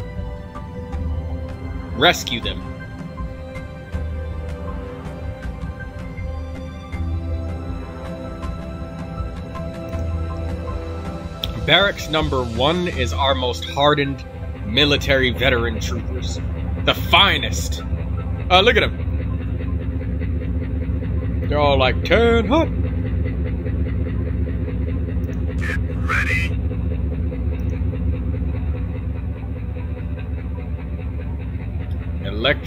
rescue them. Barracks number one is our most hardened military veteran troopers. The finest. Uh, look at them. They're all like, turn hot. Ready?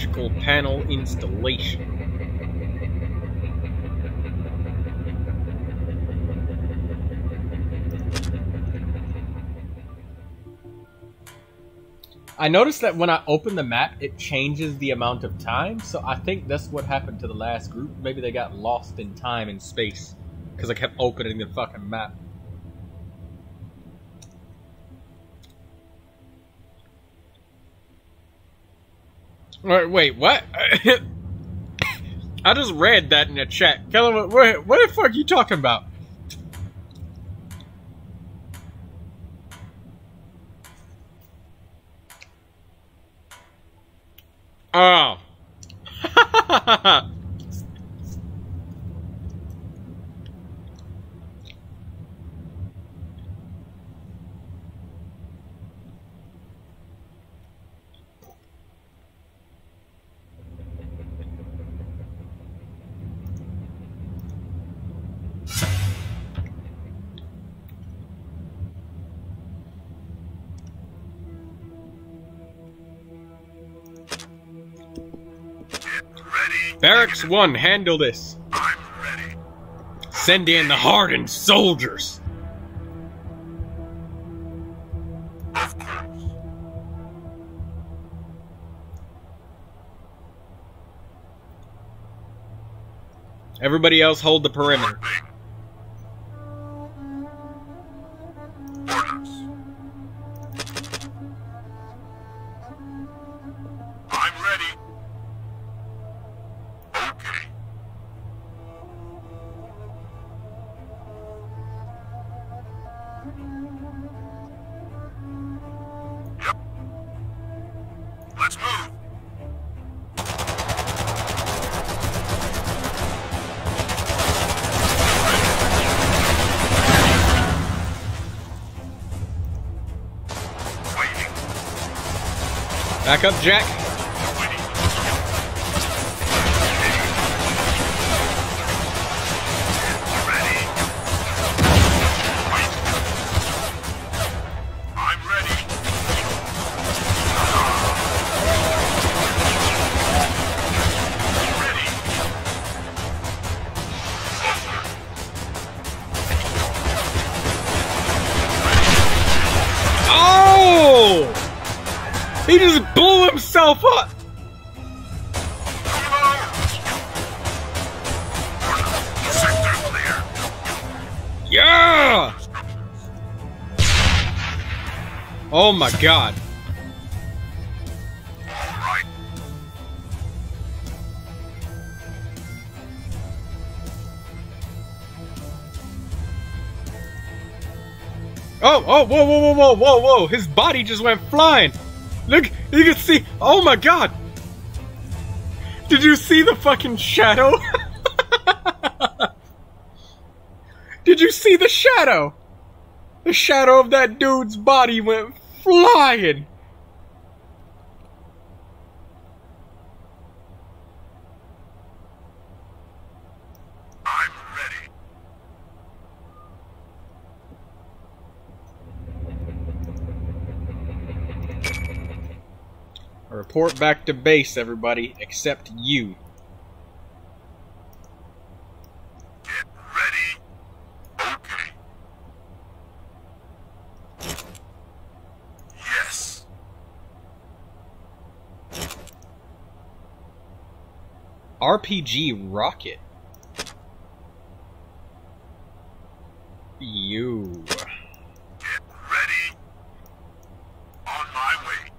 Electrical panel installation. I noticed that when I open the map, it changes the amount of time. So I think that's what happened to the last group. Maybe they got lost in time and space because I kept opening the fucking map. Wait, what? I just read that in the chat. Kellen, what, what, what the fuck are you talking about? 1, handle this. I'm ready. Send in the hardened soldiers. Of course. Everybody else hold the perimeter. Up, Jack. god. Oh, oh, whoa, whoa, whoa, whoa, whoa, whoa. His body just went flying. Look, you can see. Oh my god. Did you see the fucking shadow? Did you see the shadow? The shadow of that dude's body went flying! I'm ready. Report back to base, everybody, except you. Get ready. Okay. Yes. RPG Rocket. You. Get ready. On my way.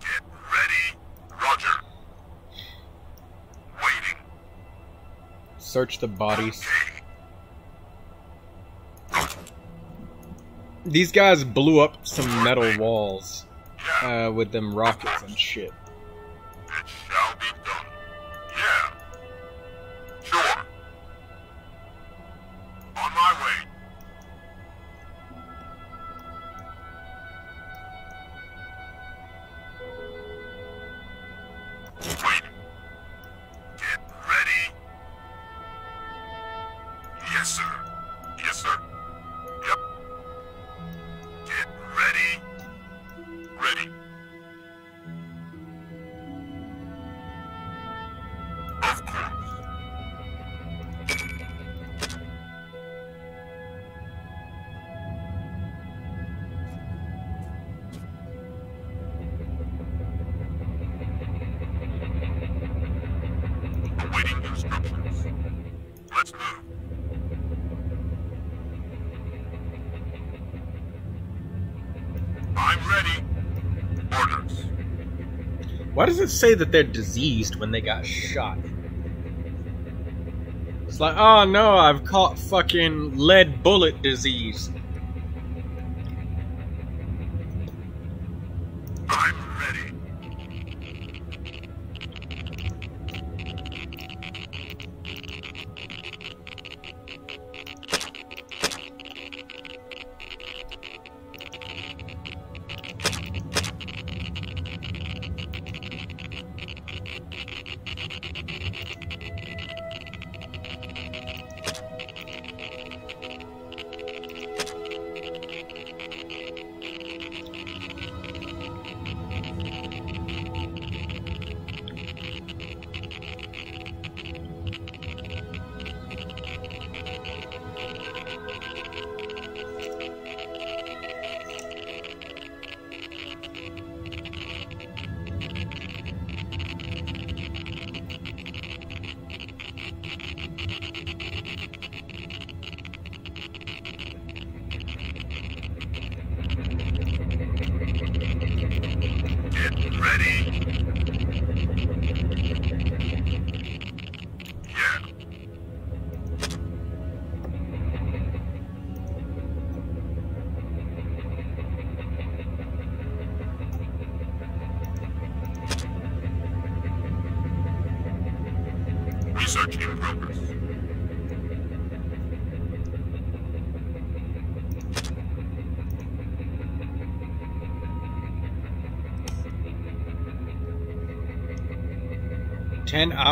Get ready. Roger. Waiting. Search the bodies. Okay. These guys blew up some metal walls. Uh, with them rockets and shit. Why does it say that they're diseased when they got shot? It's like, oh no, I've caught fucking lead bullet disease.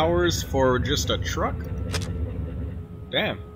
Hours for just a truck? Damn.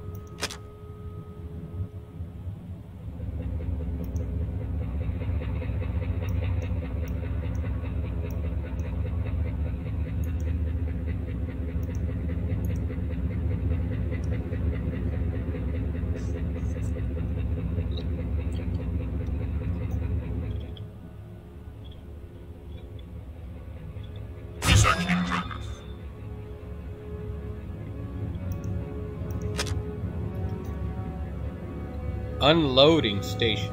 Unloading station.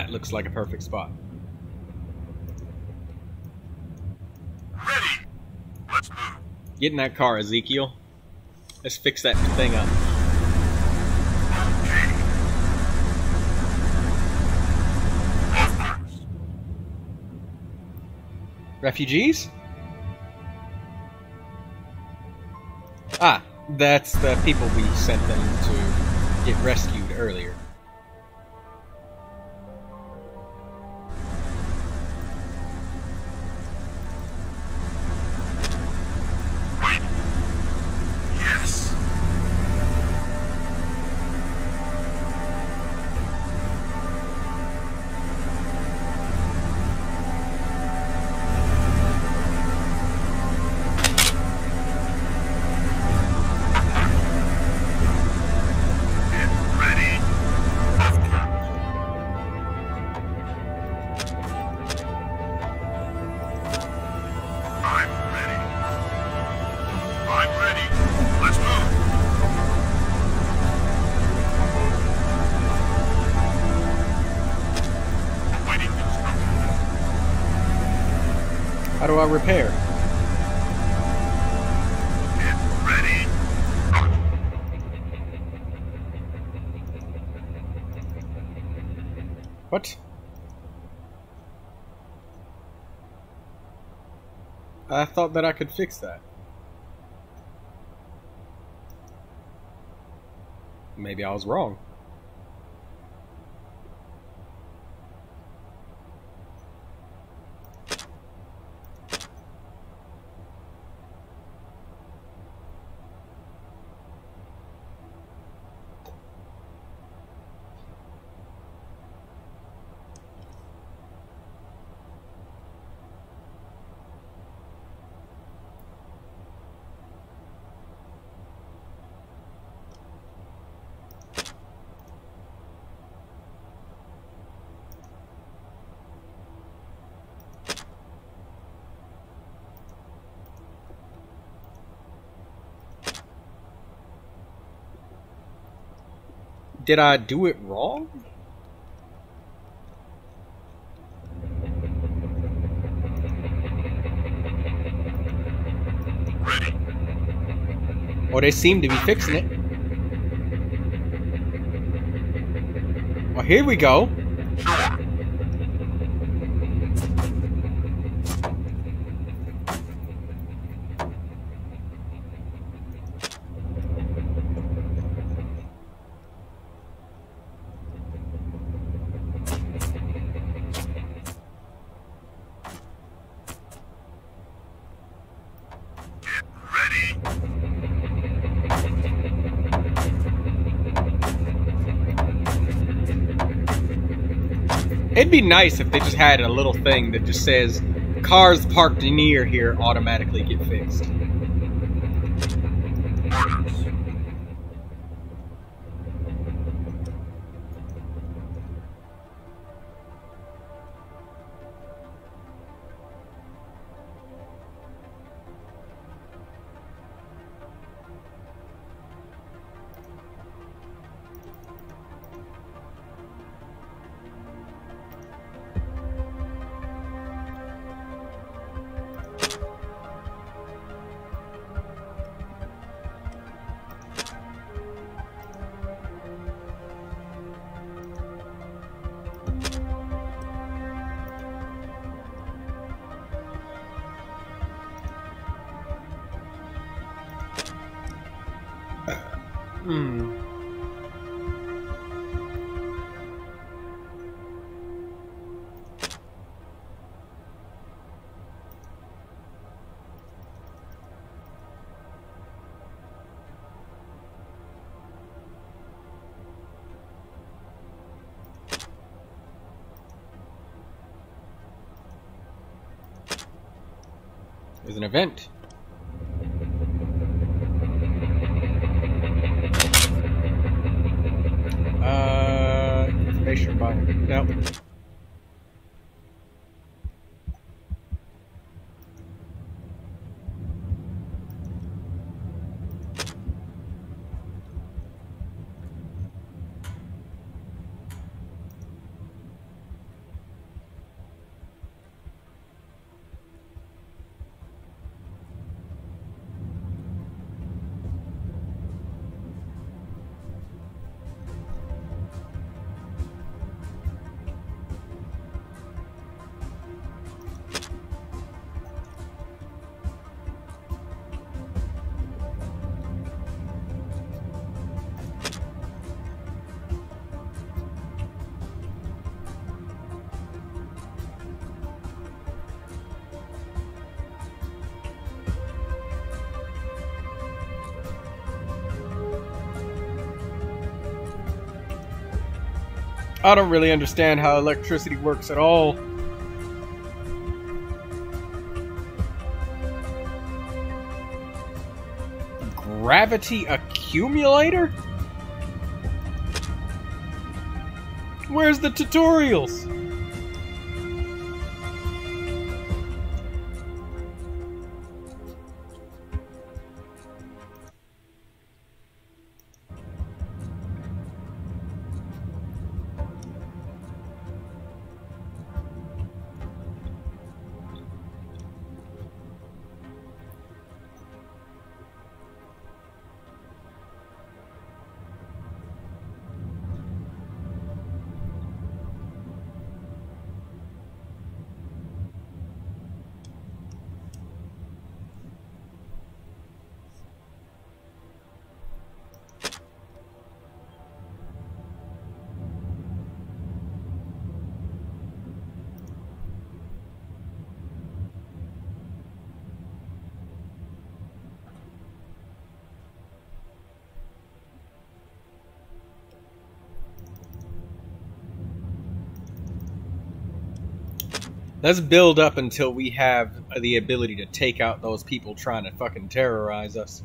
That looks like a perfect spot. Ready. Let's move. Get in that car, Ezekiel. Let's fix that thing up. Okay. Of course. Refugees? Ah, that's the people we sent them to get rescued earlier. That I could fix that. Maybe I was wrong. Did I do it wrong? Or they seem to be fixing it. Well, here we go. Sure. Get ready. It'd be nice if they just had a little thing that just says cars parked near here automatically get fixed. An event. I don't really understand how electricity works at all. Gravity accumulator? Where's the tutorials? Let's build up until we have the ability to take out those people trying to fucking terrorize us.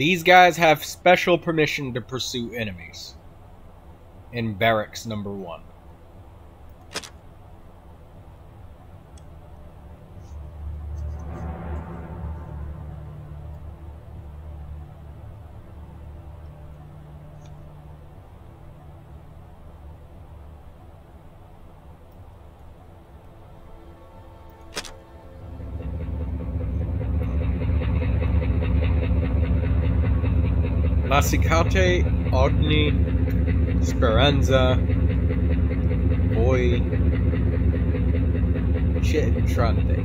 These guys have special permission to pursue enemies. In barracks number one. Lasicate, Ogni, Speranza, Boy, Citrante.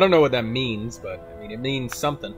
I don't know what that means, but I mean, it means something.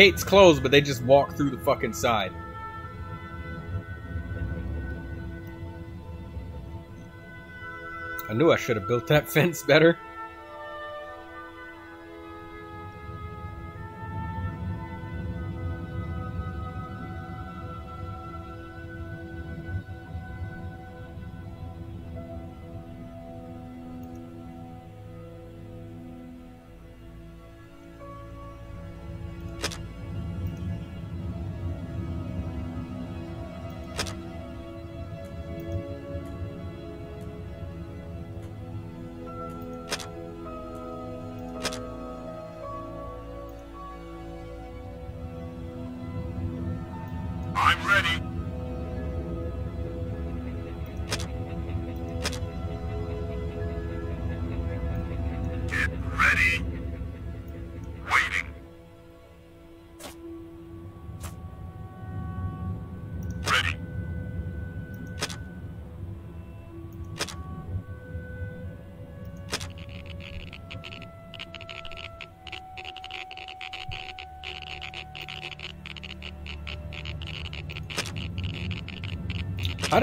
Gates closed, but they just walk through the fucking side. I knew I should have built that fence better.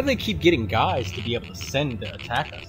Do they keep getting guys to be able to send to attack us?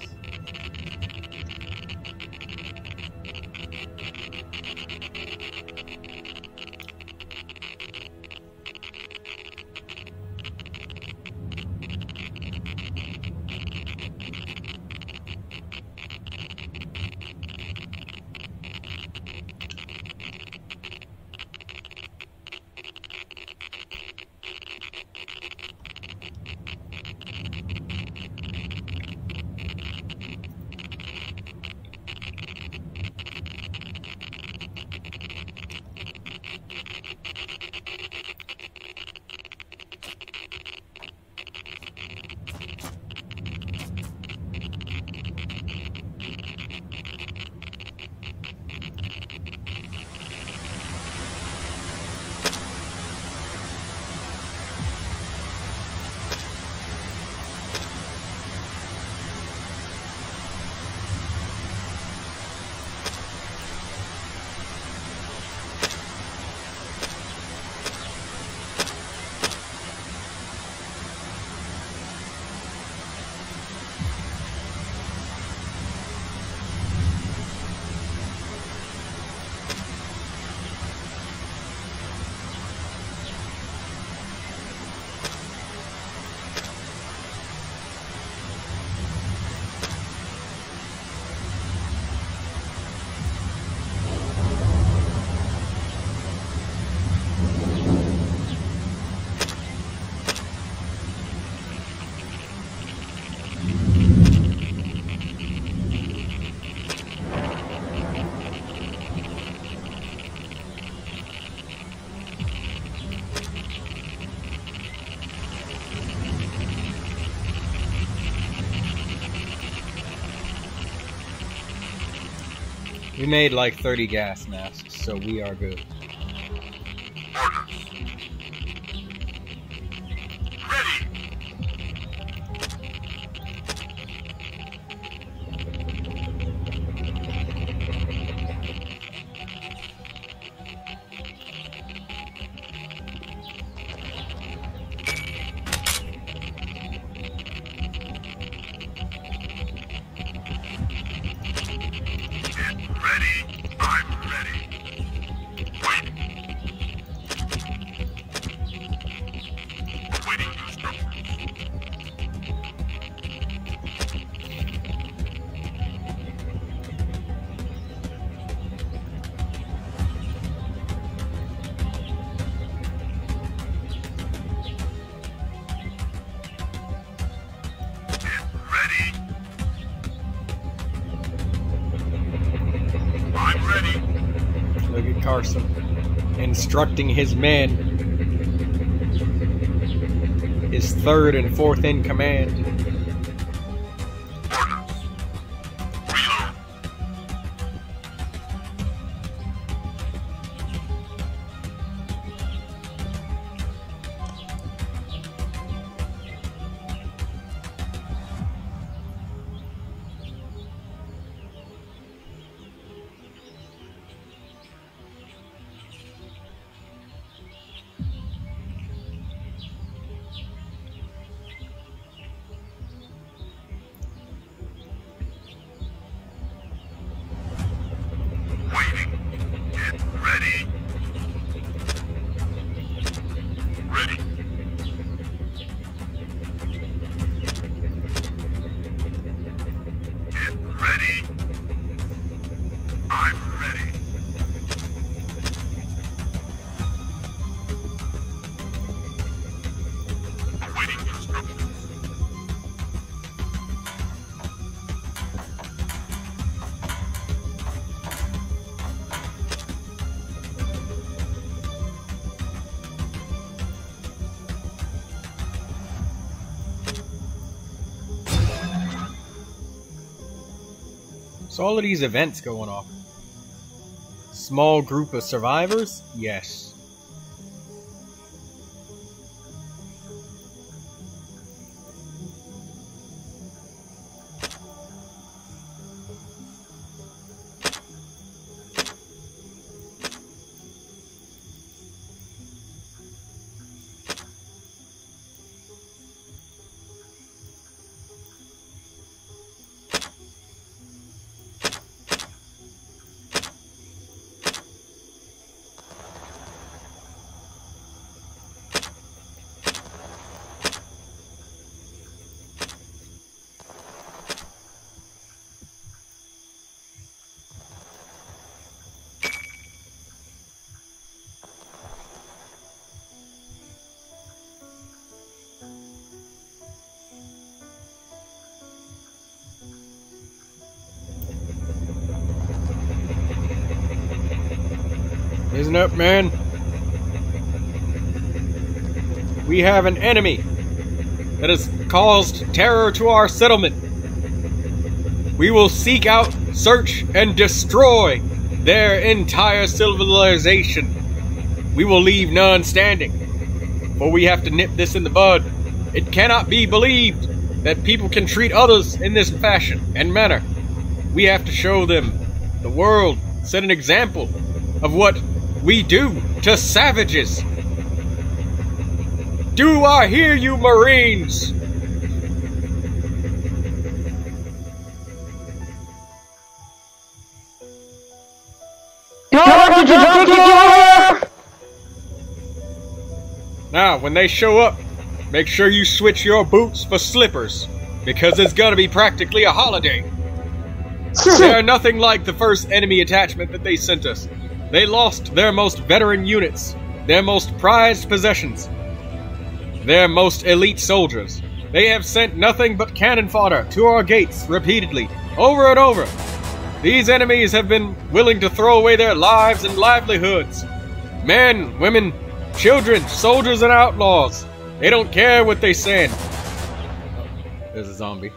Made like 30 gas masks, so we are good. Instructing his men, his third and fourth in command. So all of these events going off. Small group of survivors? Yes. Isn't it, man? We have an enemy that has caused terror to our settlement. We will seek out, search, and destroy their entire civilization. We will leave none standing, for we have to nip this in the bud. It cannot be believed that people can treat others in this fashion and manner. We have to show them, the world, set an example of what we do to savages. Do I hear you, Marines? Now, when they show up, make sure you switch your boots for slippers, because it's gonna be practically a holiday. They are nothing like the first enemy attachment that they sent us. They lost their most veteran units, their most prized possessions, their most elite soldiers. They have sent nothing but cannon fodder to our gates repeatedly, over and over. These enemies have been willing to throw away their lives and livelihoods. Men, women, children, soldiers, and outlaws. They don't care what they send. There's a zombie.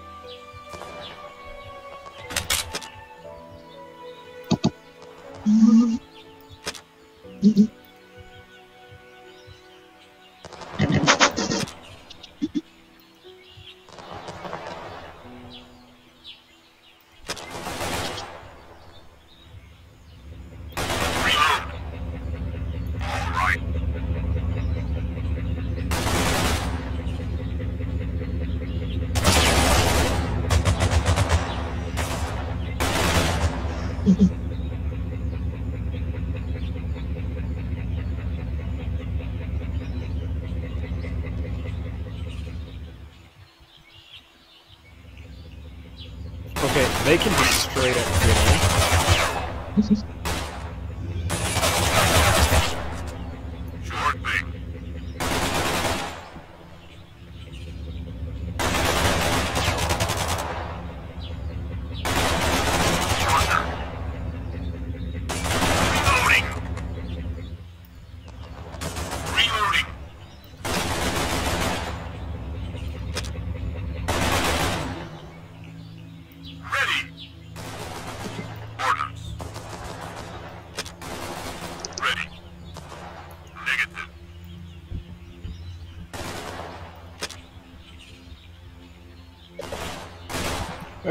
They can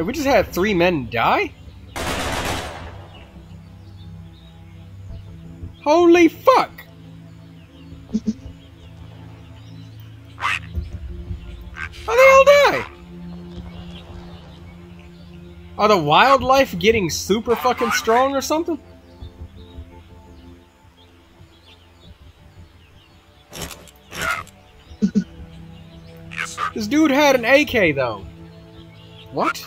Wait, we just had three men die? Holy fuck! How they all die? Are the wildlife getting super fucking strong or something? Yes. This dude had an AK though. What?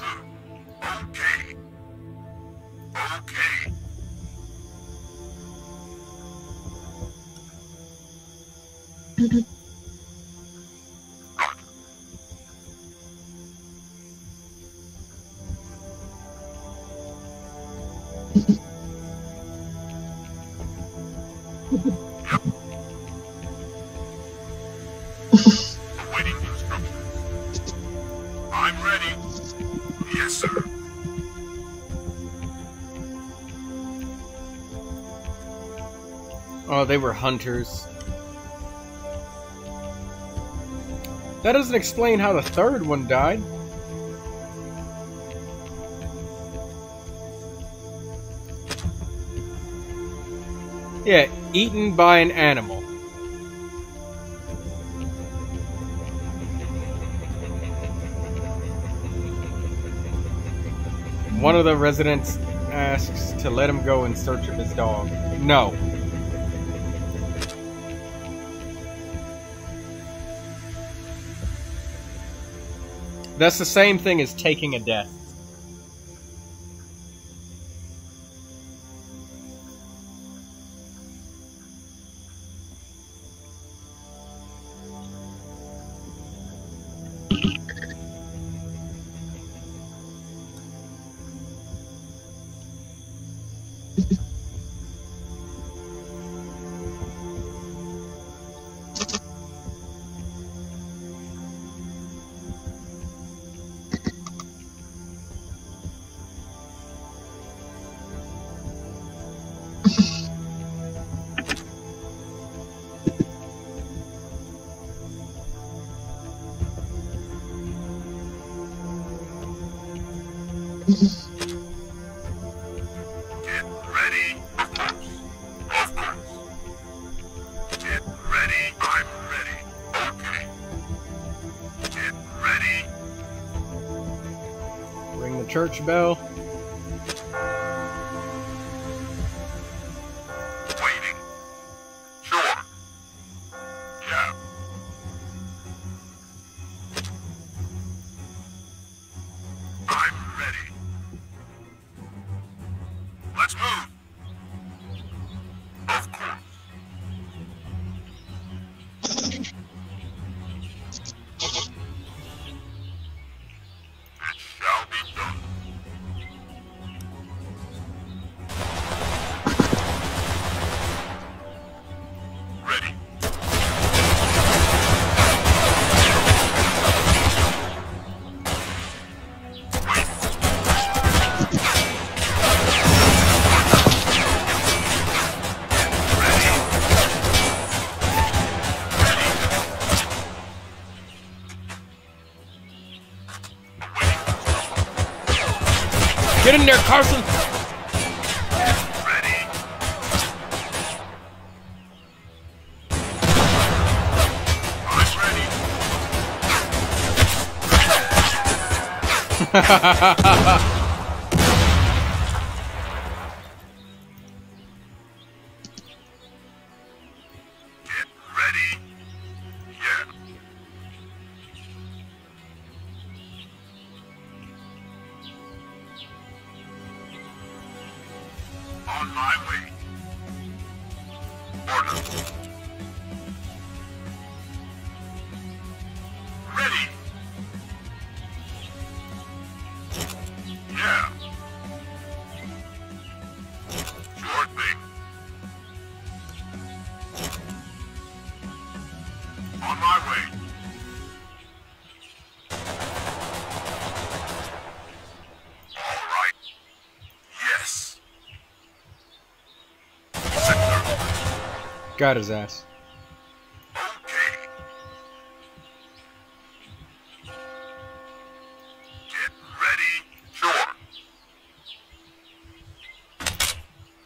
Awaiting instructions. I'm ready. Yes, sir. Oh, they were hunters. That doesn't explain how the third one died. Yeah, eaten by an animal. One of the residents asks to let him go in search of his dog. No. That's the same thing as taking a death. Church bell. Ha ha ha ha ha! got his ass.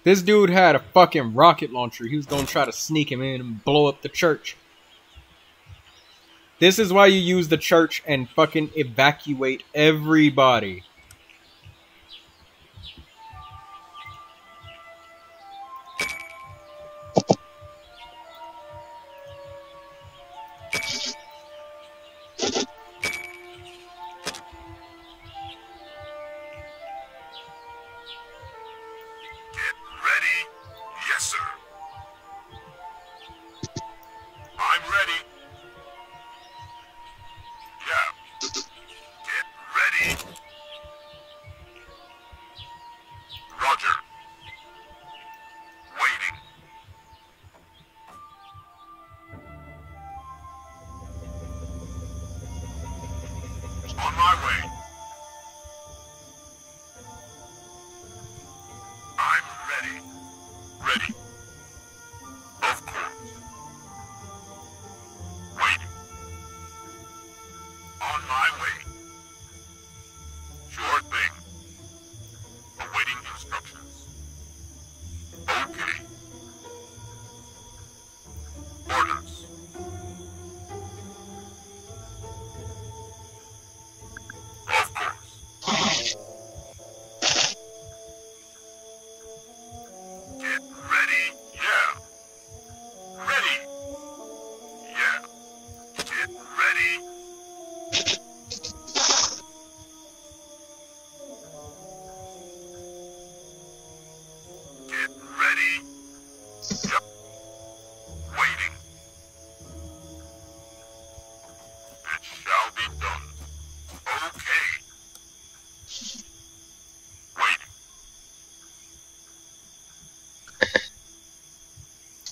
This dude had a fucking rocket launcher. He was gonna try to sneak him in and blow up the church. This is why you use the church and fucking evacuate everybody.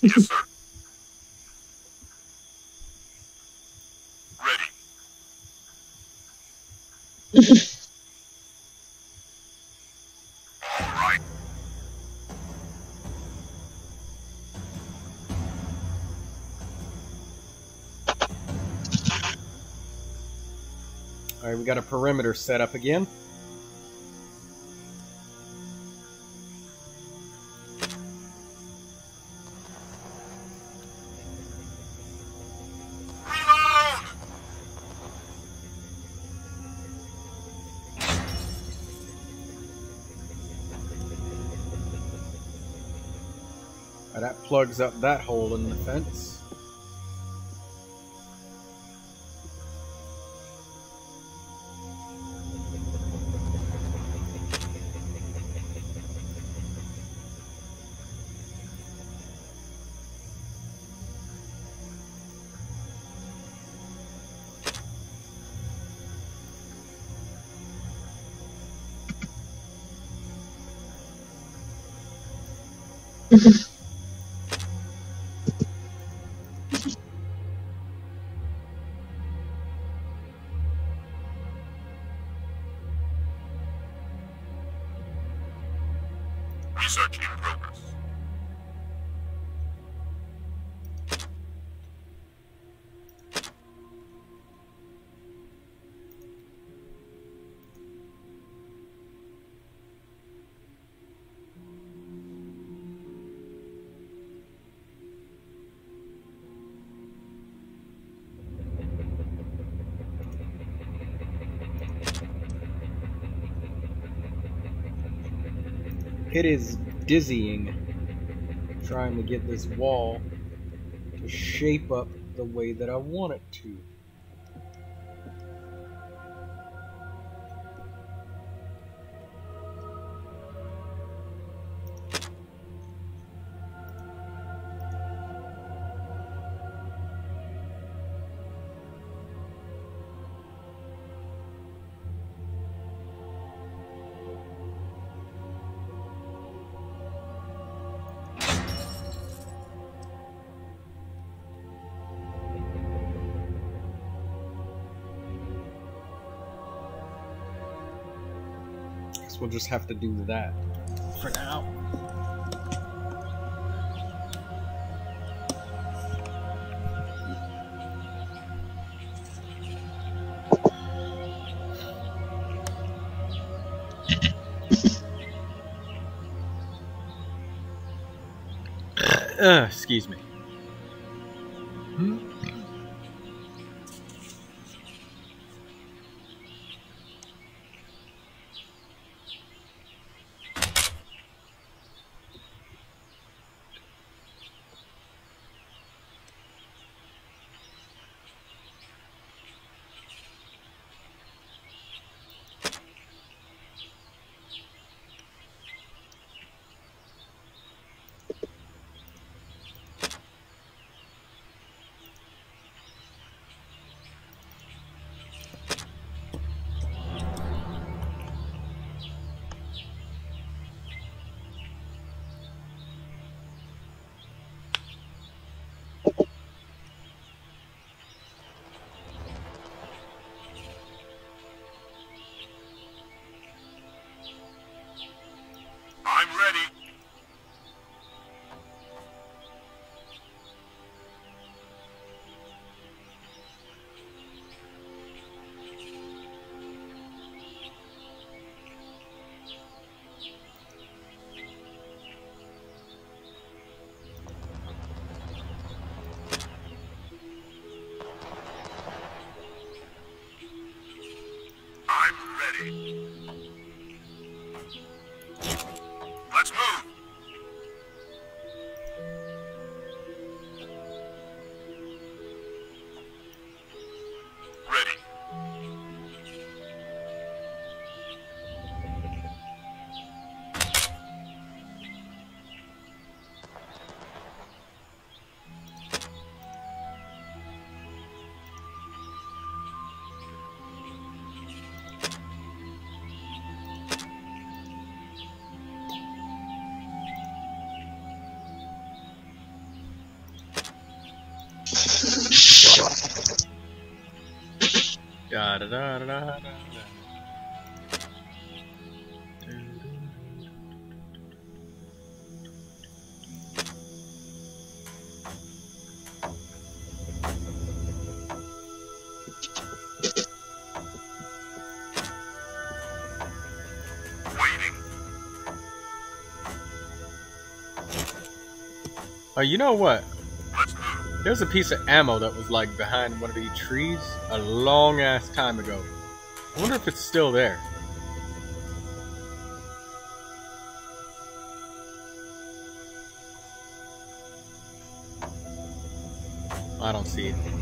Ready. All right. We got a perimeter set up again. Plugs up that hole in the fence. It is dizzying trying to get this wall to shape up the way that I want it to. We'll just have to do that for now. Uh, excuse me. Ready. Da da da da da da. Oh, you know what? There's a piece of ammo that was like behind one of these trees a long ass time ago. I wonder if it's still there. I don't see it.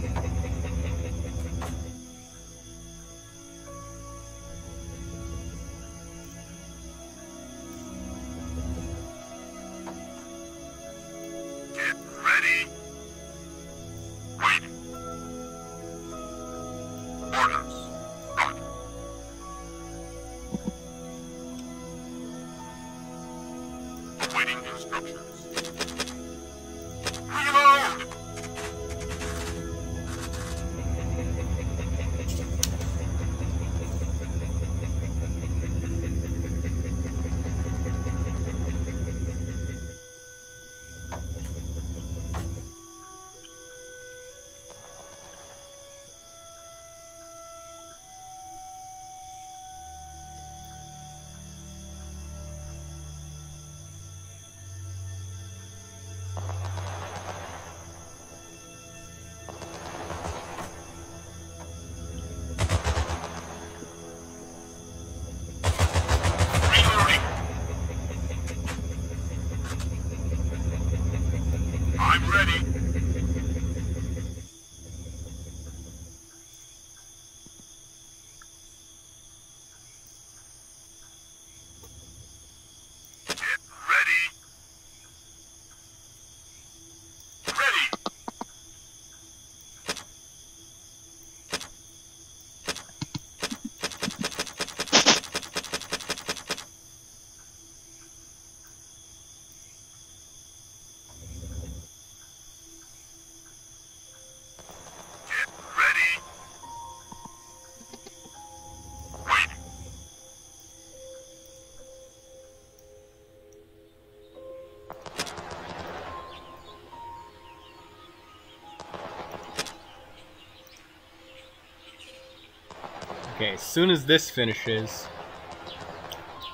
Okay, as soon as this finishes,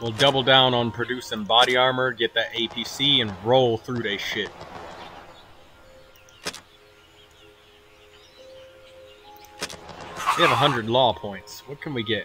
we'll double down on producing body armor, get that APC, and roll through this shit. We have 100 law points. What can we get?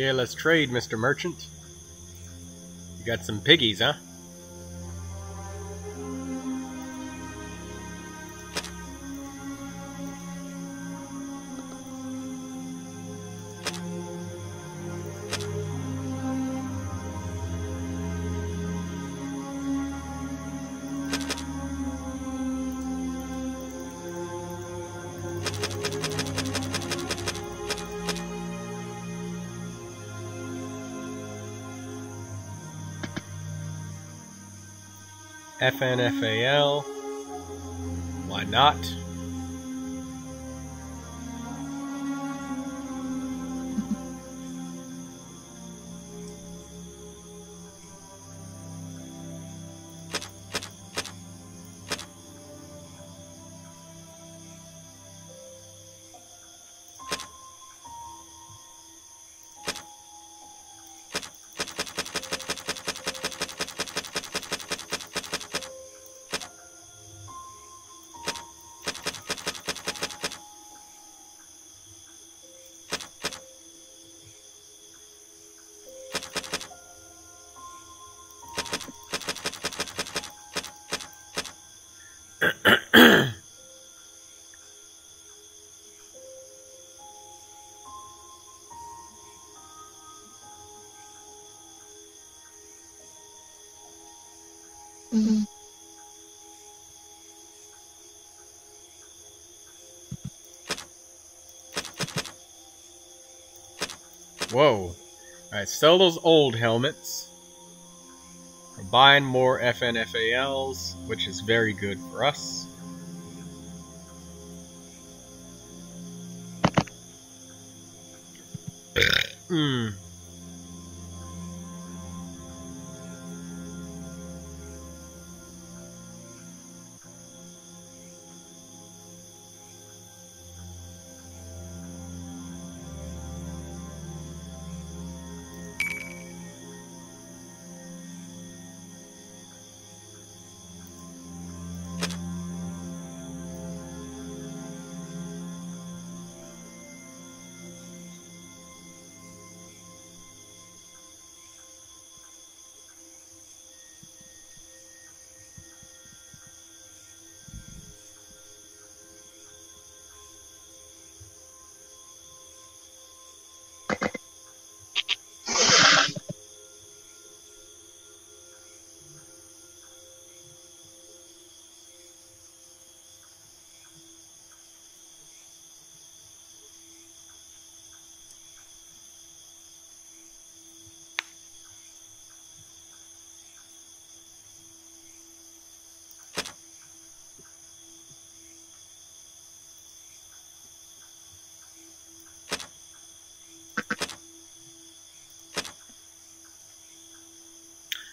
Yeah, let's trade, Mr. Merchant. You got some piggies, huh? FN FAL. Why not? Mhm. Whoa. Alright, sell those old helmets. We're buying more FN FALs, which is very good for us.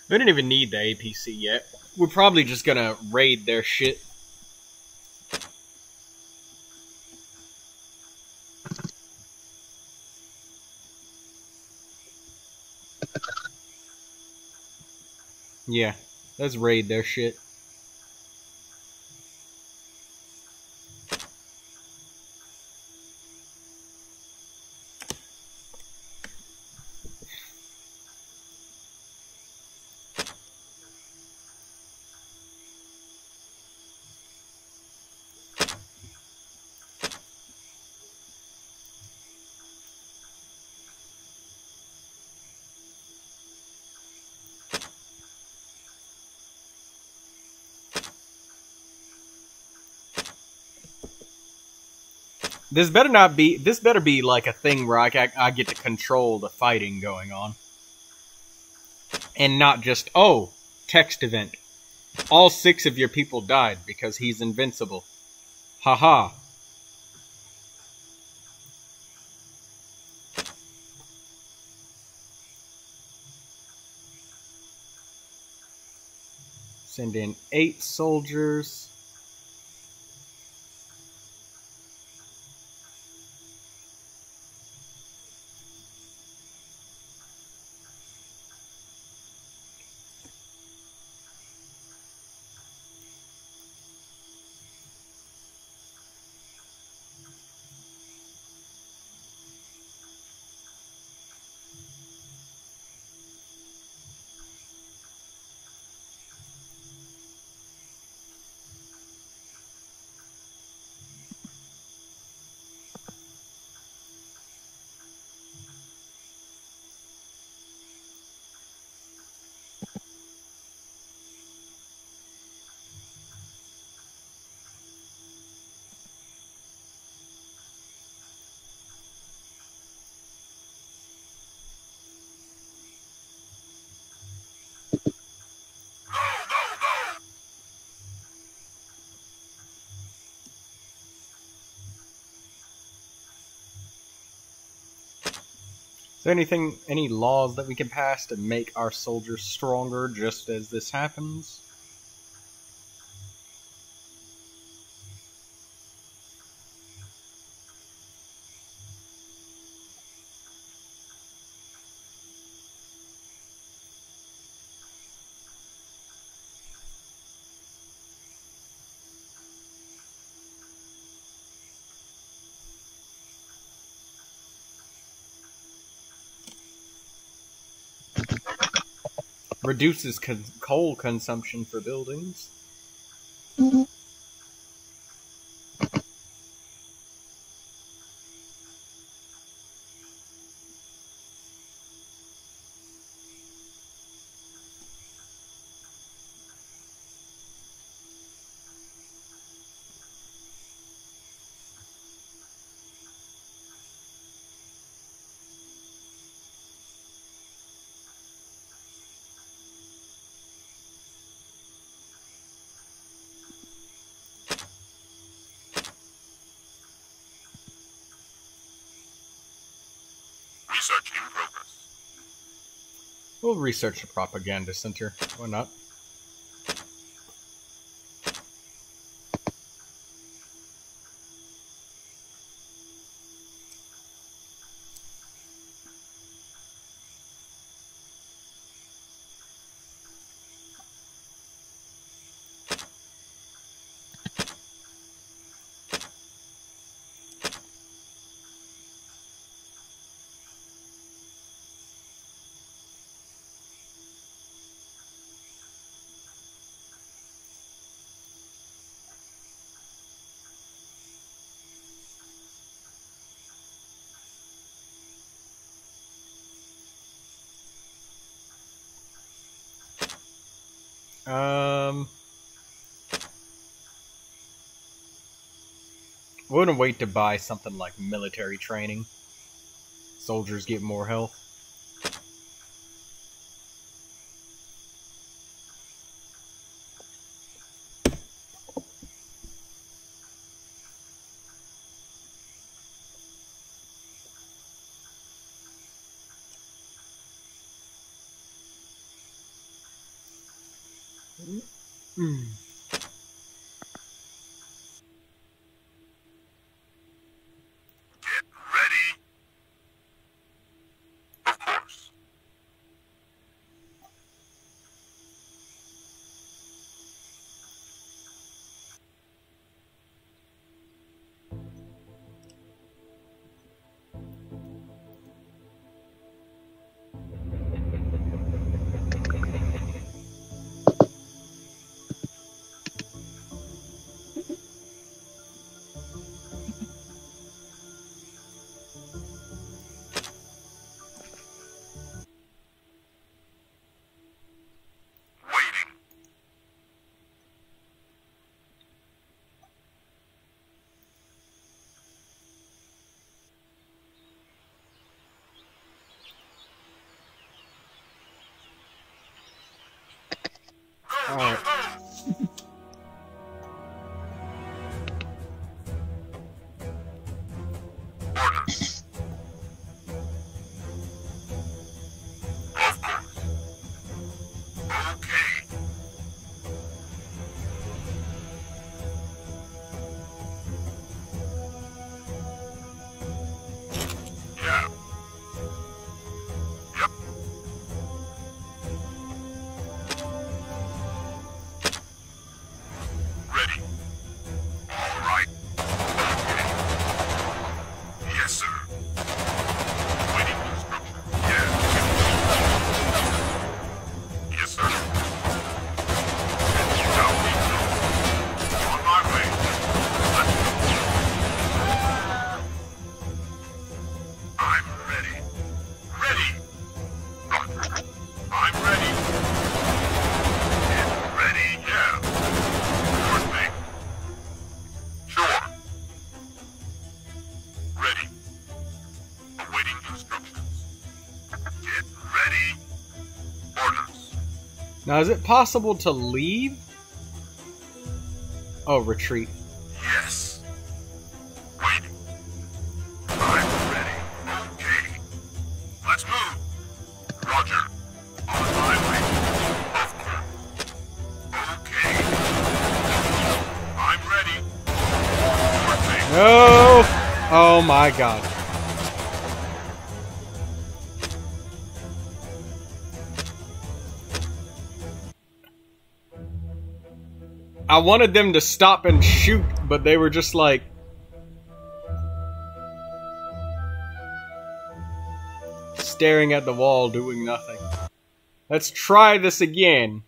We didn't even need the APC yet. We're probably just gonna raid their shit. Yeah, let's raid their shit. This better not be. This better be like a thing where I, I, I get to control the fighting going on, and not just oh text event. All six of your people died because he's invincible. Haha. -Ha. Send in eight soldiers. There anything, any laws that we can pass to make our soldiers stronger just as this happens? Reduces con- coal consumption for buildings. Research in progress. We'll research the propaganda center. Why not? Um, wouldn't wait to buy something like military training. Soldiers get more health. All right. Now, is it possible to leave? Oh, retreat. Yes. I'm ready. Okay. Let's move. Roger. On my way. Okay. I'm ready. Sure thing. No! Oh my god. I wanted them to stop and shoot, but they were just like. staring at the wall, doing nothing. Let's try this again.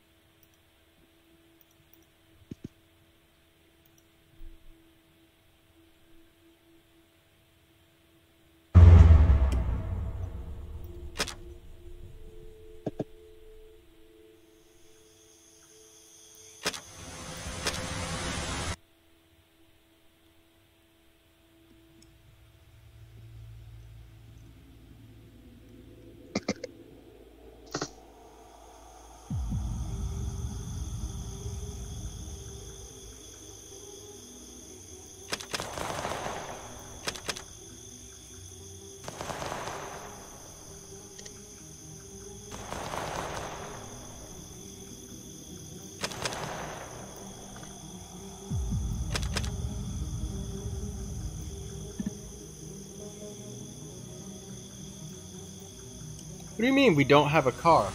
What do you mean we don't have a car?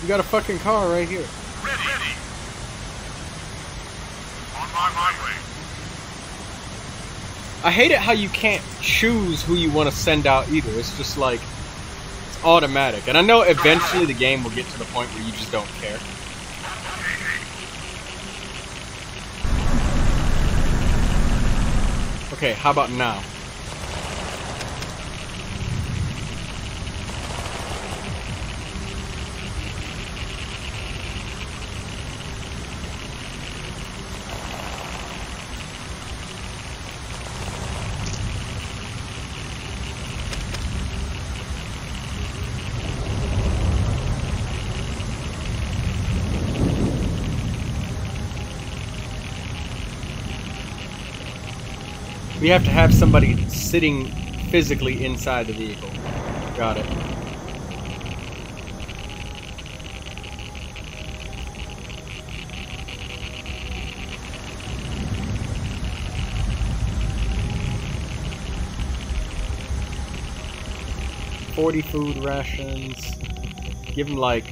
We got a fucking car right here. Ready. Ready. On my, my way. I hate it how you can't choose who you want to send out either. It's just like it's automatic. And I know eventually the game will get to the point where you just don't care. Okay, how about now? You have to have somebody sitting physically inside the vehicle. Got it. Forty food rations. Give them like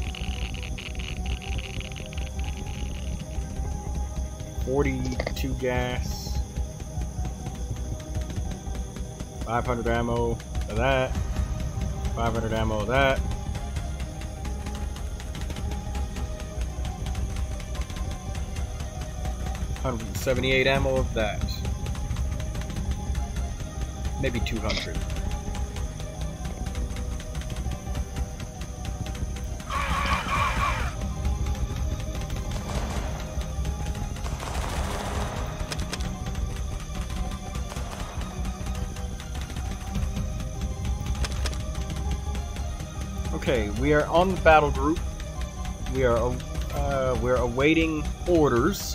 forty-two gas. 500 ammo of that. 500 ammo of that. Hundred seventy-eight ammo of that. Maybe two hundred. We are on the battle group. We are uh, we're awaiting orders.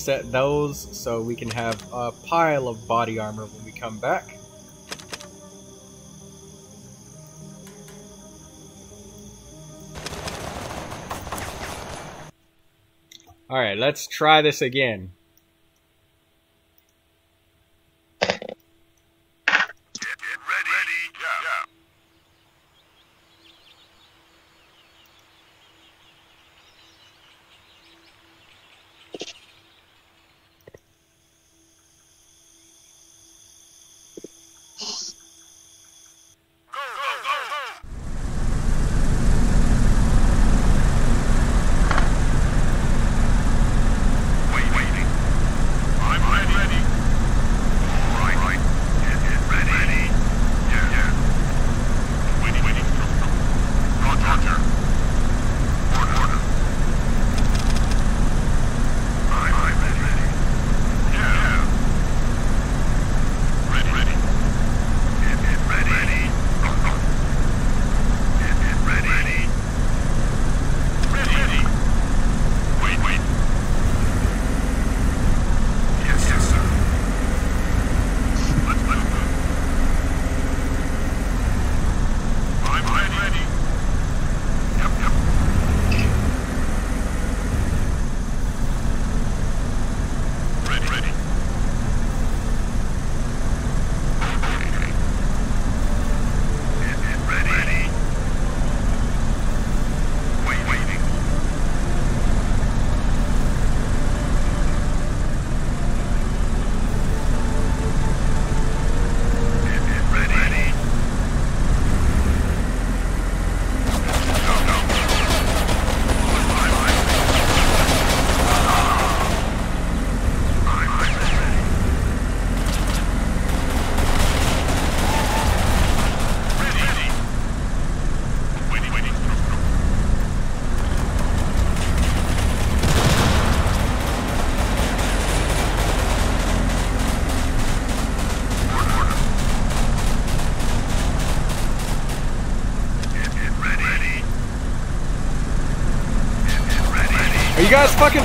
Reset those so we can have a pile of body armor when we come back. Alright, let's try this again.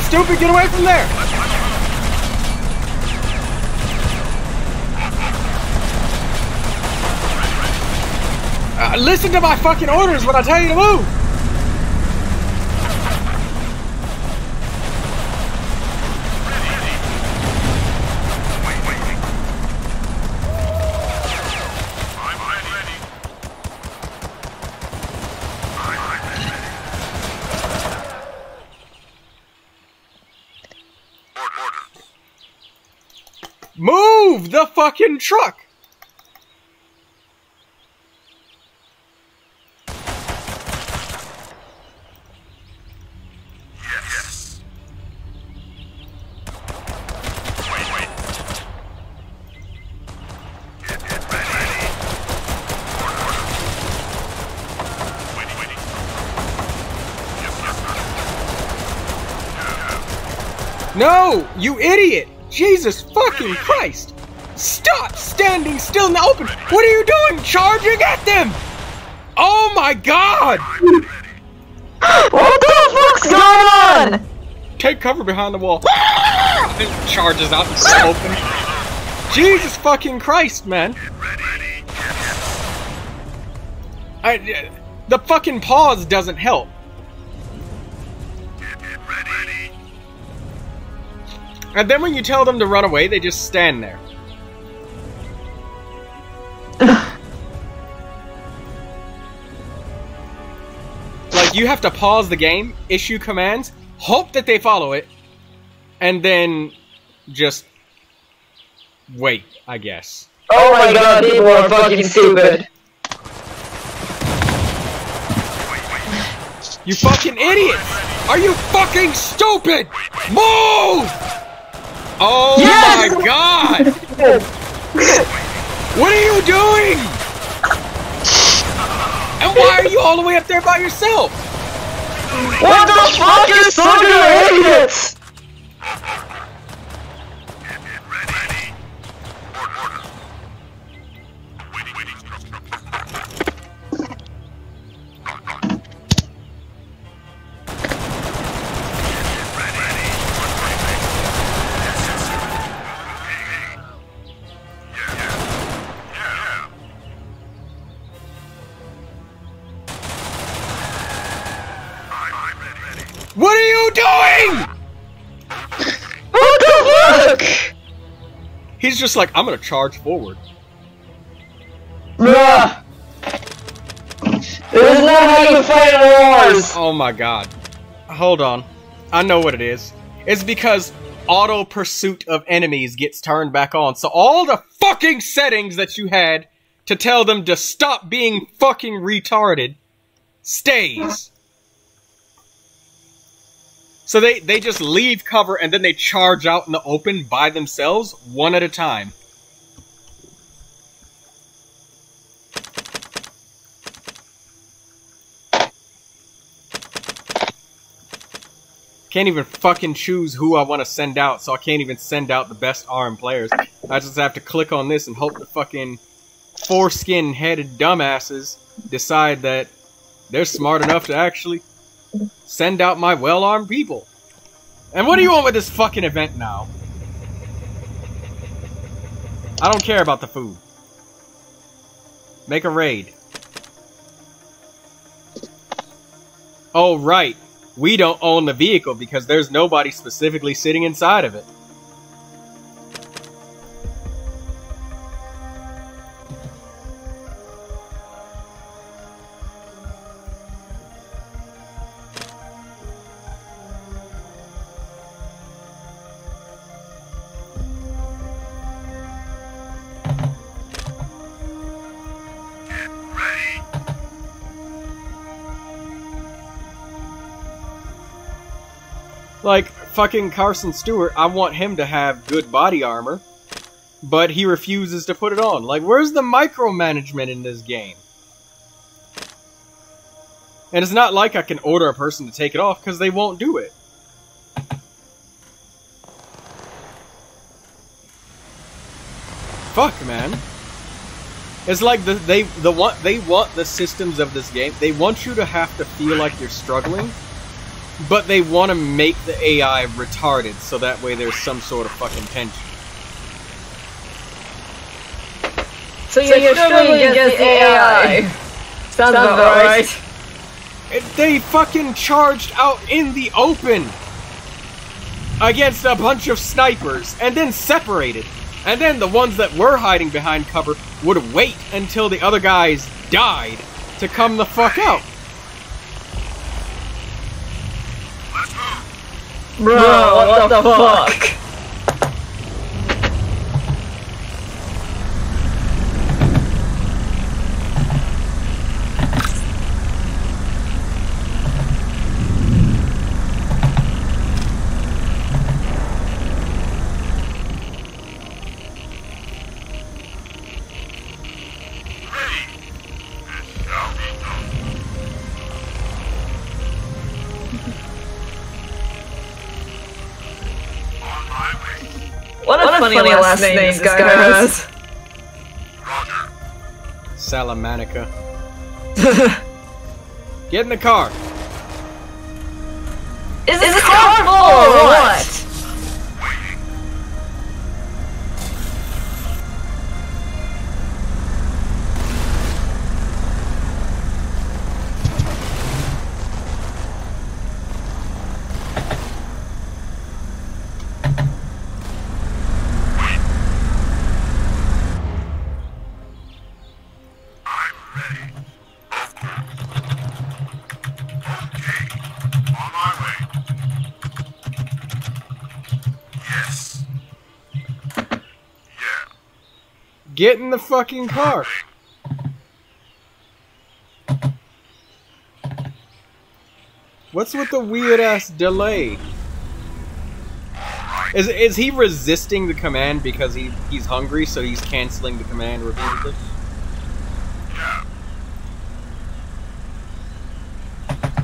Stupid, get away from there! Uh, listen to my fucking orders when I tell you to move! freaking truck. No! You idiot! Jesus fucking Christ! Standing still in the open! What are you doing? Charging at them! Oh my god! What the fuck's going on? Take cover behind the wall. And charges out and open. Jesus fucking Christ, man! I, the fucking pause doesn't help. And then when you tell them to run away, they just stand there. You have to pause the game, issue commands, hope that they follow it, and then just wait, I guess. Oh my god, people are fucking stupid. You fucking idiots! Are you fucking stupid? Move! Oh Yes! my god! What are you doing? And why are you all the way up there by yourself? What the fuck is such an idiots? Doing? What the fuck? He's just like, I'm gonna charge forward. Bruh. This is not how you fight wars. Oh my god. Hold on. I know what it is. It's because auto pursuit of enemies gets turned back on. So all the fucking settings that you had to tell them to stop being fucking retarded stays. So they, they just leave cover and then they charge out in the open by themselves, one at a time. Can't even fucking choose who I want to send out, so I can't even send out the best armed players. I just have to click on this and hope the fucking foreskin-headed dumbasses decide that they're smart enough to actually send out my well-armed people. And what do you want with this fucking event now? I don't care about the food. Make a raid. Oh, right. We don't own the vehicle because there's nobody specifically sitting inside of it. Like, fucking Carson Stewart, I want him to have good body armor, but he refuses to put it on. Like, where's the micromanagement in this game? And it's not like I can order a person to take it off, because they won't do it. Fuck, man. It's like the, they the want they want the systems of this game. They want you to have to feel like you're struggling, but they want to make the AI retarded so that way there's some sort of fucking tension. So you're, you're struggling against the AI. Sounds about right. It, they fucking charged out in the open against a bunch of snipers and then separated. And then the ones that were hiding behind cover would wait until the other guys died to come the fuck out. Bro, what, the, fuck? What funny, funny last, last name, name this guy has. Roger. Salamanica. Get in the car. Is this, Is this car full or what? Get in the fucking car. What's with the weird ass delay? Is is he resisting the command because he he's hungry, so he's canceling the command repeatedly?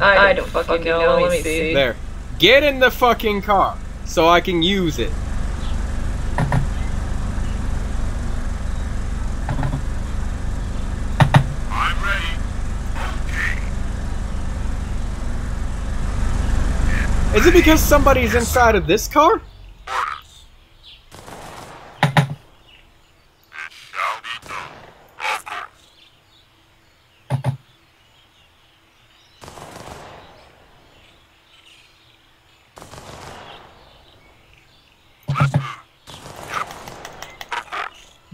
I, I don't fucking know. know. Let me see. There. Get in the fucking car so I can use it. Is it because somebody's inside of this car?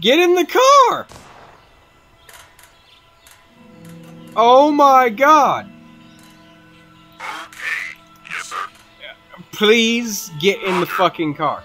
Get in the car! Oh my god! Please get in the fucking car.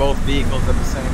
both vehicles at the same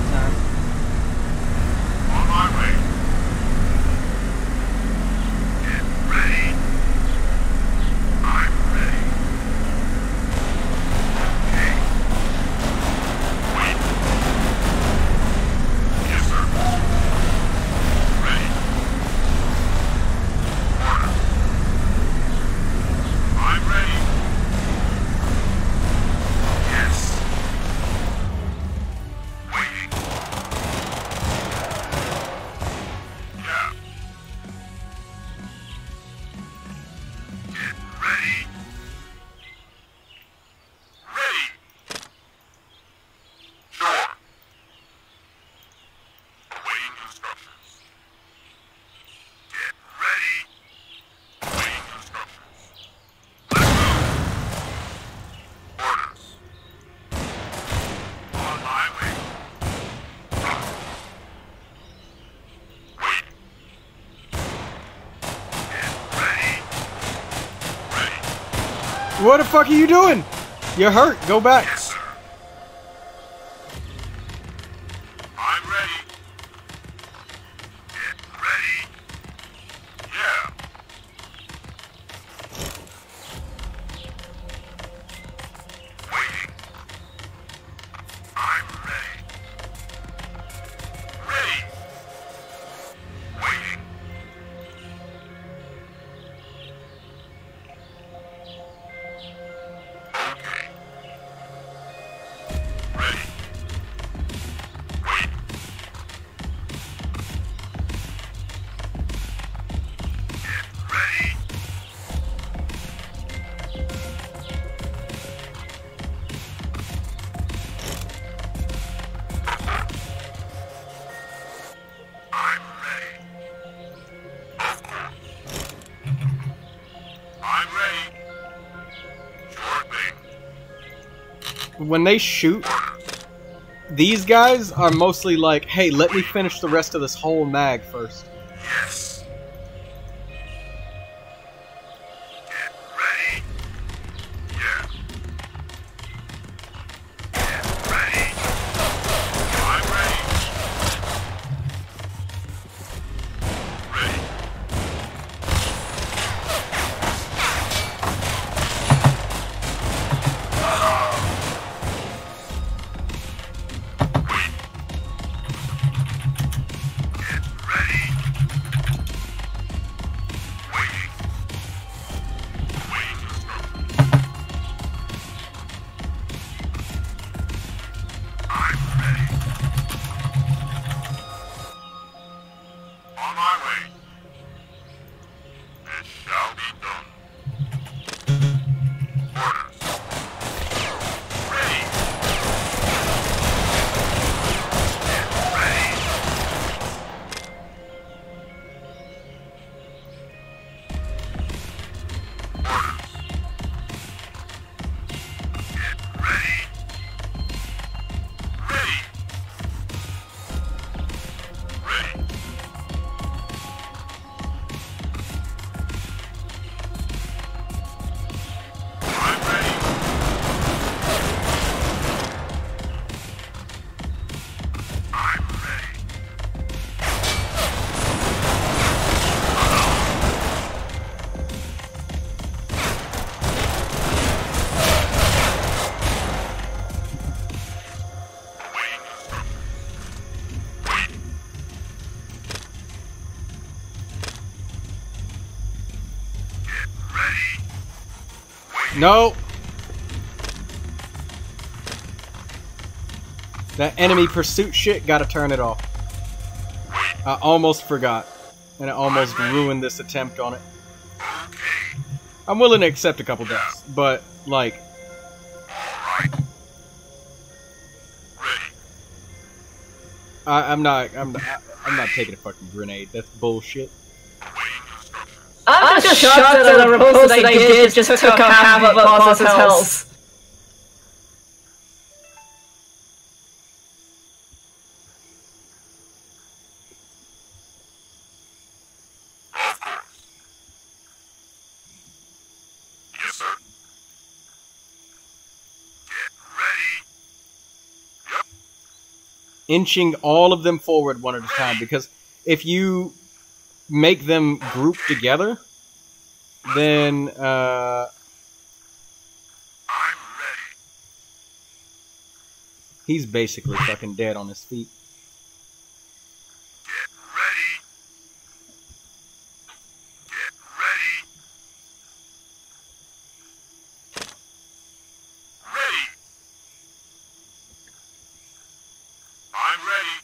What the fuck are you doing? You're hurt. Go back. When they shoot, these guys are mostly like, hey, let me finish the rest of this whole mag first. No. That enemy pursuit shit, gotta turn it off. I almost forgot. And it almost ruined this attempt on it. I'm willing to accept a couple deaths, but, like. I, I'm not, I'm not, I'm not taking a fucking grenade. That's bullshit. Awaiting instructions. I'm just shocked that the repulse that I did just took out half of boss's health. Of. Yes, sir. Get ready. inching all of them forward one at a time because if you make them group together, then uh, I'm ready. he's basically fucking dead on his feet. Get ready. Get ready. Ready. I'm ready.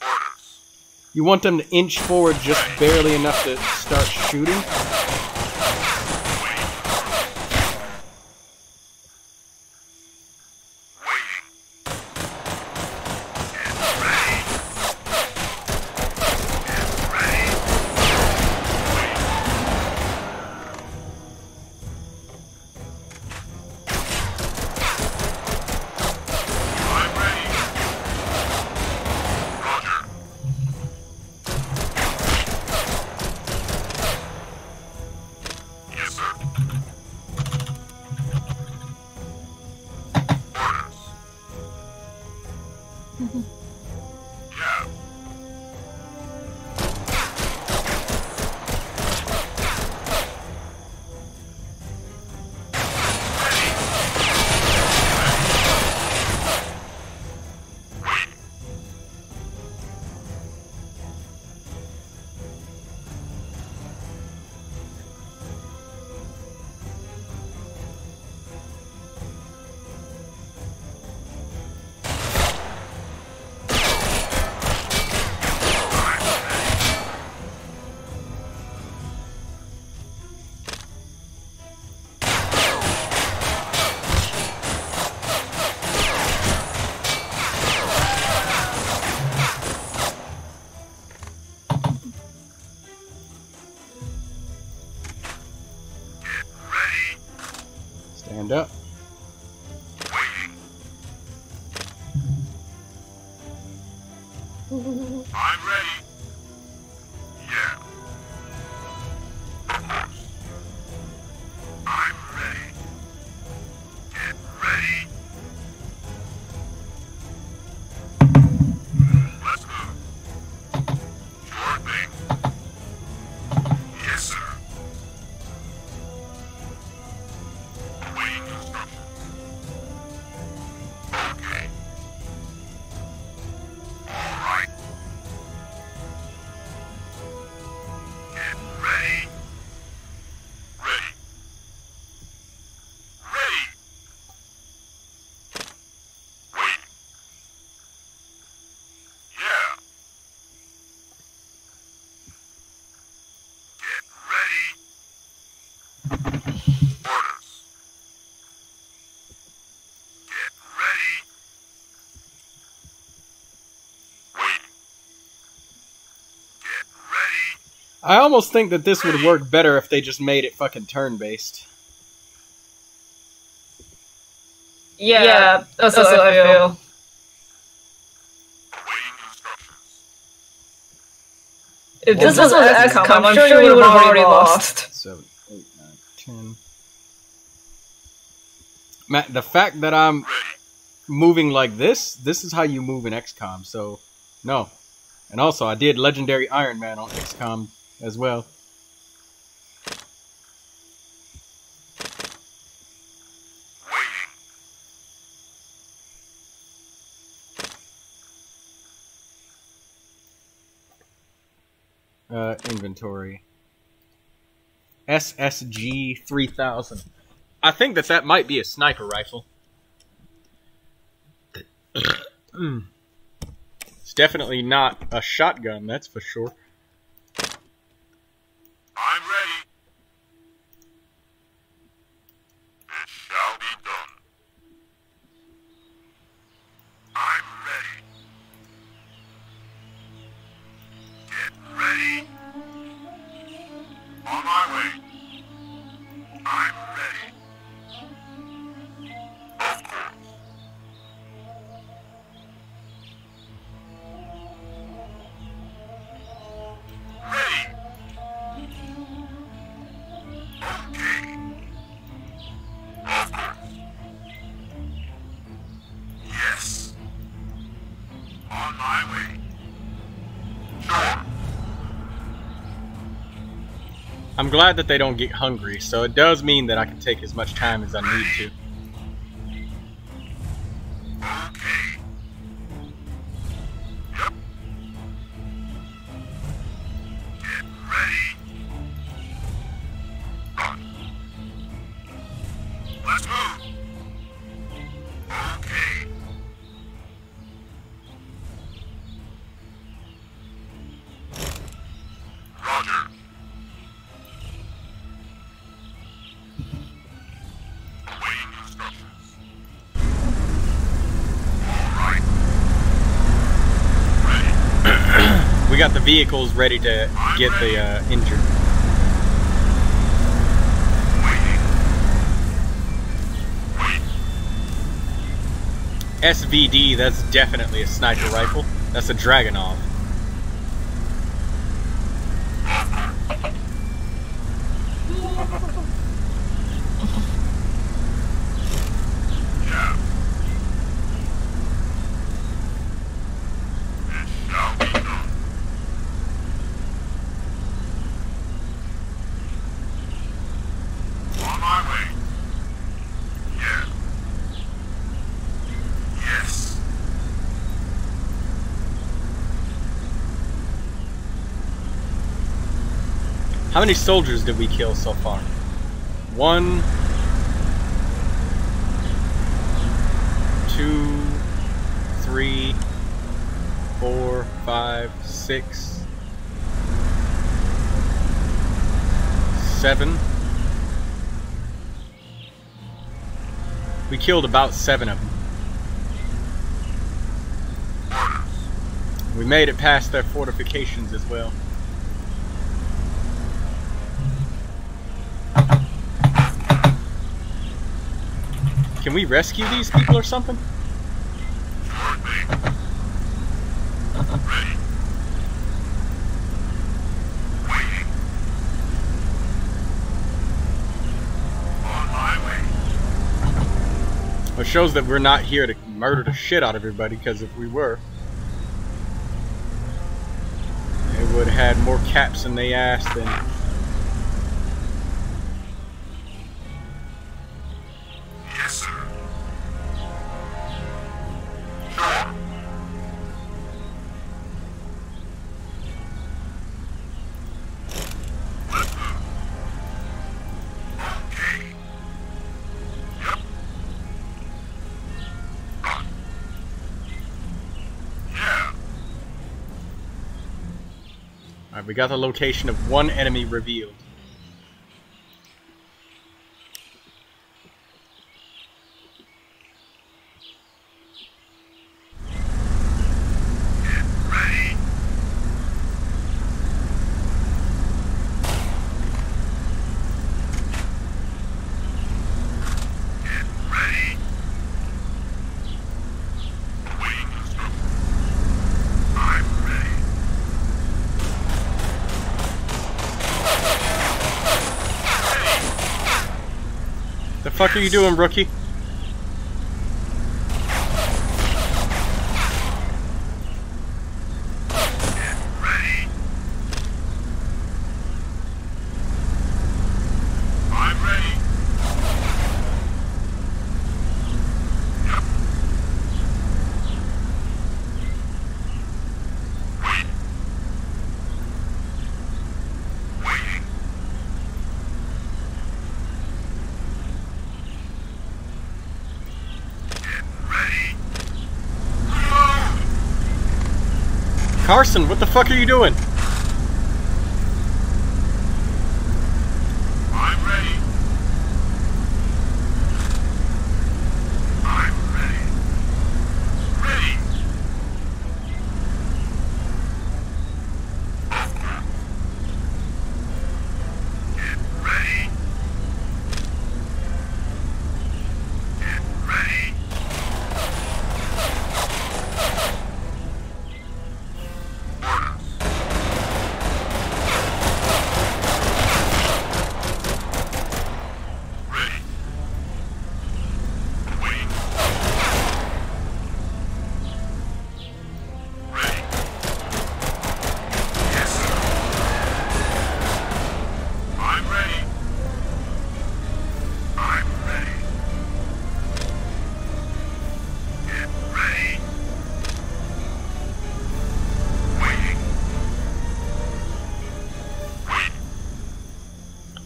Orders. You want them to inch forward just barely enough to start shooting. I almost think that this would work better if they just made it fucking turn based. Yeah, yeah, that's, what oh, I feel. Awaiting instructions. If this Well, was XCOM, I'm sure you would have already lost. Seven, eight, nine, ten. Matt, the fact that I'm moving like this, this is how you move in XCOM. So, no. And also, I did Legendary Iron Man on XCOM as well. Uh, inventory. SSG 3000. I think that that might be a sniper rifle. Mm. it's definitely not a shotgun, that's for sure. I'm glad that they don't get hungry, so it does mean that I can take as much time as I need to. Vehicles ready to get the uh, injured. SVD, that's definitely a sniper rifle. That's a Dragunov. How many soldiers did we kill so far? One, two, three, four, five, six, seven. We killed about seven of them. We made it past their fortifications as well. Can we rescue these people or something? It shows that we're not here to murder the shit out of everybody, because if we were, it would have had more caps in they ass than. We got the location of one enemy revealed. Fuck are you doing, rookie? Carson, what the fuck are you doing?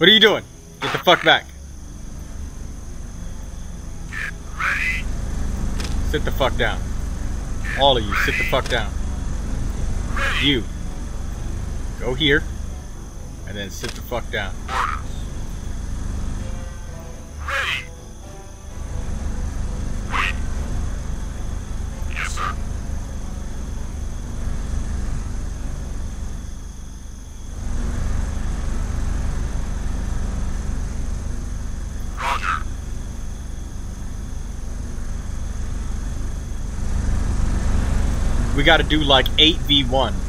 What are you doing? Get the fuck back. Sit the fuck down. All of you, sit the fuck down. You. Go here. And then sit the fuck down. We gotta do like 8v1.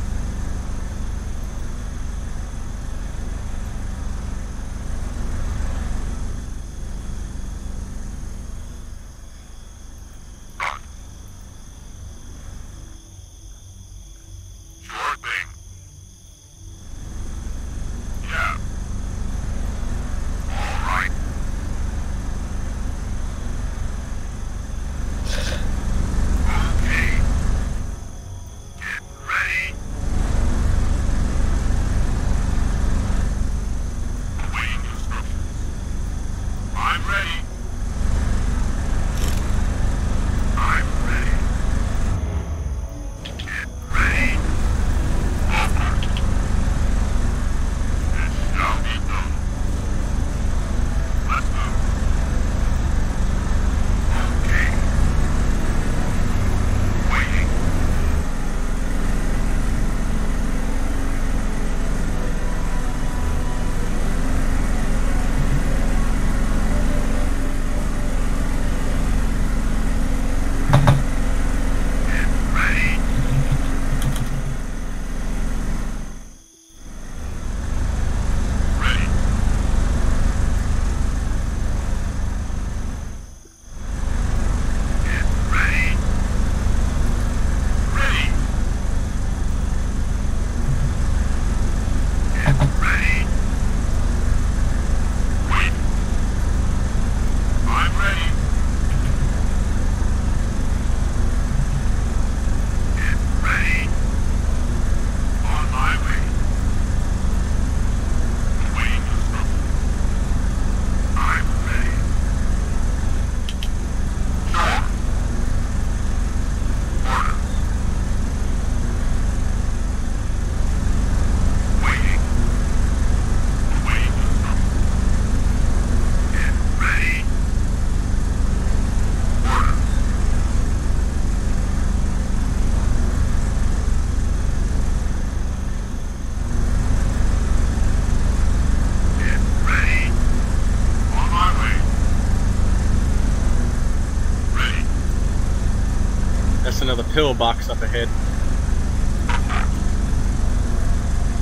Another pillbox up ahead.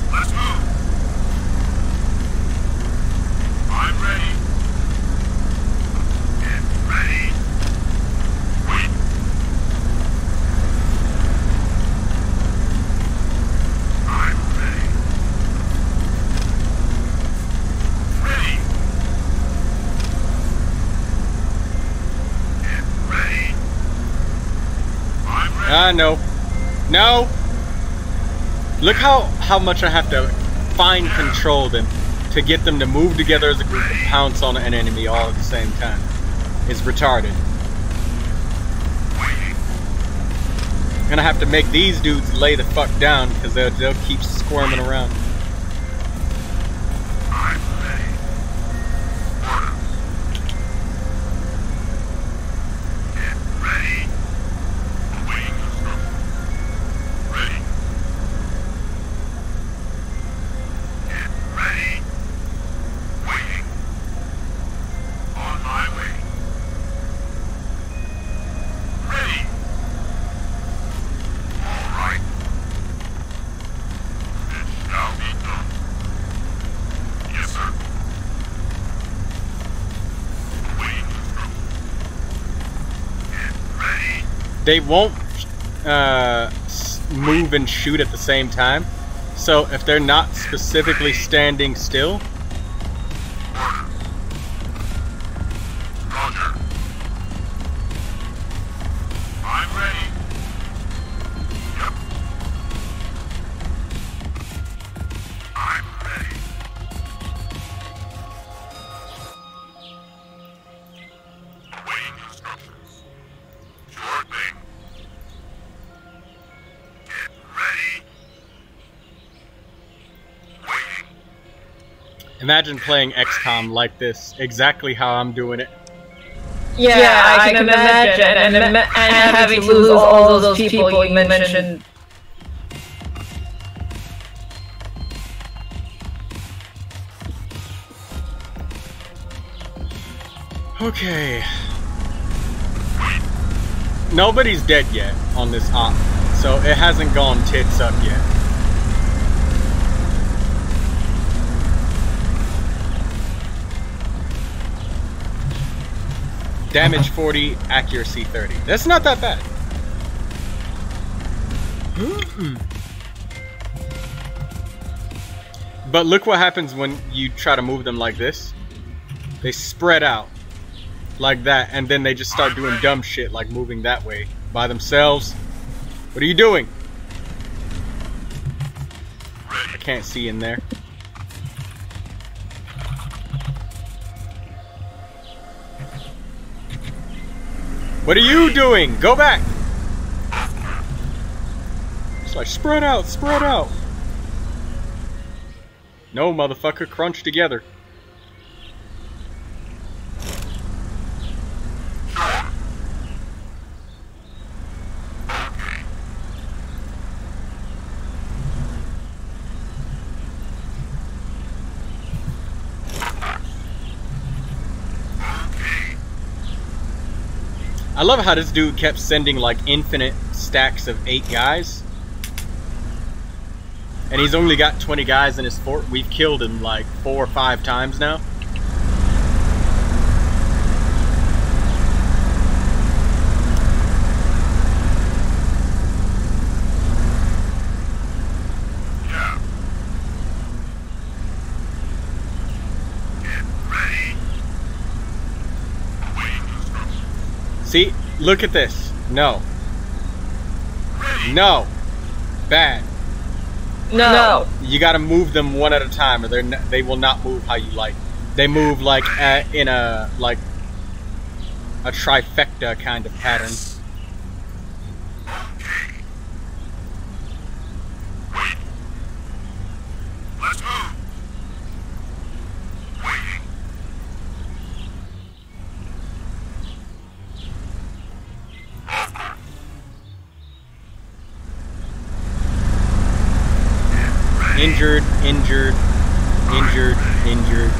Let's move. I'm ready. Get ready. Wait. I'm ready. Ready. Get ready. Ah, no. No! Look how, how much I have to fine control them to get them to move together as a group and pounce on an enemy all at the same time. It's retarded. Gonna have to make these dudes lay the fuck down because they'll, they'll keep squirming around. I'm ready. Orders. Get ready. Awaiting instructions. Ready. Get ready. Waiting. On my way. Ready. All right. It shall be done. Yes, sir. Waiting instructions. Get ready. They won't uh, move and shoot at the same time. So if they're not specifically standing still, Imagine playing XCOM like this, exactly how I'm doing it. Yeah, yeah I, can, can imagine, imagine, and, and, and having to lose all those people you mentioned. Okay. Nobody's dead yet on this op, so it hasn't gone tits up yet. Damage 40, accuracy 30. That's not that bad. Hmm. but look what happens when you try to move them like this. They spread out like that, and then they just start doing dumb shit like moving that way by themselves. What are you doing? I can't see in there. What are you doing? Go back! It's like, spread out, spread out! No, motherfucker, crunch together. I love how this dude kept sending like infinite stacks of eight guys. And he's only got 20 guys in his fort. We've killed him like four or five times now. See? Look at this. No. No. Bad. No. no. You gotta move them one at a time or they they will not move how you like. They move like uh, in a, like, a trifecta kind of pattern. Injured, injured, injured, injured,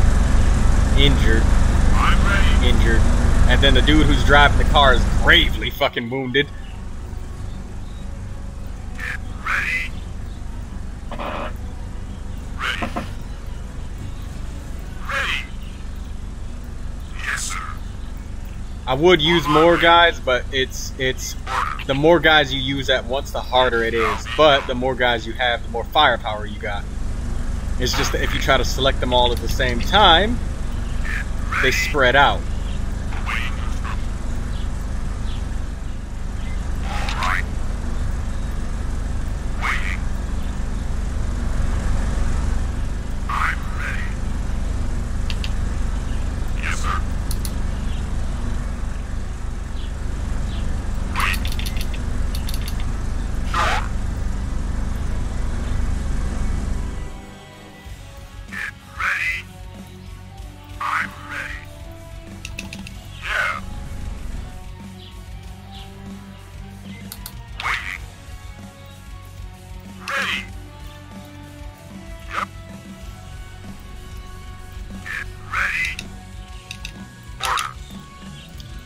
injured, injured. And then the dude who's driving the car is gravely fucking wounded. I would use more guys, but it's it's the more guys you use at once, the harder it is. But the more guys you have, the more firepower you got. It's just that if you try to select them all at the same time, they spread out.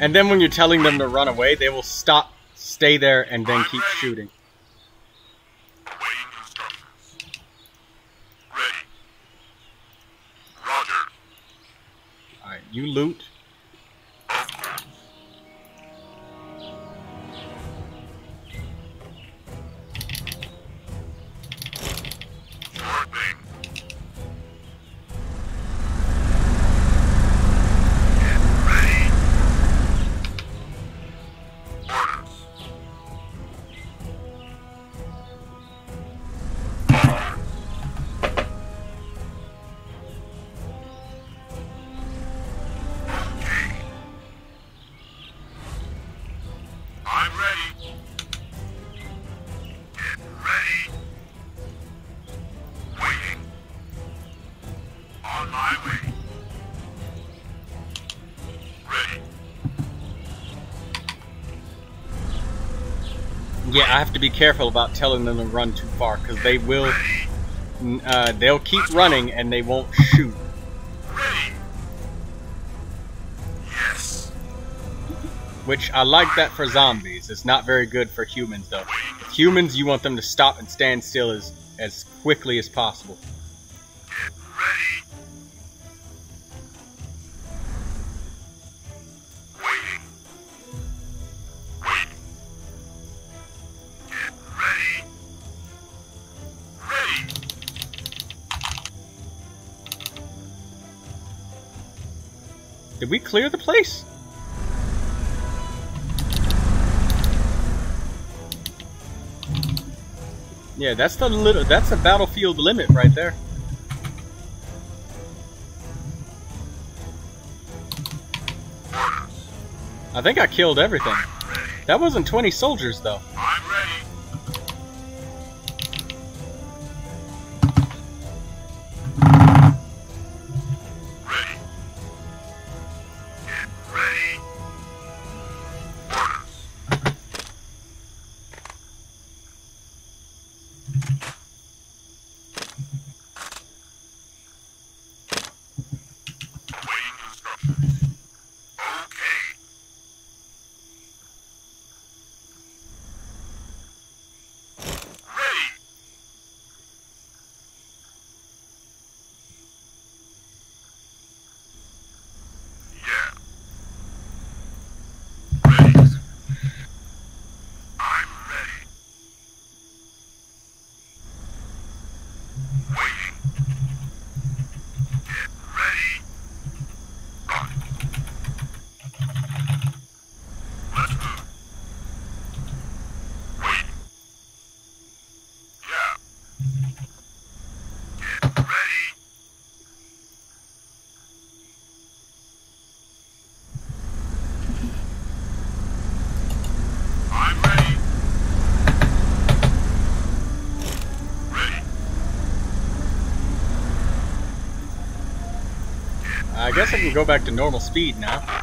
And then when you're telling them to run away, they will stop, stay there, and then keep shooting. Alright, you loot. I have to be careful about telling them to run too far because they will. Uh, they'll keep running and they won't shoot. Yes. Which I like that for zombies. It's not very good for humans though. Humans, you want them to stop and stand still as as quickly as possible. Get ready. Did we clear the place? Yeah, that's the little that's the battlefield limit right there. I think I killed everything. That wasn't 20 soldiers though. I'm ready. I guess I can go back to normal speed now.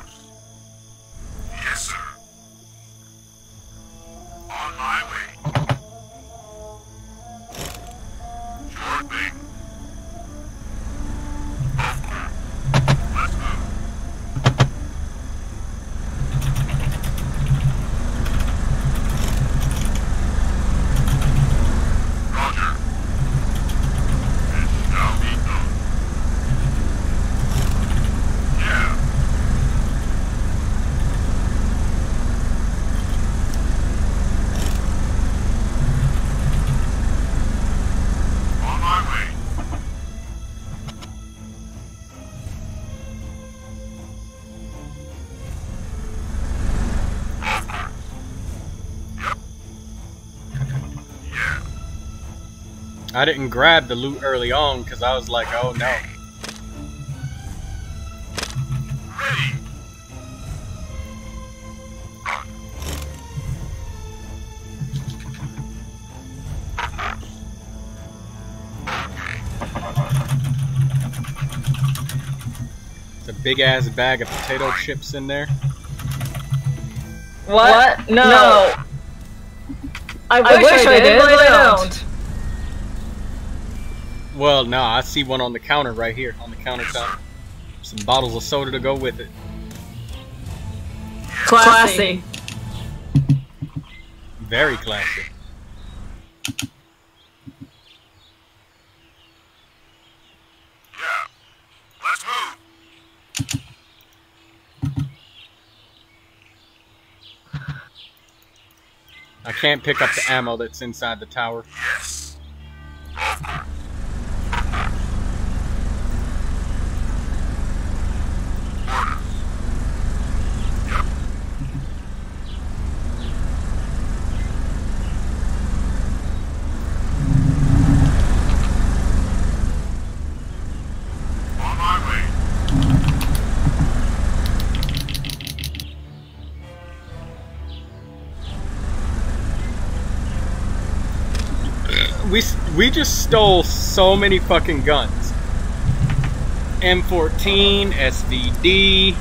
I didn't grab the loot early on because I was like, oh no. It's a big ass bag of potato chips in there. What? No. I wish, I, did, but I don't. Well, no, I see one on the counter right here on the countertop. Some bottles of soda to go with it. Classy. Very classy. Yeah. Let's move. I can't pick up the ammo that's inside the tower. Just stole so many fucking guns. M14, SVD,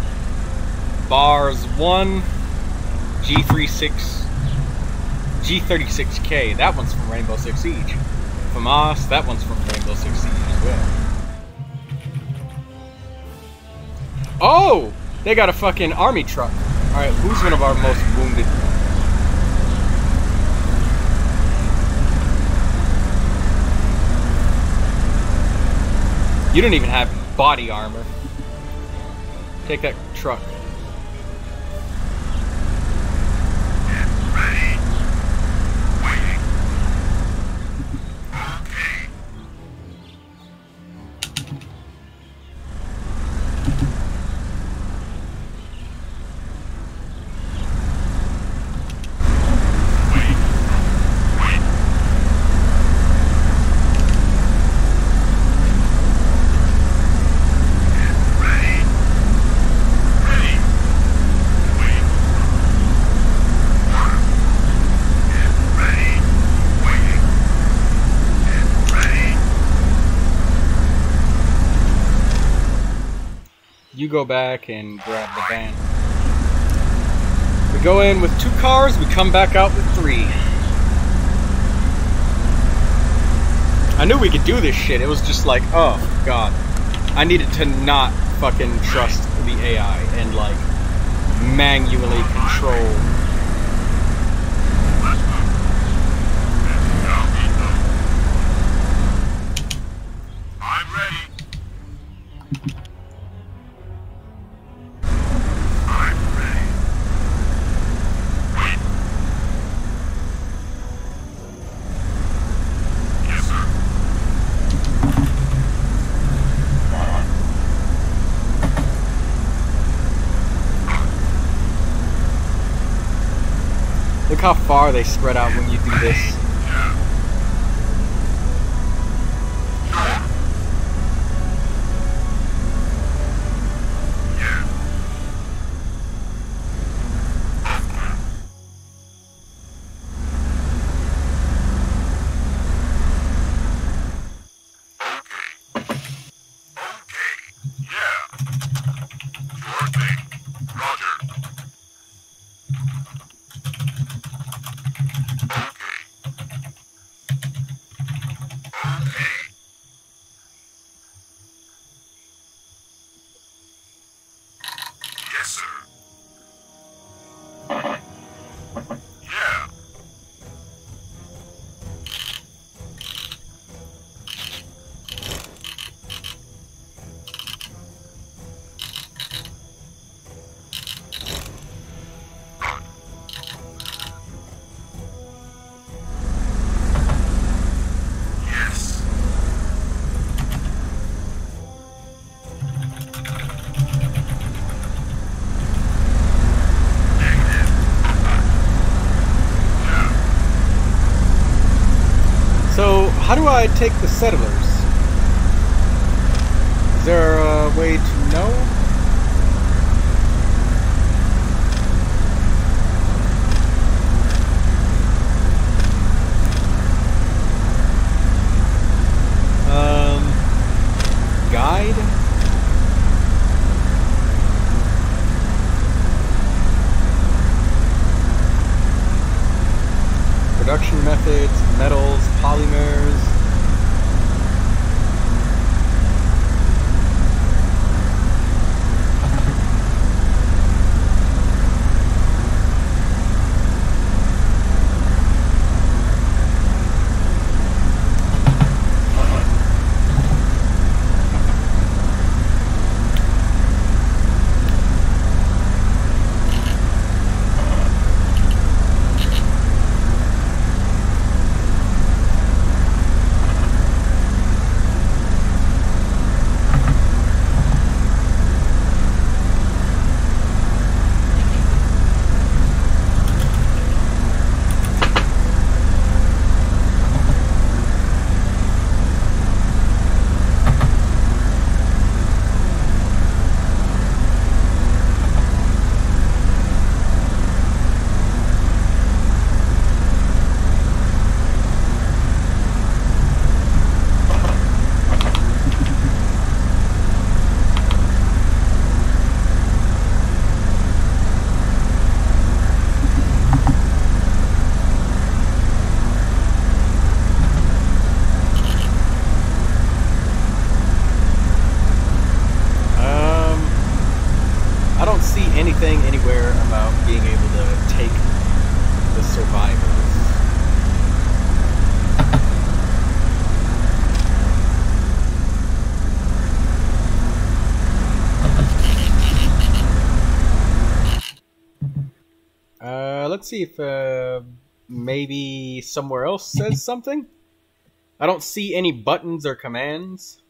Bars 1, G36, G36K, that one's from Rainbow Six Siege. FAMAS, that one's from Rainbow Six Siege as well. Oh! They got a fucking army truck. Alright, who's one of our most wounded? You don't even have body armor. Take that truck. Ready. Waiting. Okay. Wait. Wait. Ready. Ready. Wait. Get ready. Waiting. Get ready. You go back and grab the van. We go in with two cars, we come back out with three. I knew we could do this shit. It was just like, oh god. I needed to not fucking trust the AI and like manually control. Far they spread out when you do this. See if uh, maybe somewhere else says something. I don't see any buttons or commands.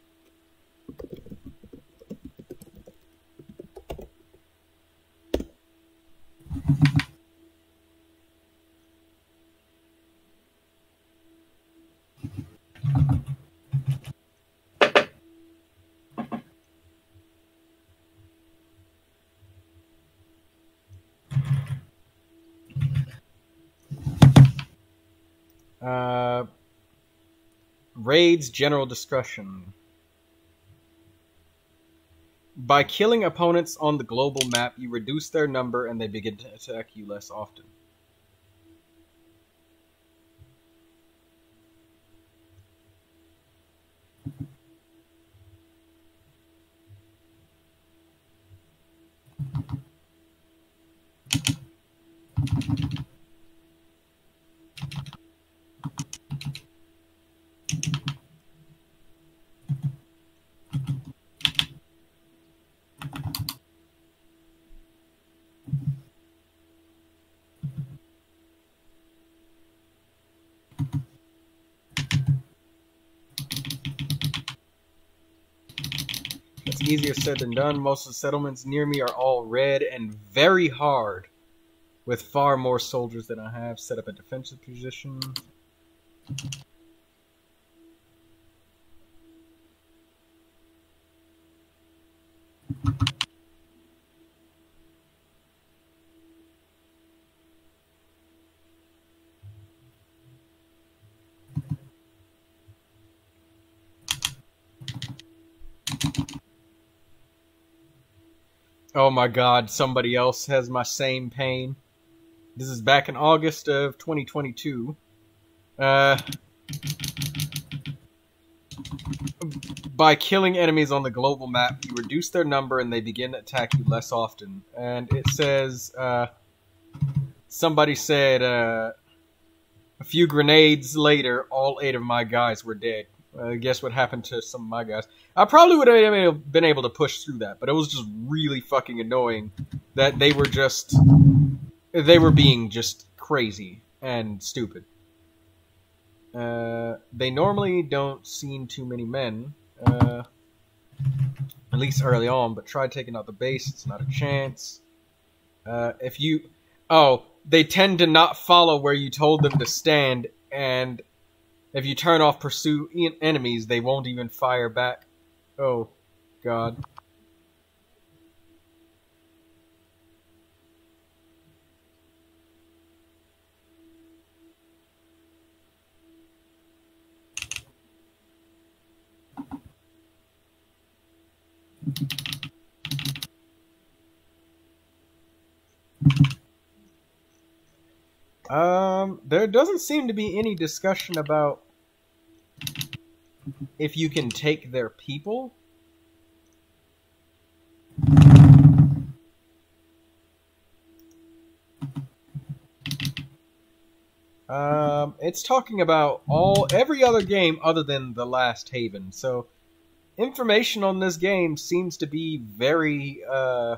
Raids general discretion. By killing opponents on the global map, you reduce their number and they begin to attack you less often. Easier said than done. Most of the settlements near me are all red and very hard, with far more soldiers than I have. Set up a defensive position. Oh my god, somebody else has my same pain. This is back in August of 2022. Uh, by killing enemies on the global map, you reduce their number and they begin to attack you less often. And it says, uh, somebody said, uh, a few grenades later, all eight of my guys were dead. Uh, guess what happened to some of my guys? I probably would have been able to push through that, but it was just really fucking annoying that they were just they were being just crazy and stupid. Uh, they normally don't see too many men, uh, at least early on. But try taking out the base; it's not a chance. Uh, if you, oh, they tend to not follow where you told them to stand, and if you turn off pursue enemies, they won't even fire back. Oh, God. Um, there doesn't seem to be any discussion about if you can take their people. Um, it's talking about all every other game other than the Last Haven. So, information on this game seems to be very, uh,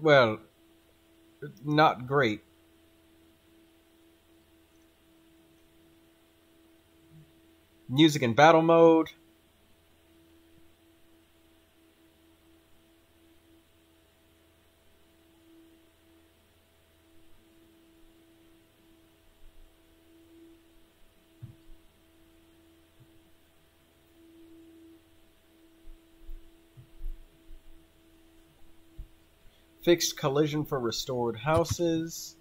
well, not great. Music and battle mode. Fixed collision for restored houses.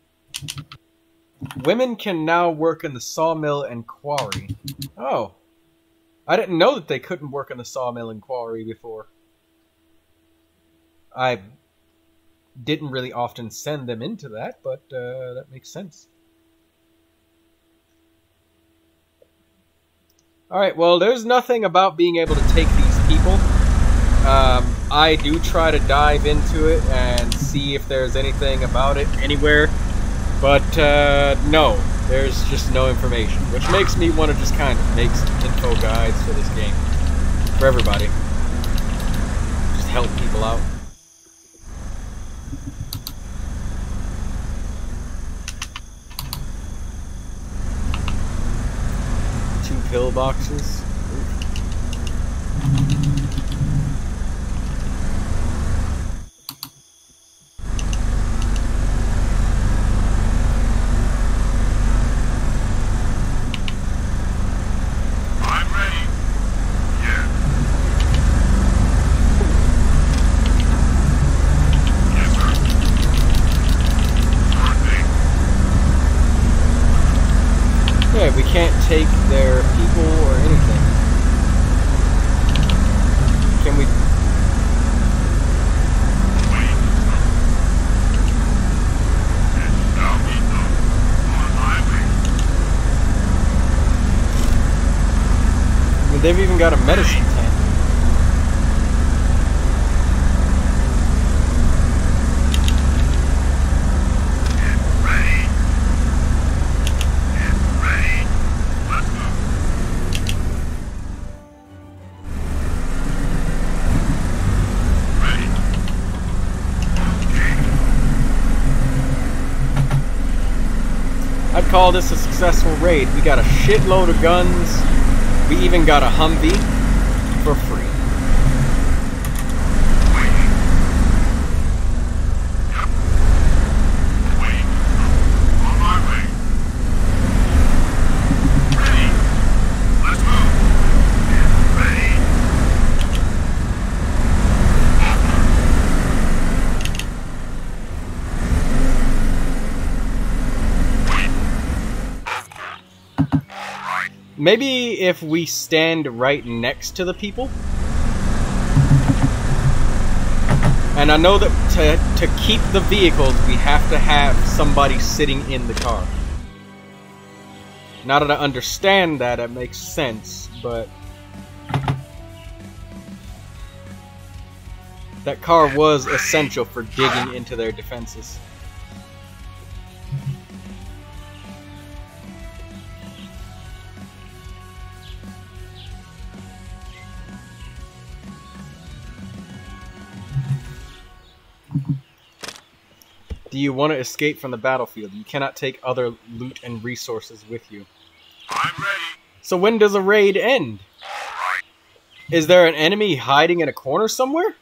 Women can now work in the sawmill and quarry. Oh. I didn't know that they couldn't work in the sawmill and quarry before. I didn't really often send them into that, but uh, that makes sense. Alright, well, there's nothing about being able to take these people. Um, I do try to dive into it and see if there's anything about it anywhere. But, uh, no there's just no information, which makes me want to just kind of make some info guides for this game for everybody. Just help people out. Two pillboxes. Call this a successful raid. We got a shitload of guns. We even got a Humvee for free. Waiting. Yep. Waiting. On my way. Ready. Let's move. Get ready. Wait. Of course. All right. Maybe if we stand right next to the people. And I know that to, to keep the vehicles, we have to have somebody sitting in the car. Now that I understand that, it makes sense, but. That car was essential for digging into their defenses. Do you want to escape from the battlefield? You cannot take other loot and resources with you. I'm ready. So when does a raid end? Right. Is there an enemy hiding in a corner somewhere?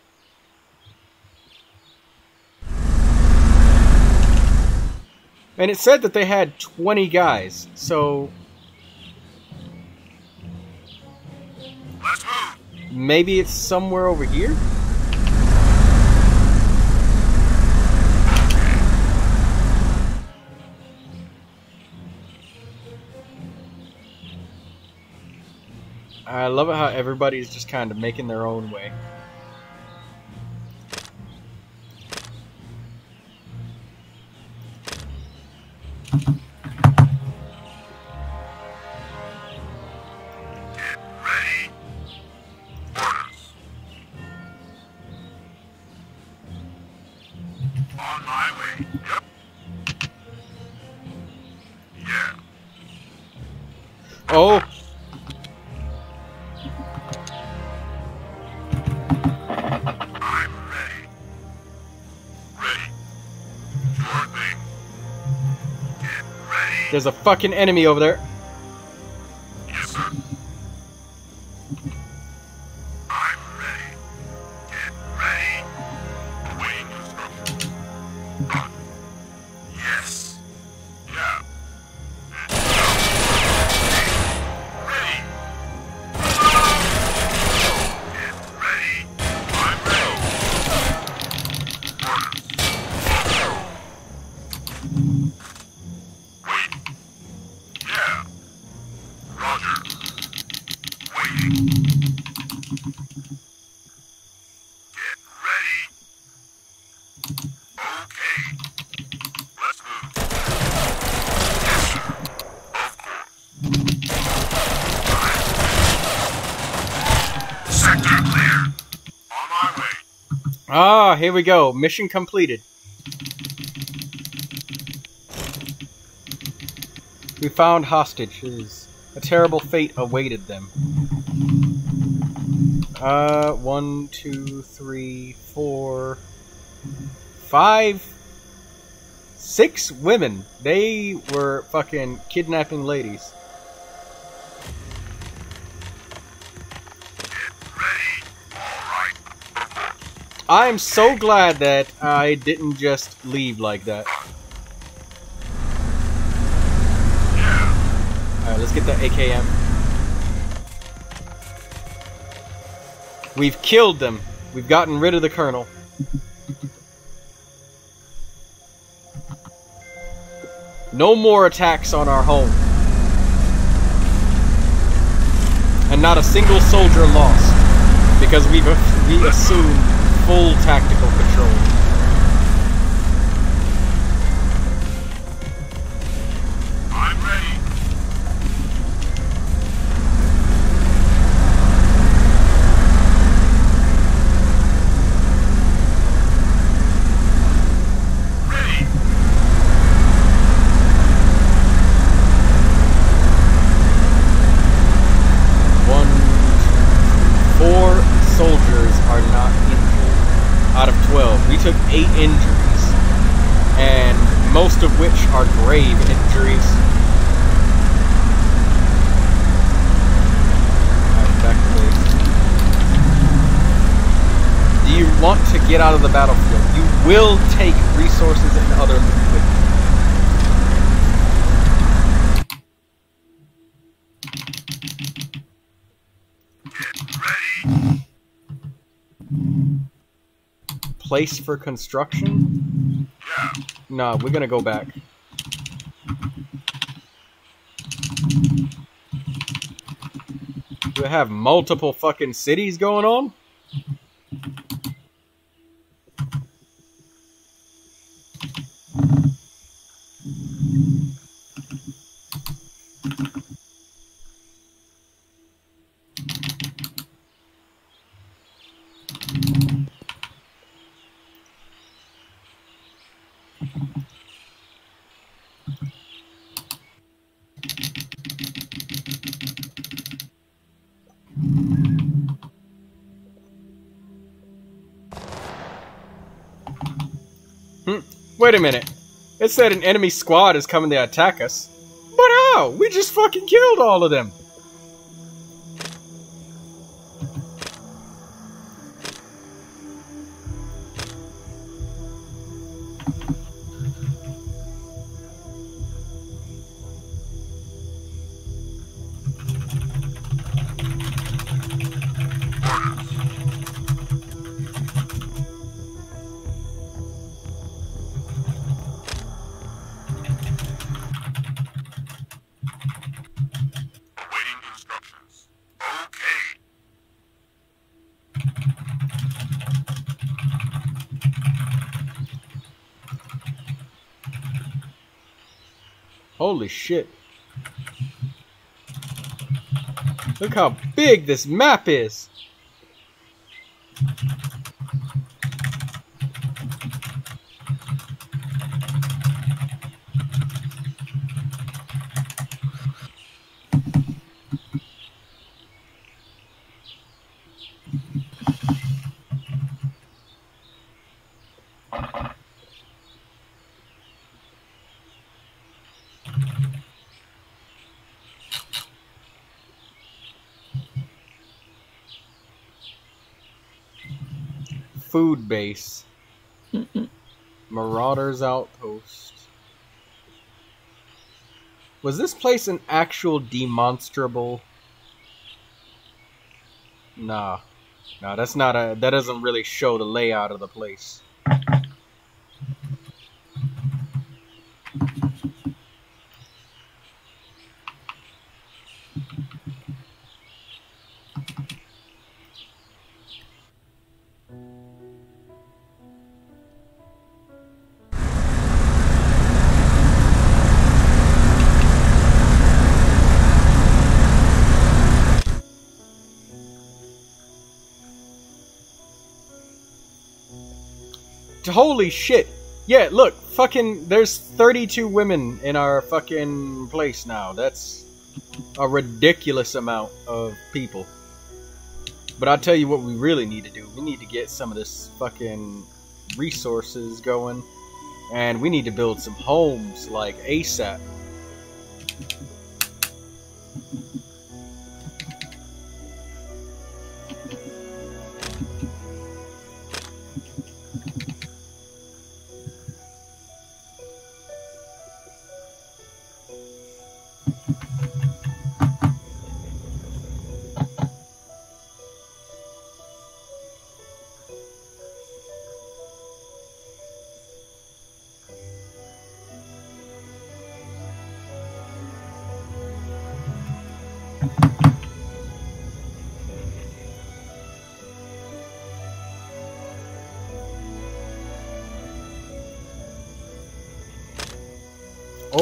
And it said that they had 20 guys, so Let's move. maybe it's somewhere over here? I love it how everybody's just kind of making their own way. Get there's a fucking enemy over there. Ready. Ready. Ah, here we go. Mission completed. We found hostages. A terrible fate awaited them. Uh, one, two, three, four, five, six women. They were fucking kidnapping ladies. I'm so glad that I didn't just leave like that. Alright, let's get the AKM. We've killed them. We've gotten rid of the colonel. No more attacks on our home. And not a single soldier lost. Because we've we assumed full tactical control. I'm ready. Ready. One, four soldiers are not injured out of 12. We took eight injuries, and most of which are grave injuries. Alright, back to base. Do you want to get out of the battlefield? You will take resources and other loot with you. Place for construction? Yeah. Nah, we're gonna go back. Do we have multiple fucking cities going on? Wait a minute. It said an enemy squad is coming to attack us. But how? We just fucking killed all of them. Holy shit. Look how big this map is. Food base. Marauders Outpost. Was this place an actual demonstrable? Nah. Nah, that's not a that doesn't really show the layout of the place. Holy shit. Yeah, look, fucking there's 32 women in our fucking place now. That's a ridiculous amount of people. But I'll tell you what we really need to do. We need to get some of this fucking resources going. And we need to build some homes like ASAP.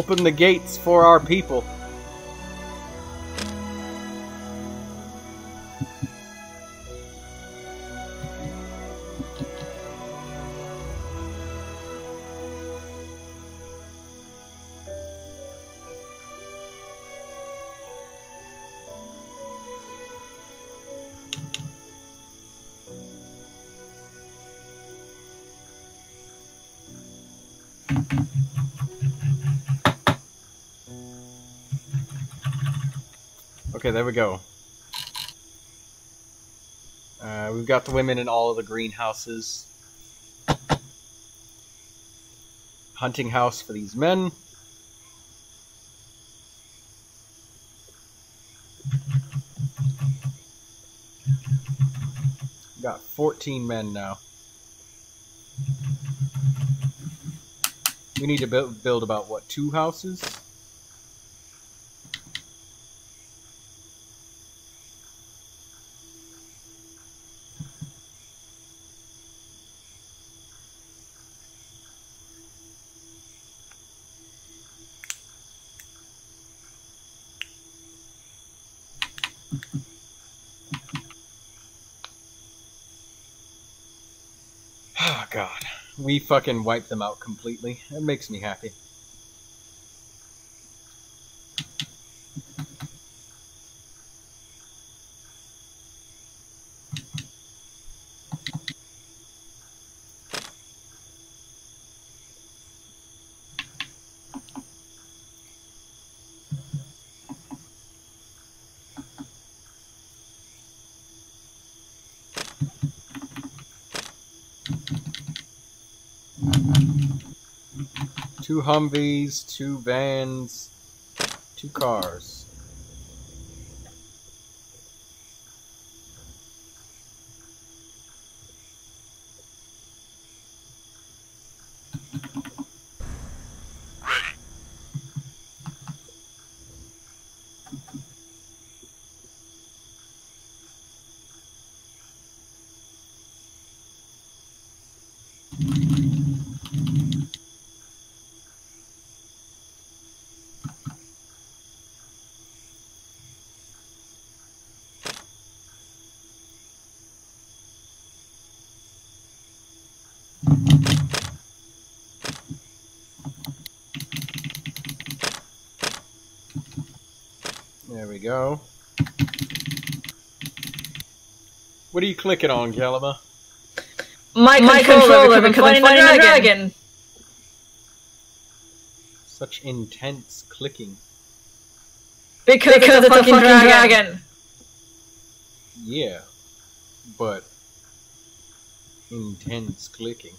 Open the gates for our people. We've got the women in all of the greenhouses. Hunting house for these men. Got 14 men now. We need to build, build about, what, two houses? Oh god. We fucking wiped them out completely. It makes me happy. Two Humvees, two vans, two cars. Go. What are you clicking on, Galima? My, My controller, controller, because I'm because fighting a fighting dragon. Such intense clicking. Because, Because it's a fucking, dragon. dragon. Yeah, but intense clicking.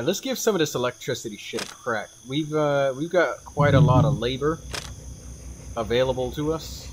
All right, let's give some of this electricity shit a crack. We've uh, we've got quite a lot of labor available to us.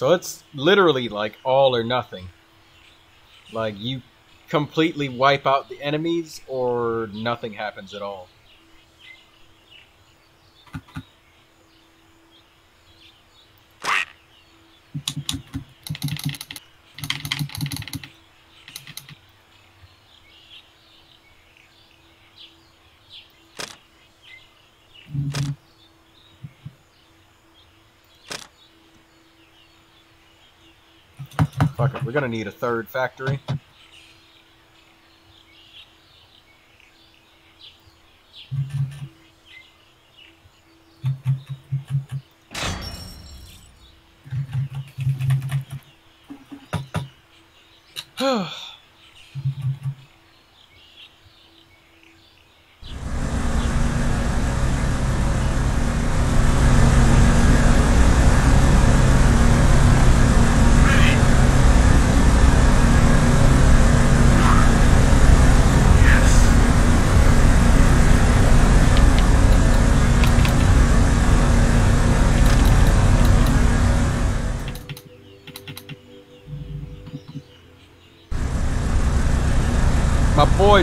So it's literally like all or nothing. Like you completely wipe out the enemies or nothing happens at all. Fuck it, we're gonna need a third factory.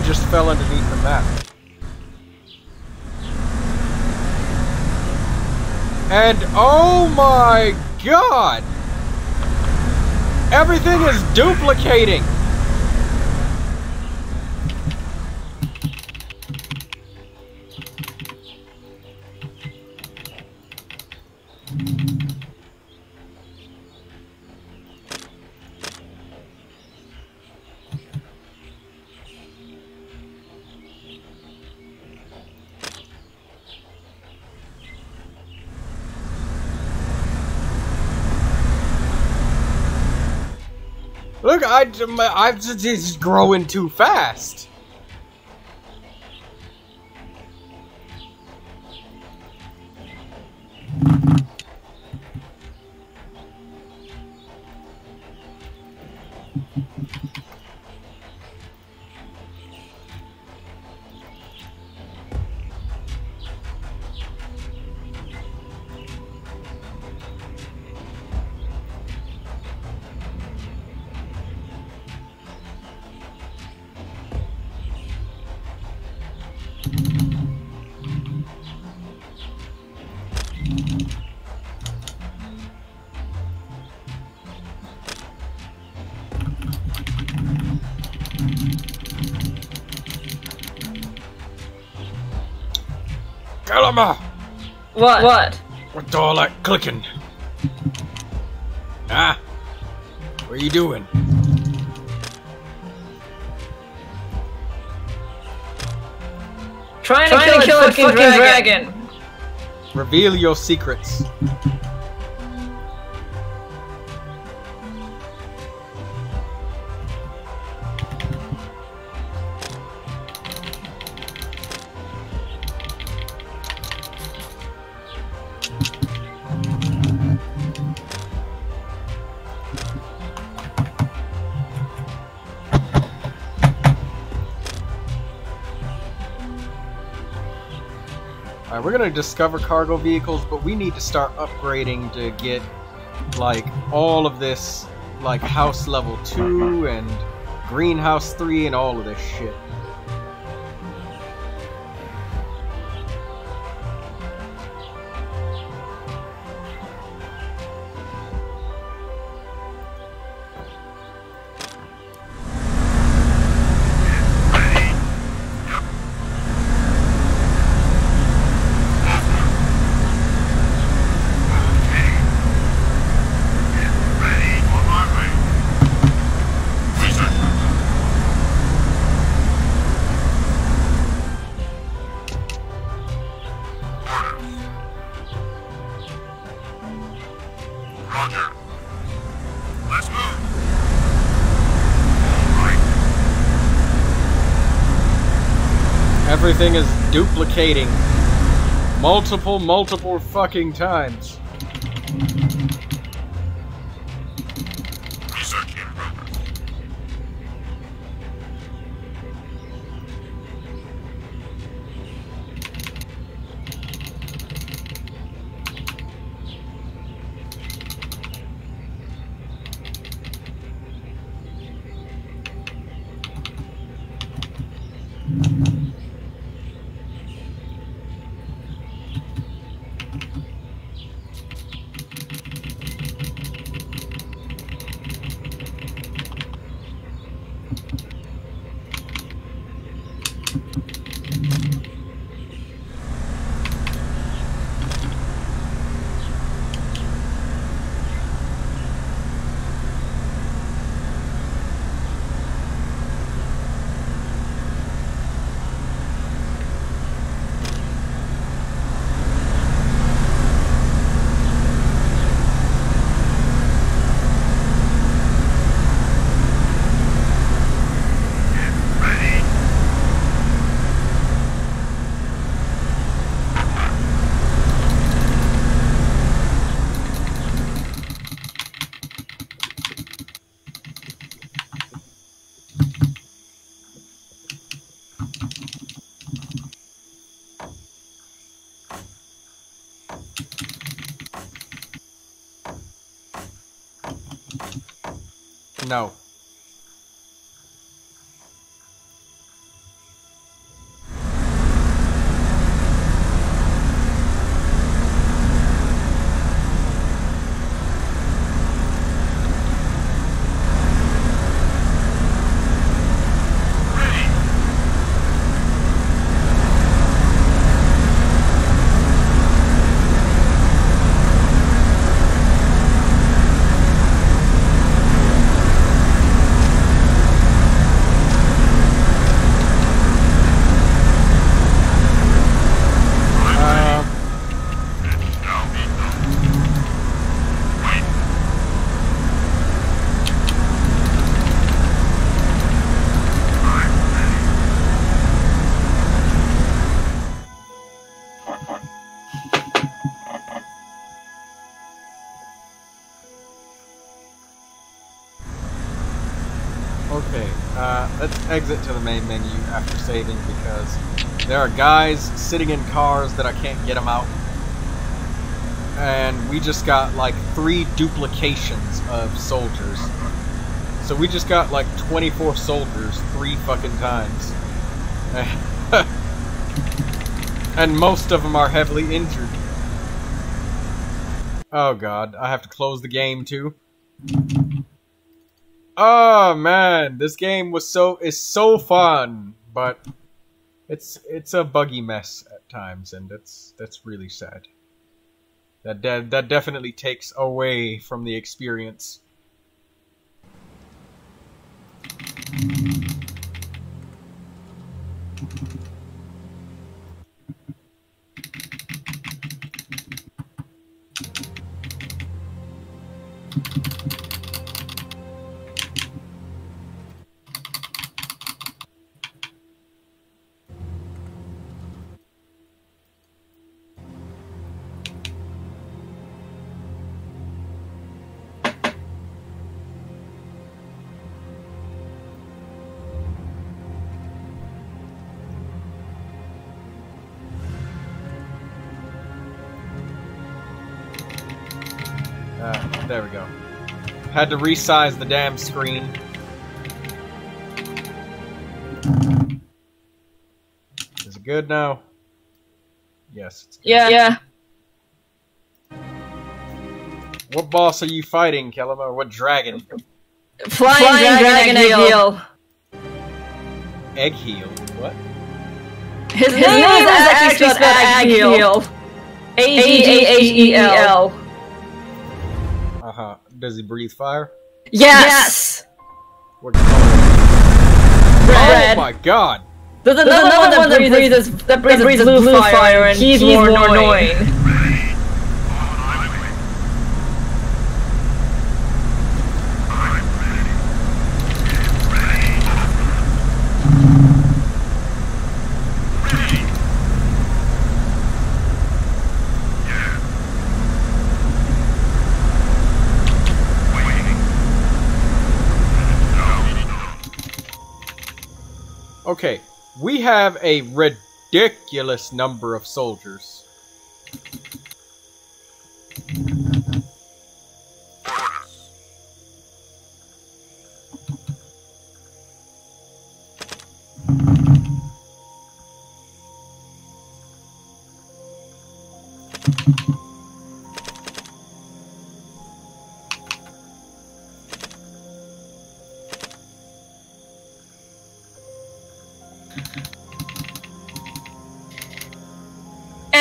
Just fell underneath the map. And oh my god! Everything is duplicating! Look, I, I'm just it's growing too fast. What? What? What's all that clicking? Ah? What are you doing? Trying, to kill, kill a fucking, dragon. Reveal your secrets. Gonna discover cargo vehicles, but we need to start upgrading to get like all of this like house level 2 and greenhouse 3 and all of this shit. Everything is duplicating. Multiple, multiple fucking times. Exit to the main menu after saving because there are guys sitting in cars that I can't get them out. And we just got like three duplications of soldiers. So we just got like 24 soldiers three fucking times. and most of them are heavily injured. Oh god, I have to close the game too. Oh man, this game was so is so fun, but it's it's a buggy mess at times, and that's that's really sad. That de- that definitely takes away from the experience. Had to resize the damn screen. Is it good now? Yes. It's good. Yeah. Yeah. What boss are you fighting, Kelima? Or what dragon? Flying, Dragon, Agheel. Egg heel. What? His, name, is actually spelled Egg Heel. A-G-H-E-L. Huh. Does he breathe fire? Yes! What color? Red. Oh my god! There's another, one that, breathes, that breathes, blue, fire, and he's, more, annoying. Okay, we have a ridiculous number of soldiers.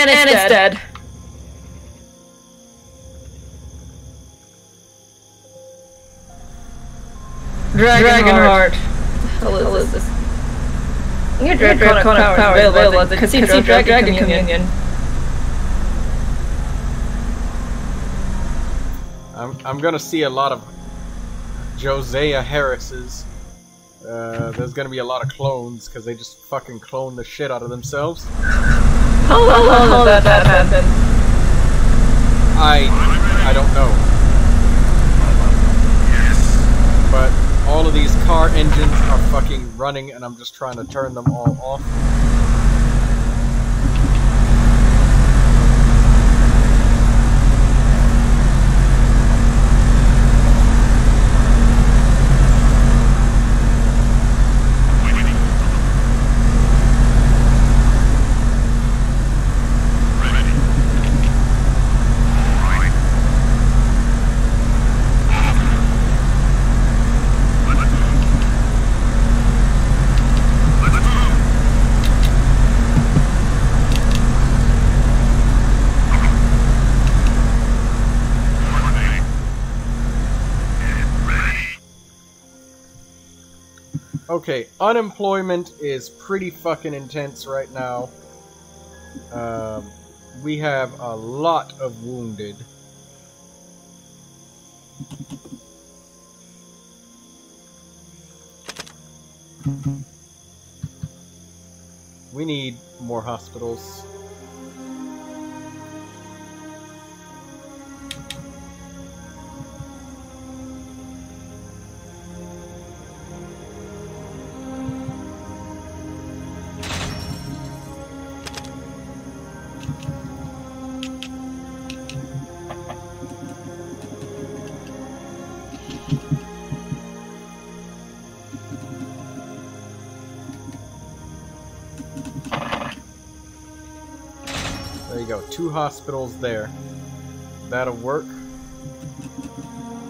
And it's, dead. dead. Dragonheart. What the hell is this? Your draconic, draconic power, power available, available at the Cathedral, Cathedral Dragon, Dragon Communion. Communion. I'm, I'm gonna see a lot of Josea Harrises. Uh, there's gonna be a lot of clones because they just fucking clone the shit out of themselves. That? I I don't know. But all of these car engines are fucking running and I'm just trying to turn them all off. Okay, unemployment is pretty fucking intense right now. Um, we have a lot of wounded. We need more hospitals. Two hospitals there. That'll work.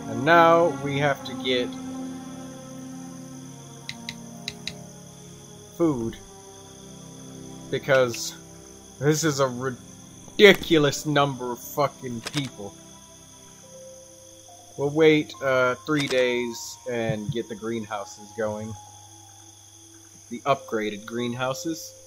And now we have to get food. Because this is a ridiculous number of fucking people. We'll wait uh, three days and get the greenhouses going. The upgraded greenhouses.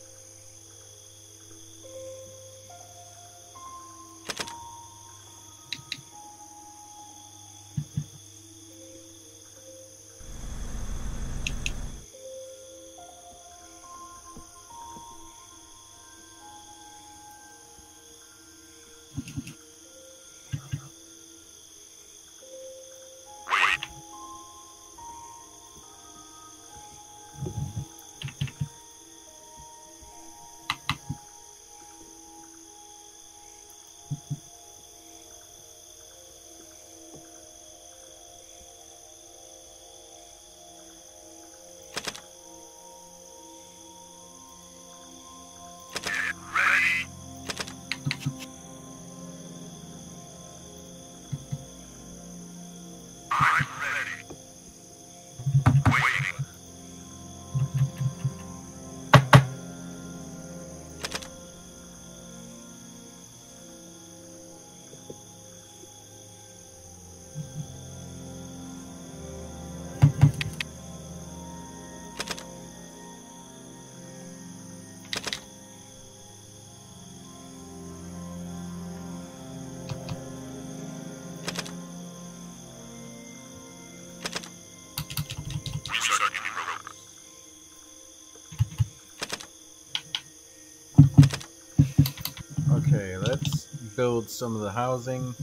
build some of the housing.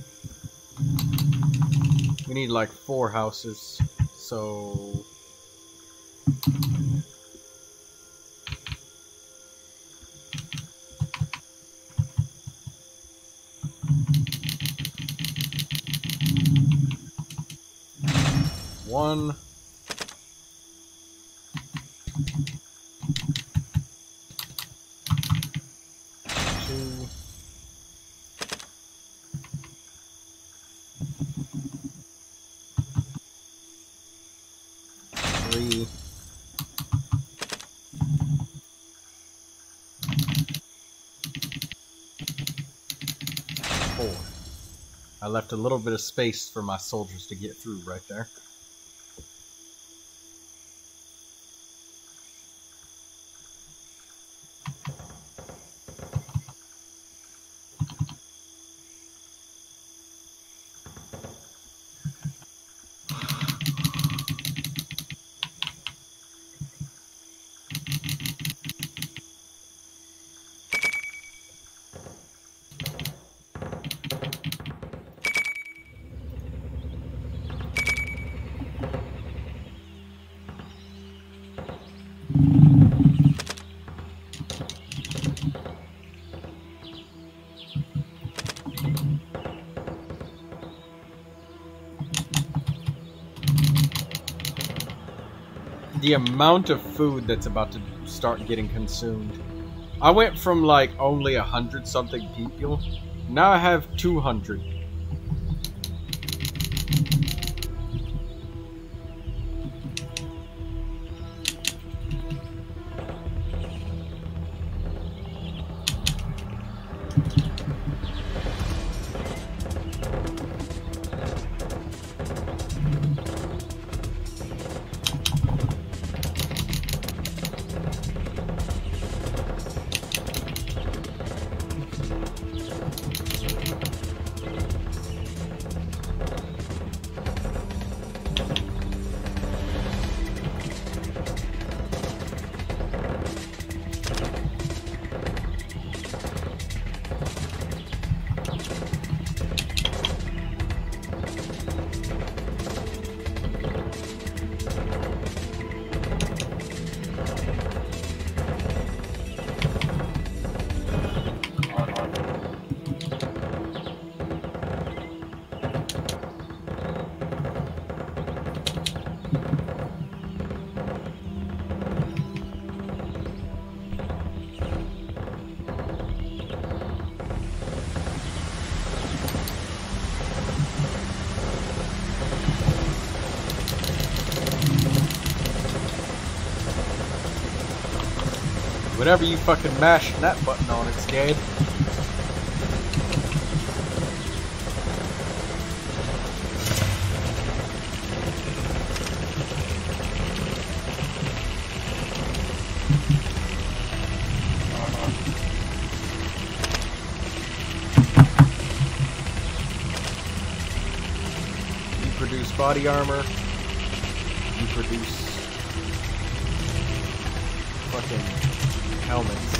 We need like four houses, so... One... I left a little bit of space for my soldiers to get through right there. The amount of food that's about to start getting consumed. I went from like only a hundred something people, now I have 200. Whenever you fucking mash that button on, it's dead. You produce body armor. You produce helmets.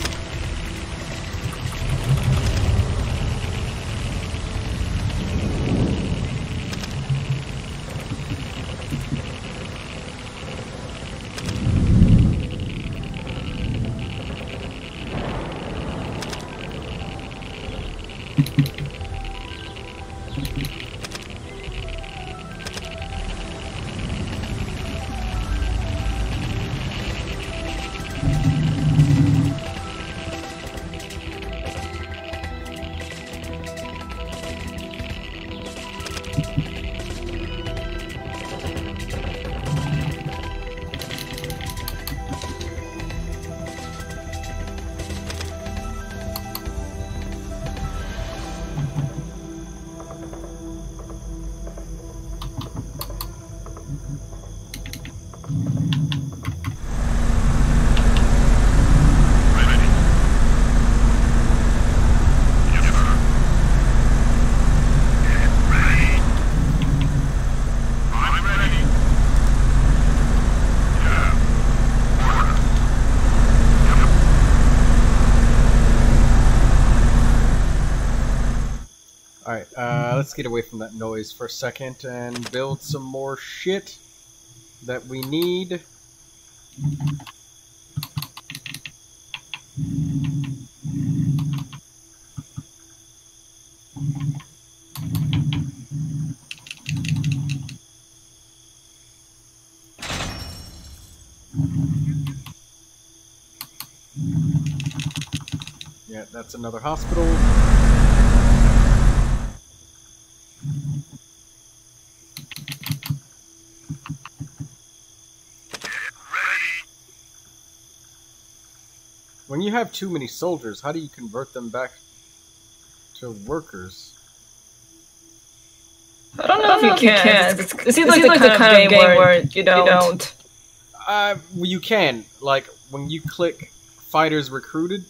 get away from that noise for a second and build some more shit that we need. Yeah, that's another hospital. Have too many soldiers, how do you convert them back to workers? I don't know, I don't if, know you if, you can. It seems, it seems like, like, the, kind, of game, game where you don't. You don't. Uh, well, you can. Like when you click fighters recruited,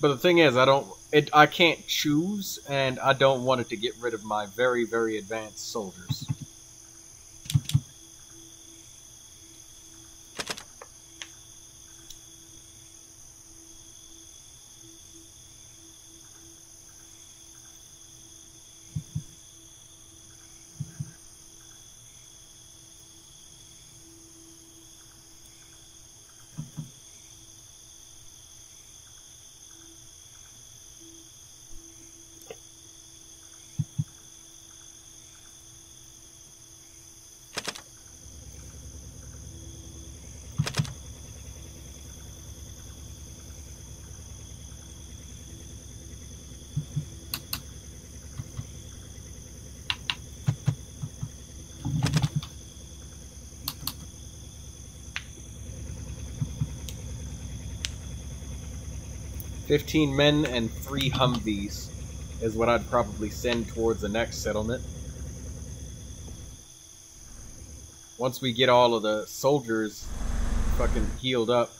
but the thing is, I don't. It. I can't choose, and I don't want it to get rid of my very, very advanced soldiers. 15 men and 3 Humvees is what I'd probably send towards the next settlement. Once we get all of the soldiers fucking healed up,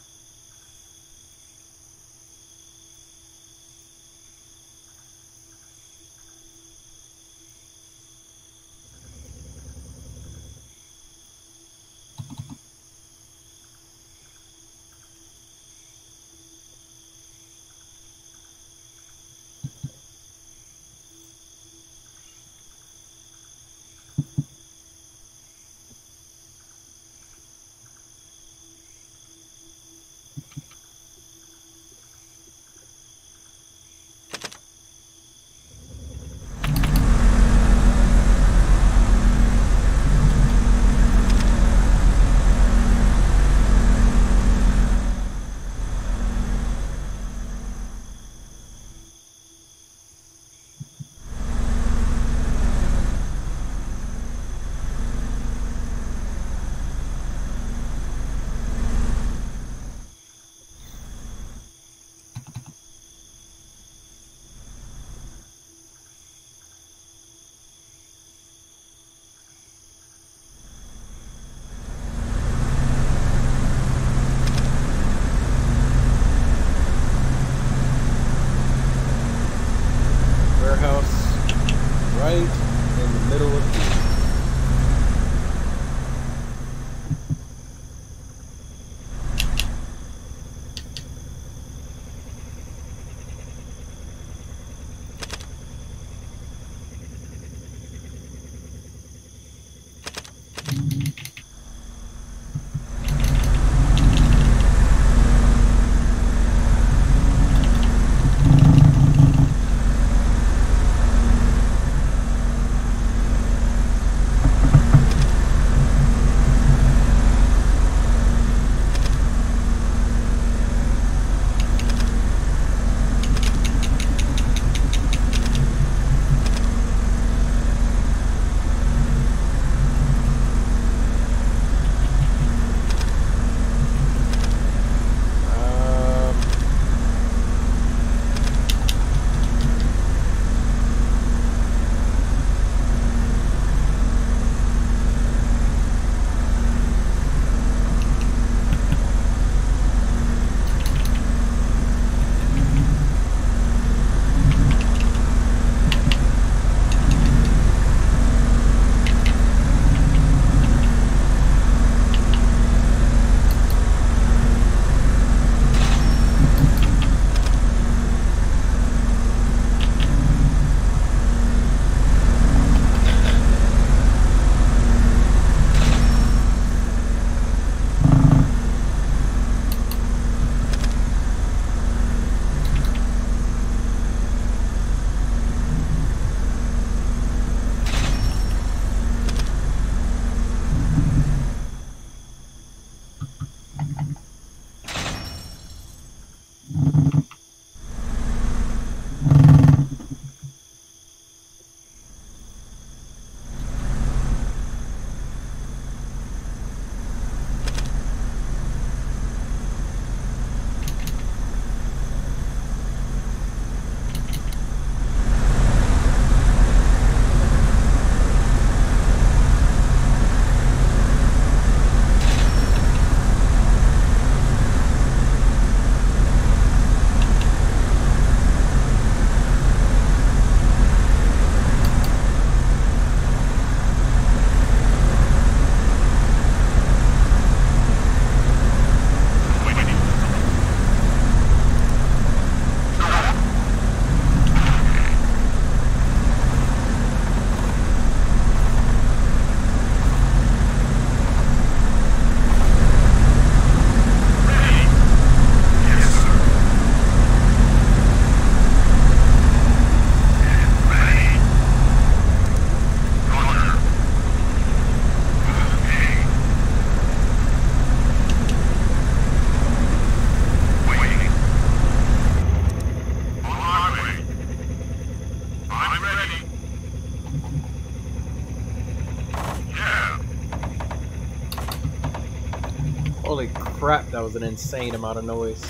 Holy crap, that was an insane amount of noise.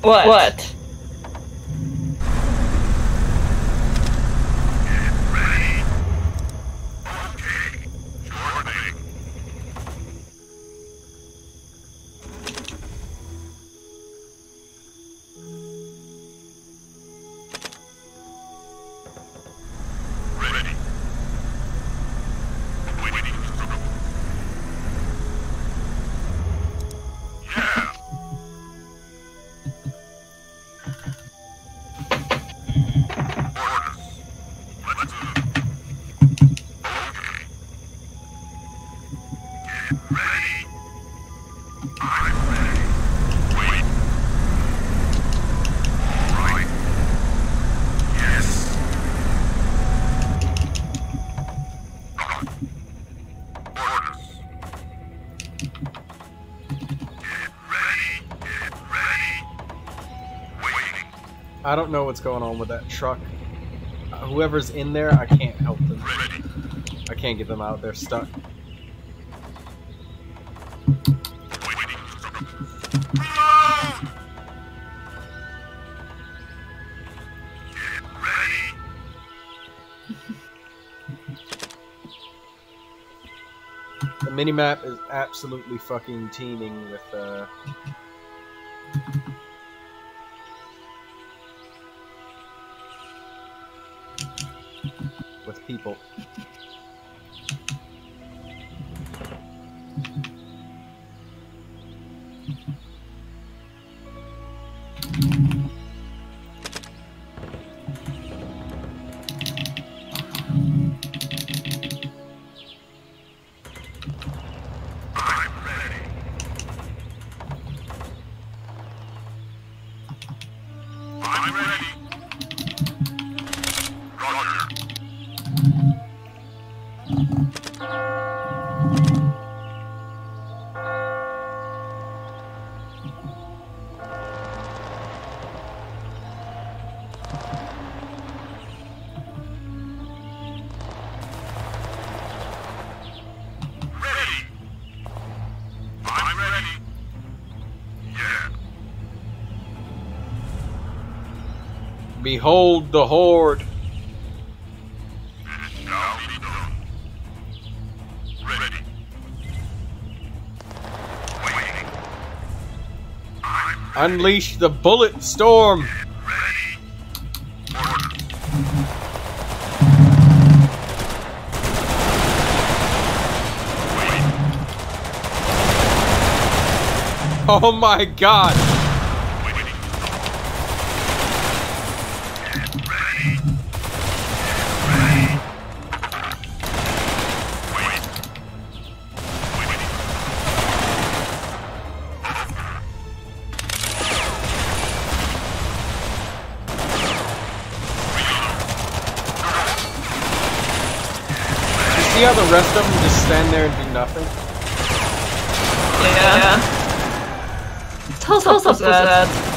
What? What? I don't know what's going on with that truck. Uh, whoever's in there, I can't help them. I can't get them out. They're stuck. the minimap is absolutely fucking teeming with uh, Behold the horde. Unleash the bullet storm. Oh my god. Stand there and do nothing? Yeah. Tell us what's that.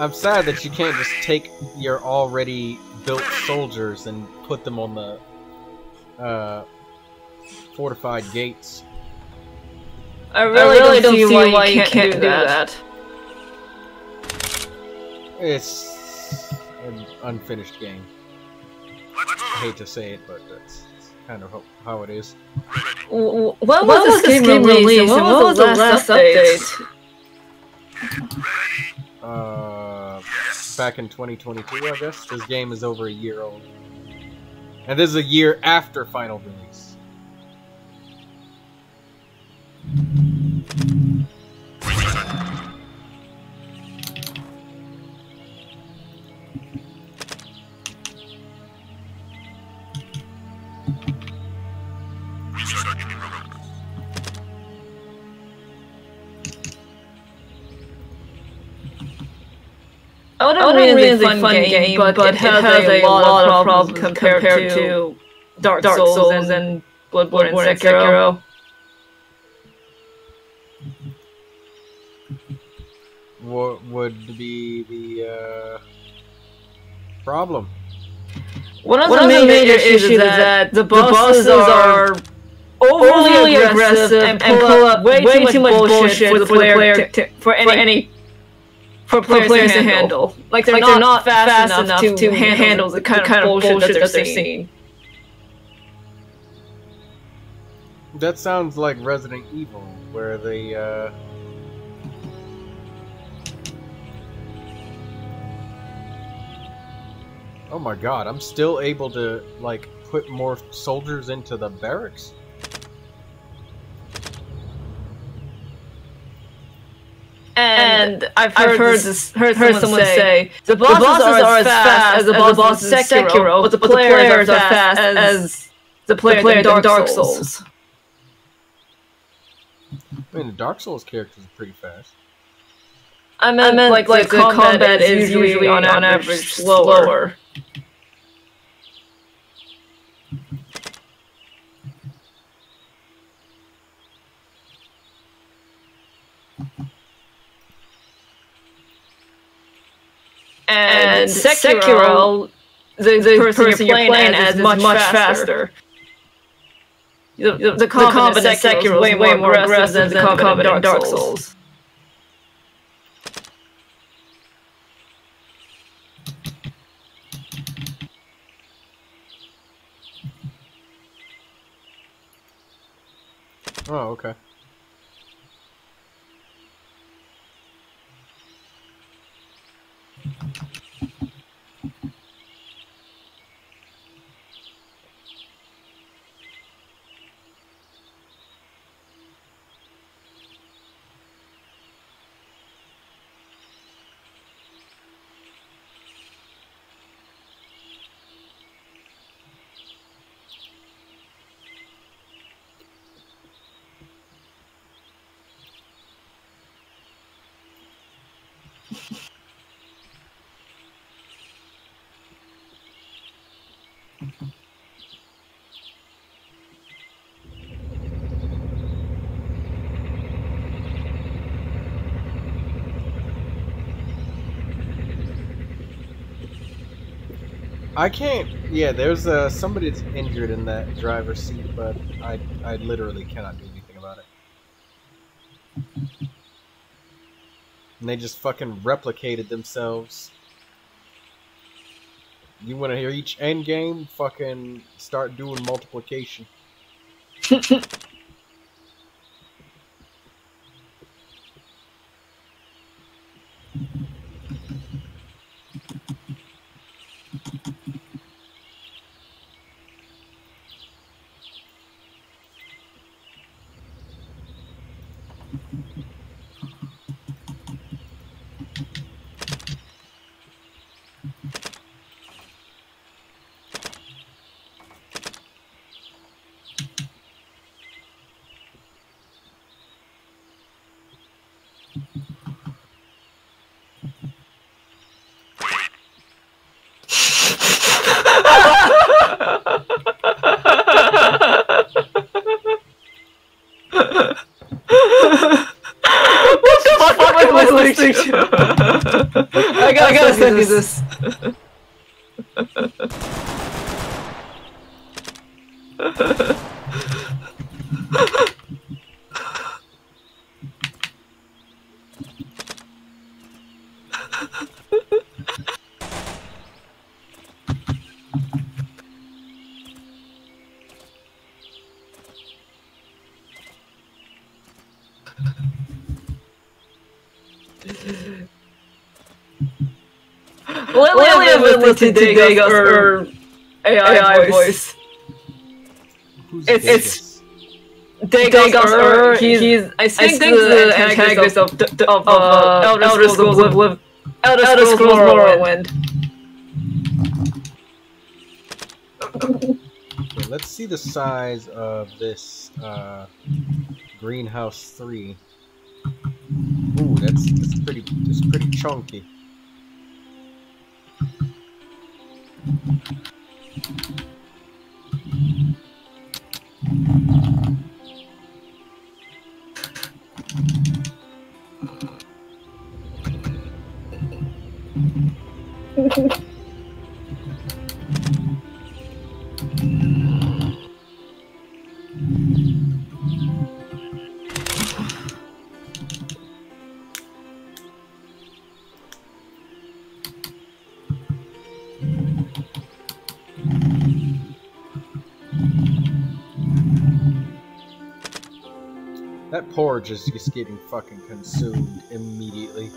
I'm sad that you can't just take your already built soldiers and put them on the uh, fortified gates. I really, I really don't, see why, why you can't, can't do, that. that. It's an unfinished game. I hate to say it, but that's kind of how it is. What was, what was this, game released? What, what was the last update? update? Back in 2022, I guess. This game is over a year old. And this is a year after final release. Is a fun, fun game, game, but, but it has, has a, lot, lot of problems compared, compared to Dark, Dark Souls, Souls and, and Bloodborne, Bloodborne and Sekiro. What would be the uh, problem? One of, One the, main, major issues is that the bosses, the bosses are overly aggressive and pull up way, way too much bullshit for the player, to, for any, for any for players, for players to, handle. to, handle. Like they're, like not, they're not fast, fast enough, enough, to, handle, handle the kind, the kind of bullshit, bullshit that they're, seeing. That sounds like Resident Evil, where they uh... Oh my god, I'm still able to like put more soldiers into the barracks? And, I've heard, I've heard, this, heard, heard someone, say, say the, bosses the bosses, are, as fast as the bosses, in Sekiro, but the players, are fast as, as the players, in Dark, Dark Souls. Souls. I mean, the Dark Souls characters are pretty fast. I meant, I meant like, like the, the combat, combat is usually on average slower. slower. And, and Sekiro, Sekiro the, the, person, person you're playing, playing as is much, much faster. faster. The, the, the, combat, the in Sekiro is way, way more aggressive than the combat in Dark Souls. Souls. Oh, okay. I can't. Yeah, there's uh, somebody that's injured in that driver's seat, but I I literally cannot do anything about it. And they just fucking replicated themselves. You want to hear each end game? Fucking start doing multiplication. been listening or AI, AI voice. Who's It's- Dagoth? it's Dagoth Ur he's, he's I think, the antagonist of, of, of uh, Elder, Elder Scrolls of Live, Elder, Elder Scrolls Morrowind. Okay, let's see the size of this uh, greenhouse three. Ooh, that's that's pretty that's pretty chunky. Thank you. Porridge is just getting fucking consumed immediately.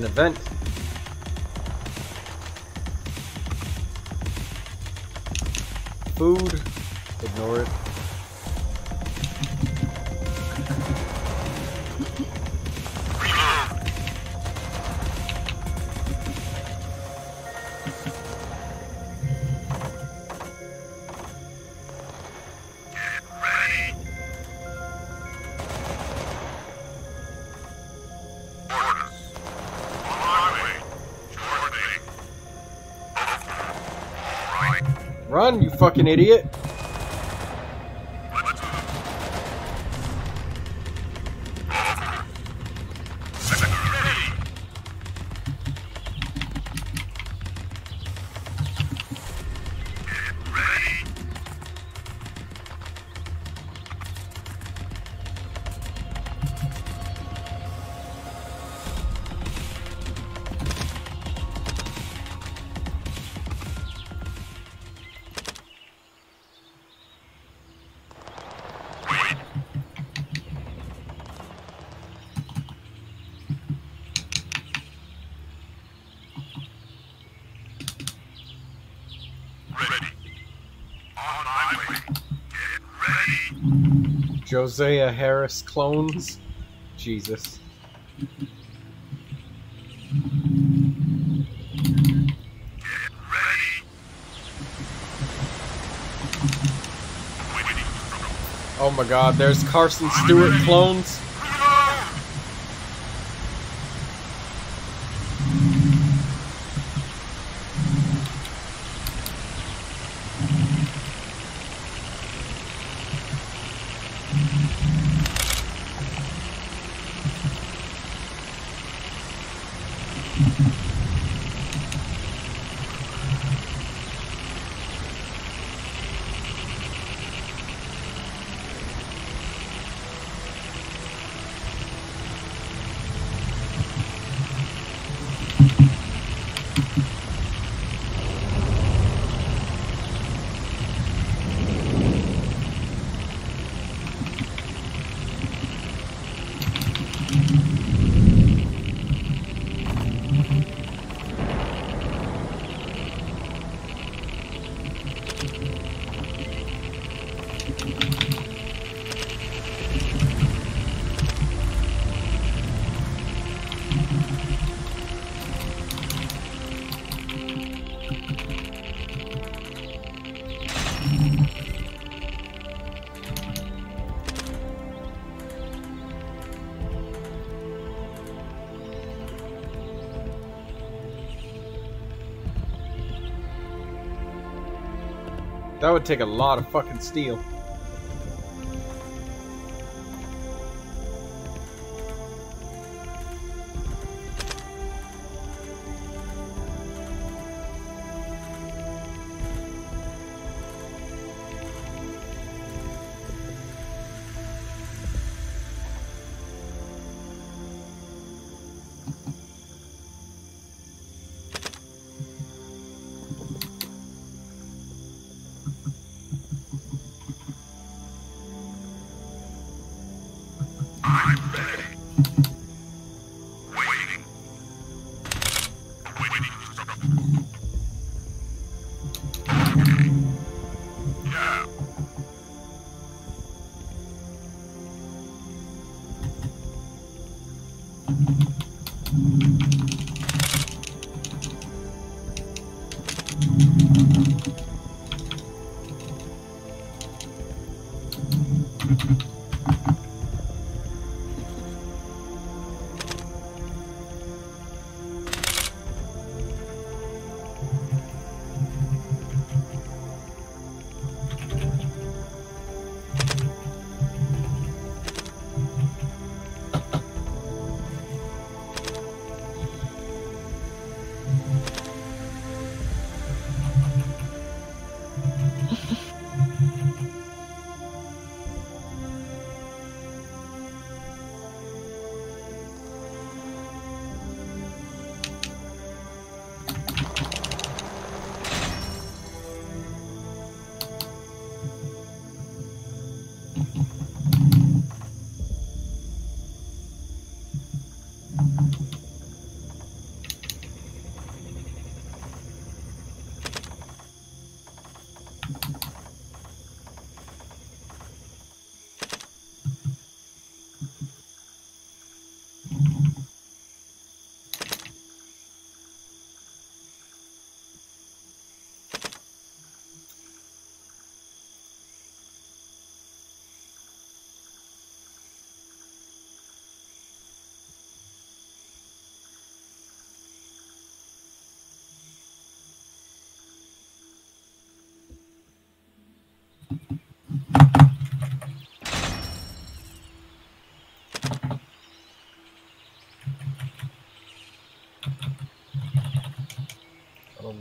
An event. Fucking idiot! Josiah Harris clones. Jesus. Oh my god, there's Carson Stewart clones. Would take a lot of fucking steel.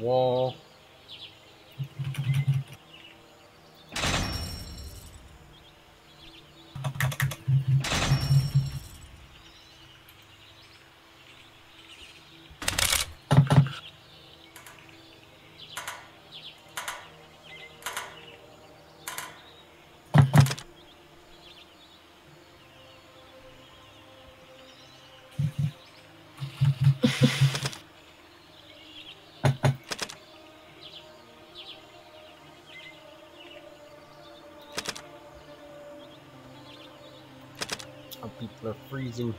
On people are freezing.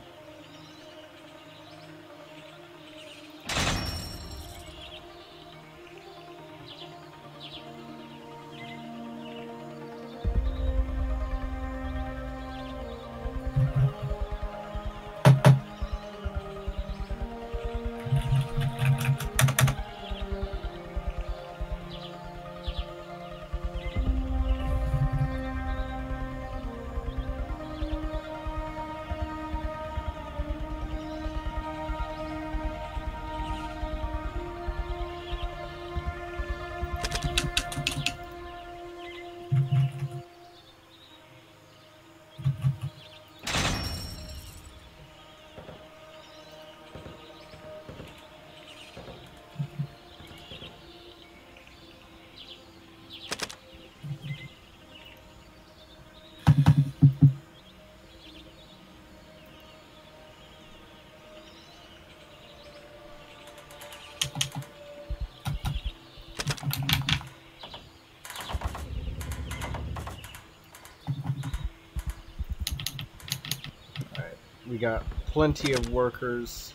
We got plenty of workers.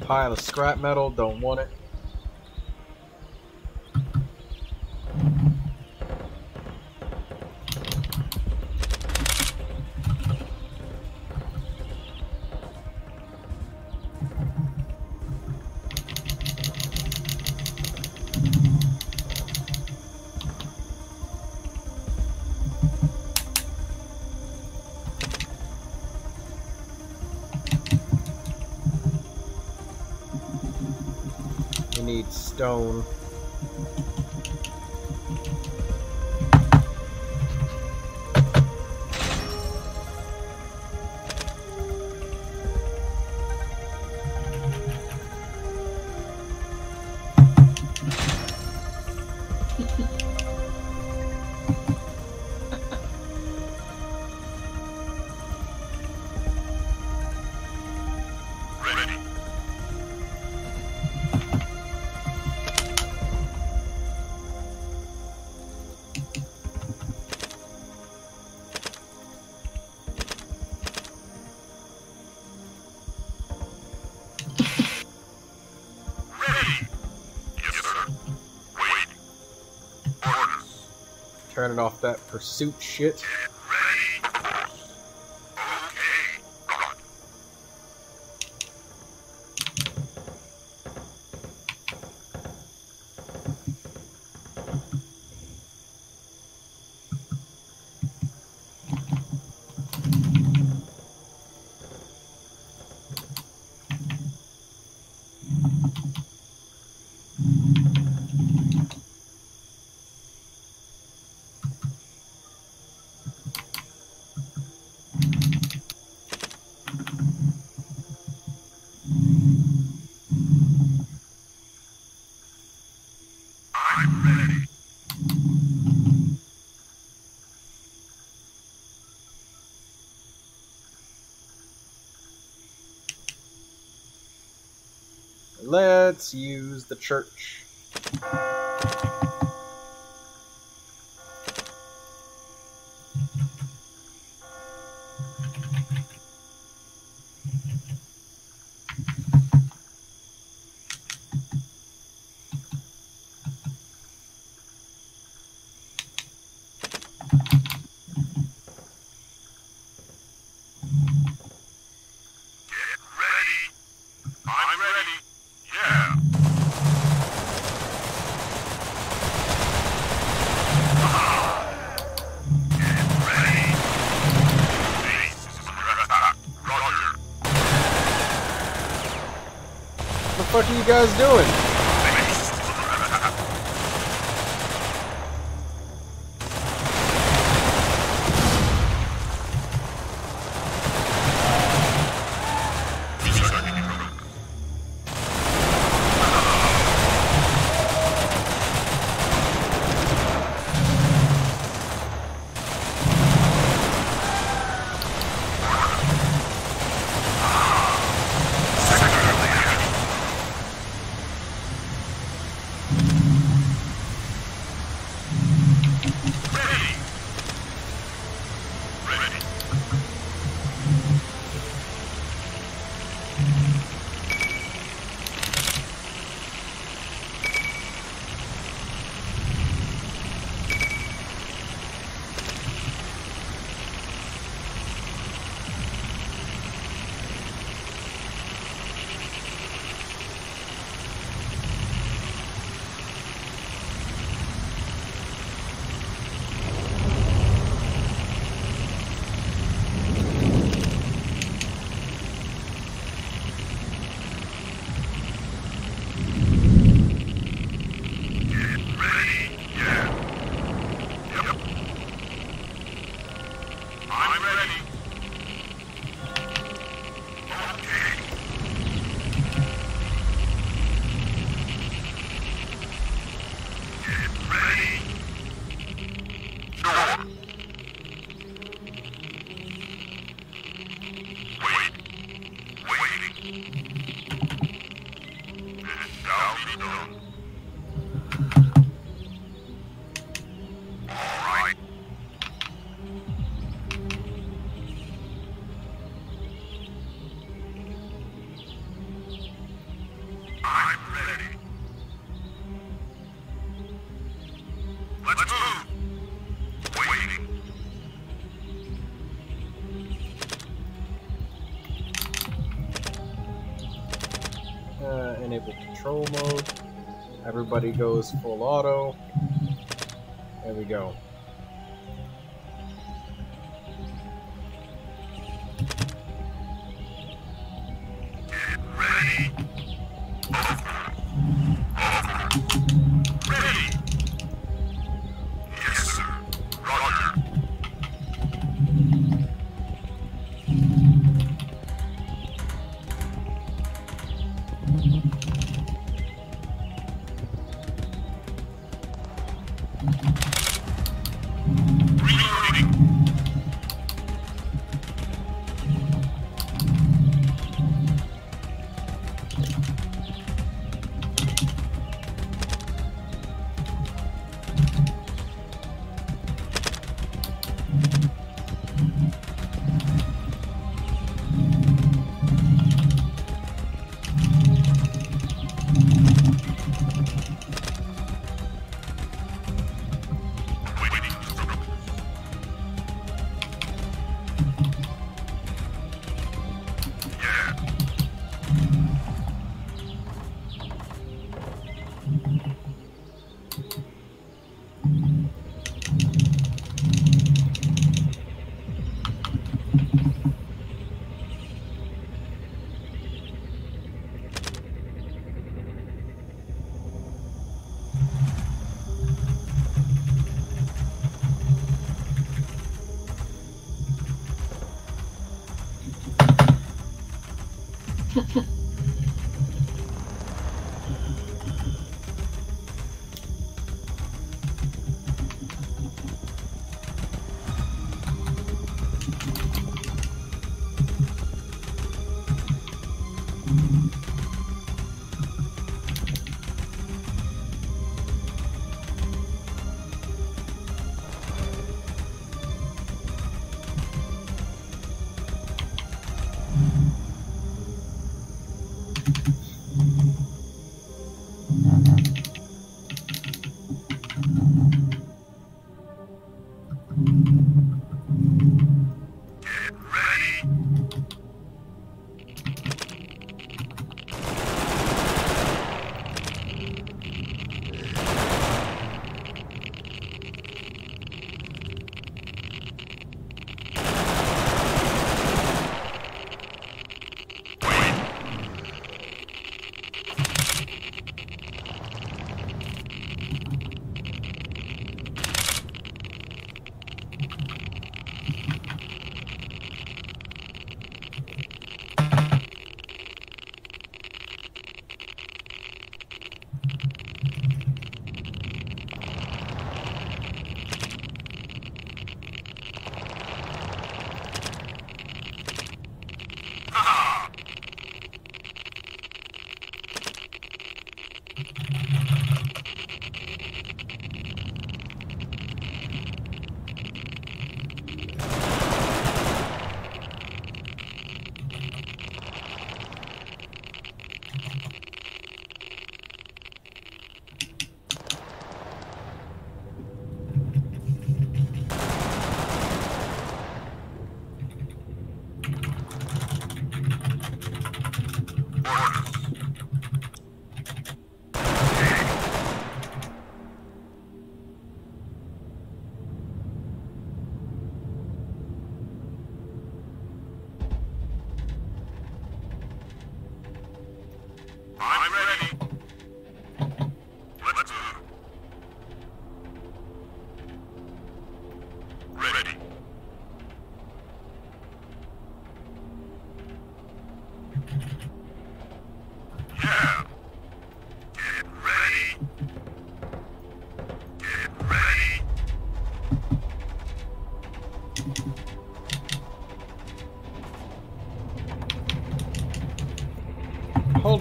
Pile of scrap metal, don't want it. Turning off that pursuit shit. Get ready. of course. Okay. God. I'm ready. Let's use the church. You guys doing? Control mode. Everybody goes full auto. There we go.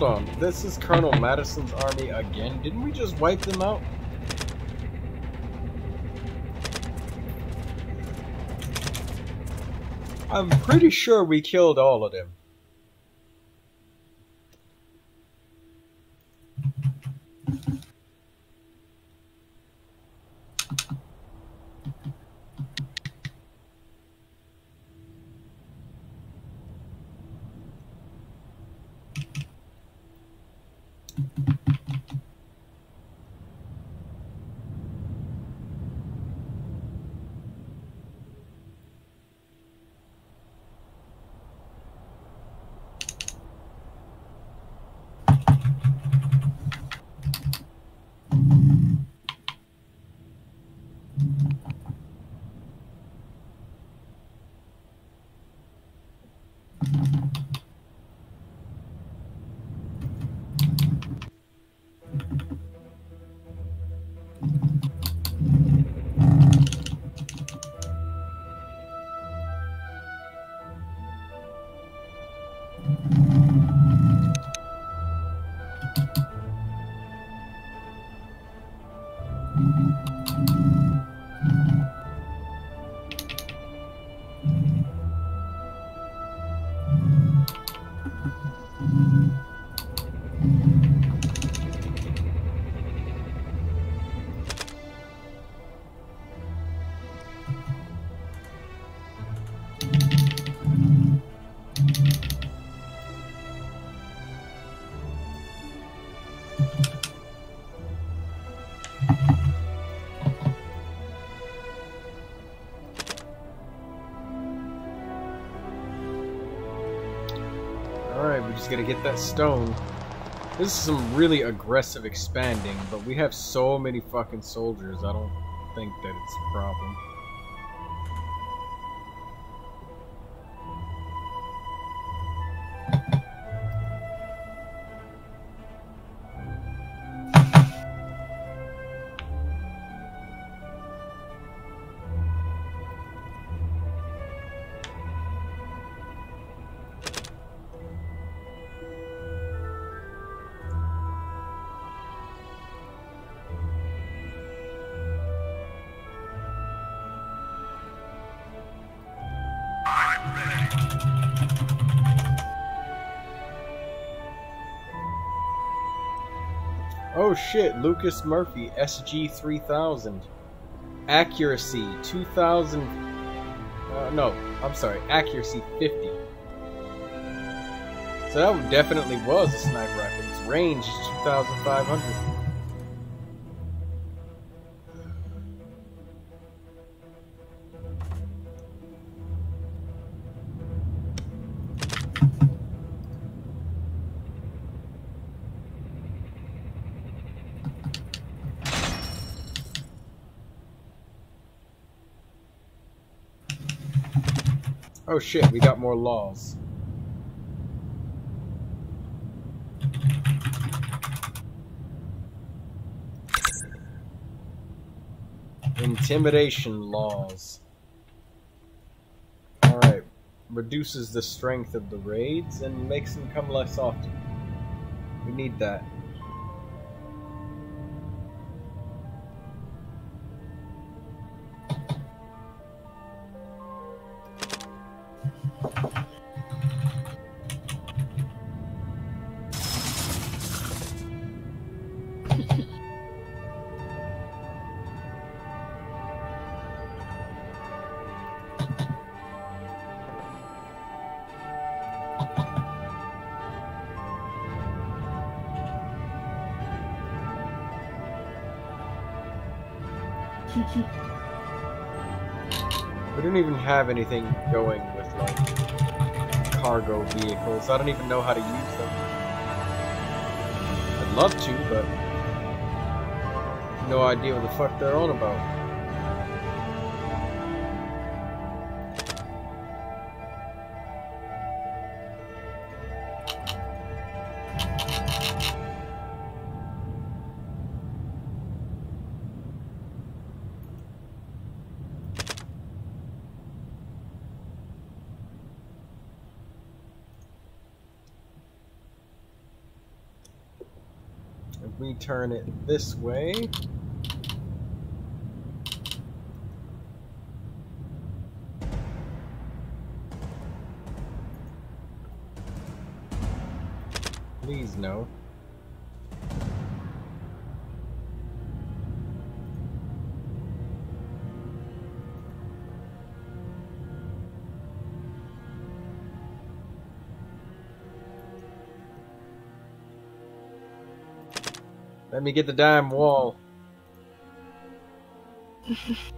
On. This is Colonel Madison's army again. Didn't we just wipe them out? I'm pretty sure we killed all of them. Gotta get that stone. This is some really aggressive expanding, but we have so many fucking soldiers, I don't think that it's a problem. Oh shit, Lucas Murphy, SG 3000. Accuracy 2000. Uh, no, I'm sorry, accuracy 50. So that definitely was a sniper rifle. Its range is 2500. Shit, we got more laws. Intimidation laws. Alright. Reduces the strength of the raids and makes them come less often. We need that. Have anything going with like cargo vehicles. I don't even know how to use them. I'd love to, but no idea what the fuck they're on about. Turn it this way, Let me get the damn wall.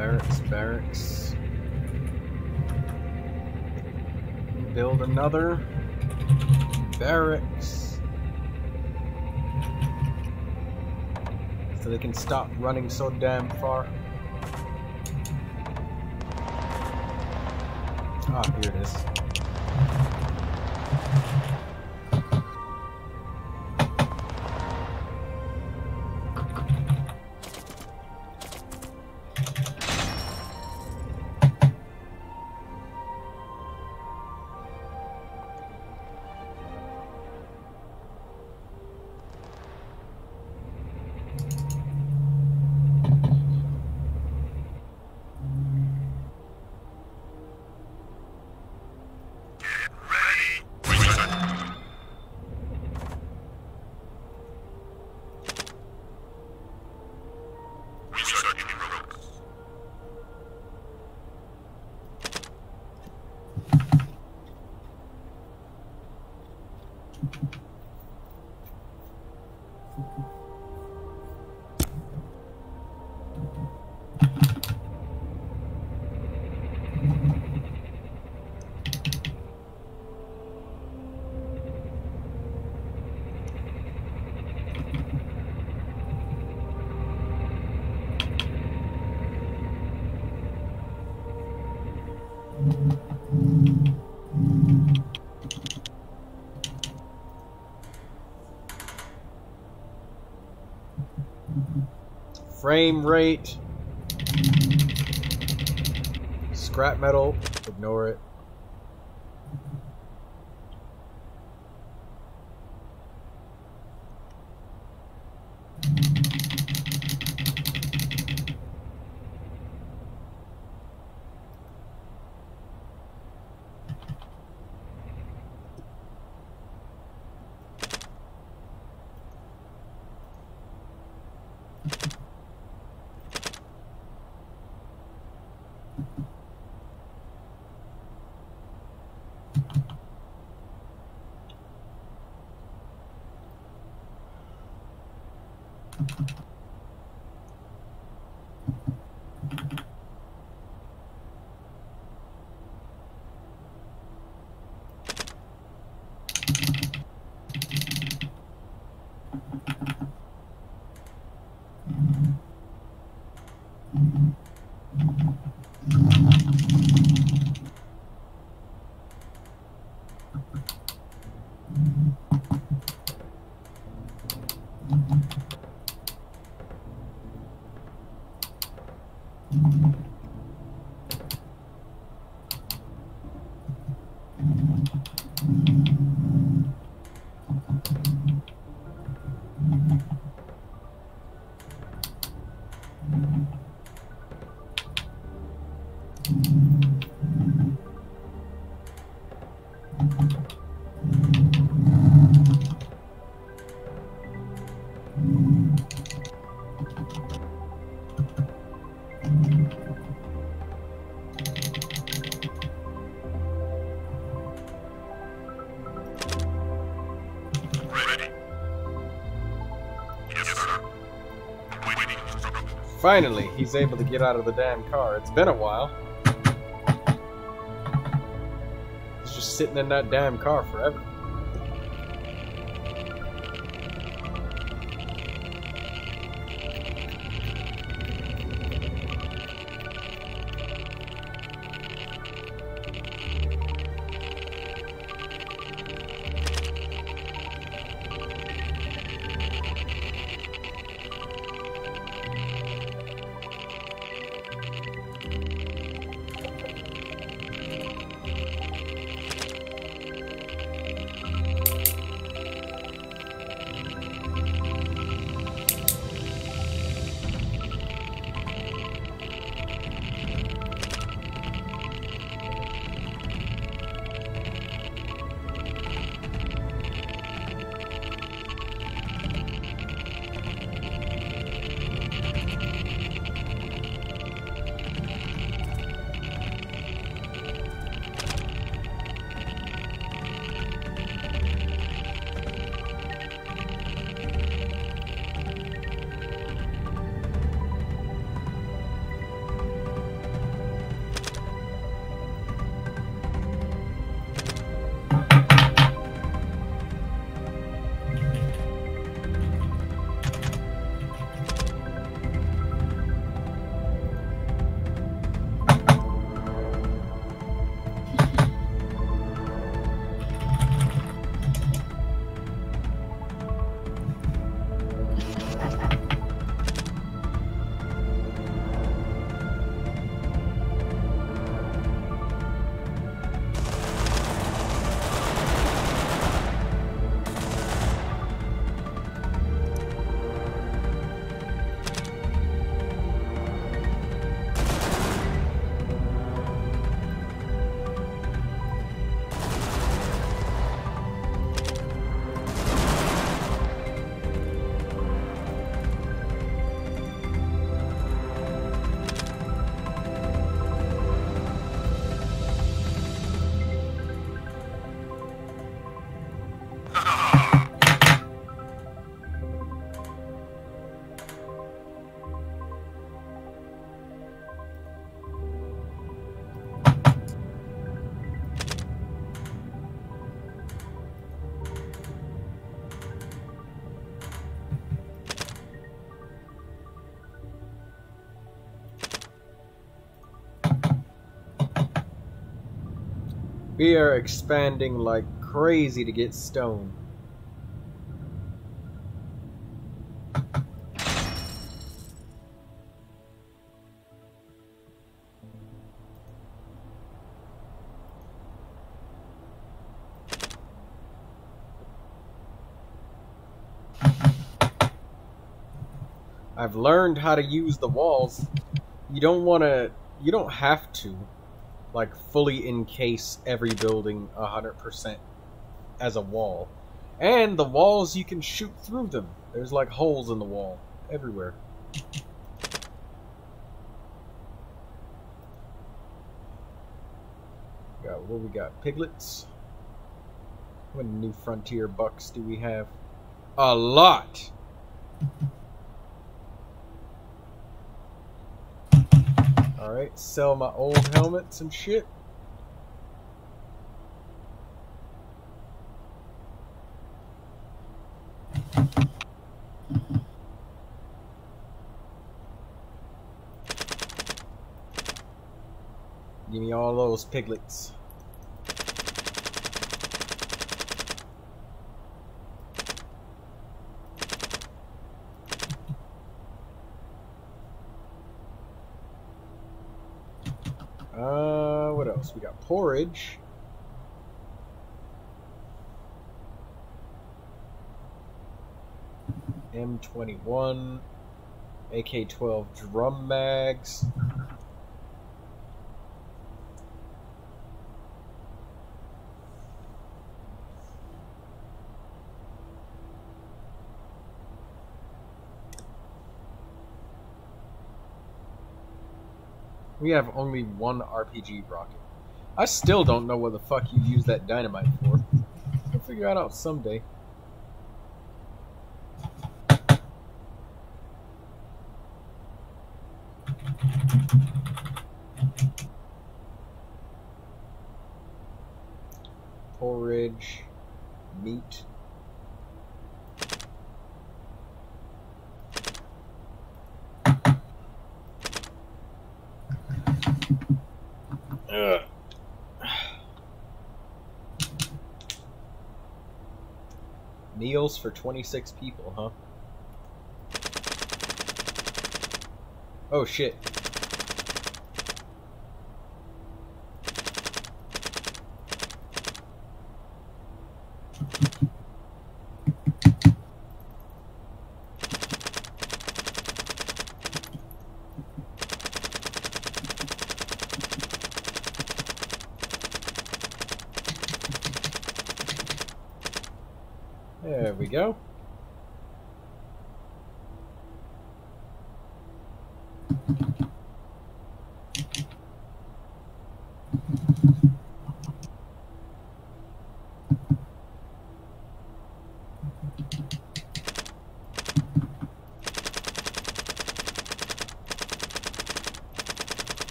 Barracks, barracks. Build another barracks. So they can stop running so damn far. Ah, here it is. Frame rate. Scrap metal. Ignore it. Finally, he's able to get out of the damn car. It's been a while. He's just sitting in that damn car forever. We are expanding like crazy to get stone. I've learned how to use the walls. You don't want to, you don't have to, like, fully encase every building 100% as a wall. And the walls, you can shoot through them. There's, like, holes in the wall everywhere. Got, what we got? Piglets? What new frontier bucks do we have? A lot! Sell my old helmets and shit. Give me all those piglets. Uh, what else? Porridge. M21, AK-12 drum mags. We have only one RPG rocket. I still don't know what the fuck you use that dynamite for. We'll figure it out someday. Porridge, meat. Meals for 26 people, huh? Oh shit. There we go.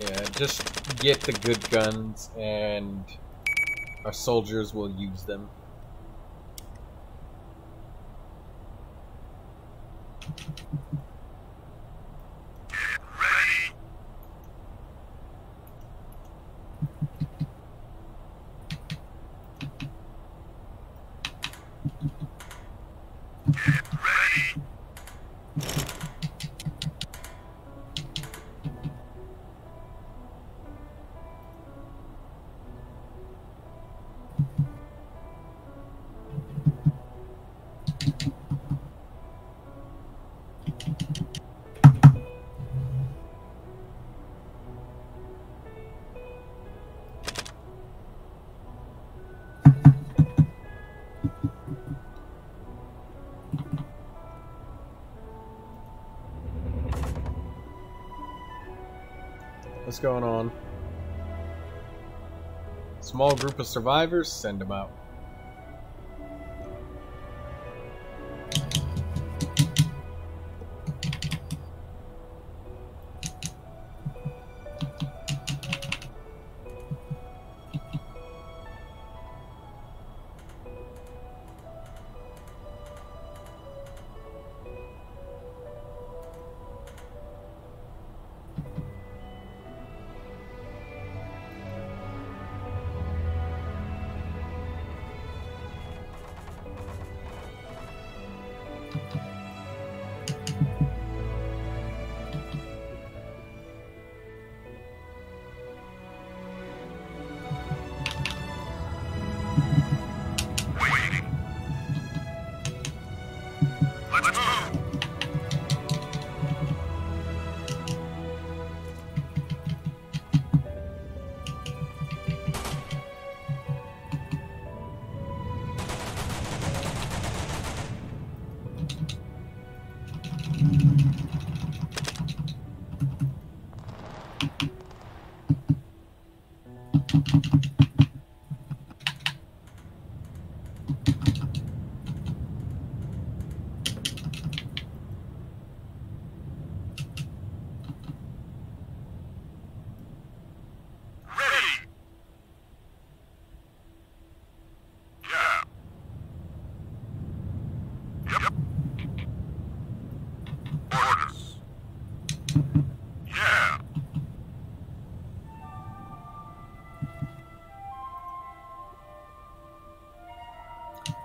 Yeah, just get the good guns and our soldiers will use them. Small group of survivors, send them out.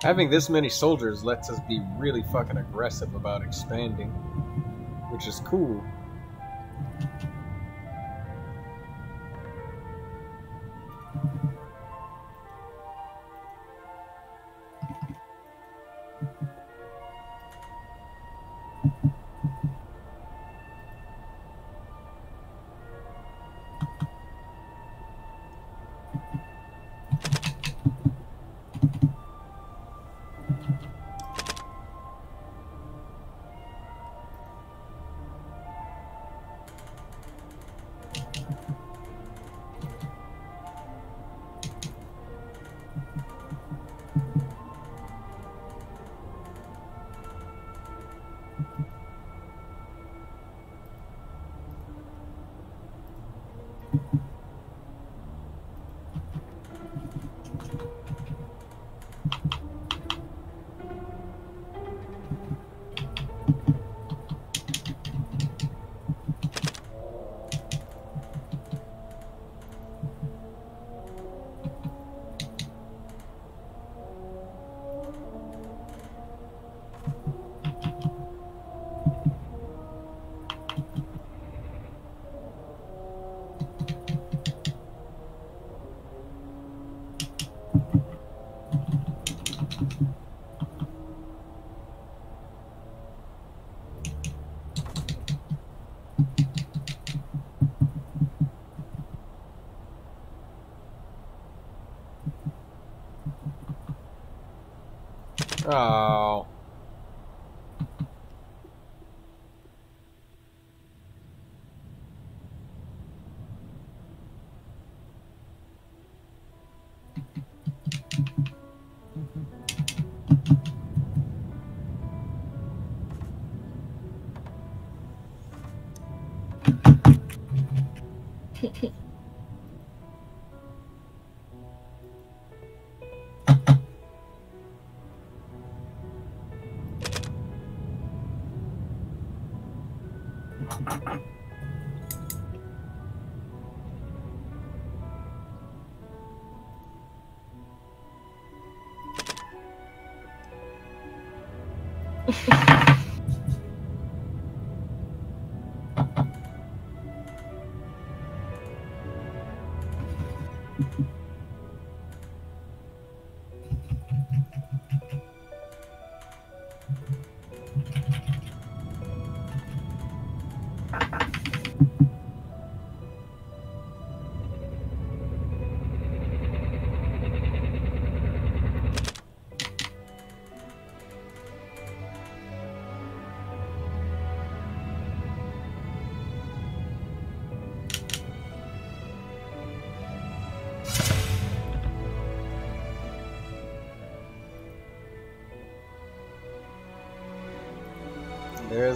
Having this many soldiers lets us be really fucking aggressive about expanding, which is cool.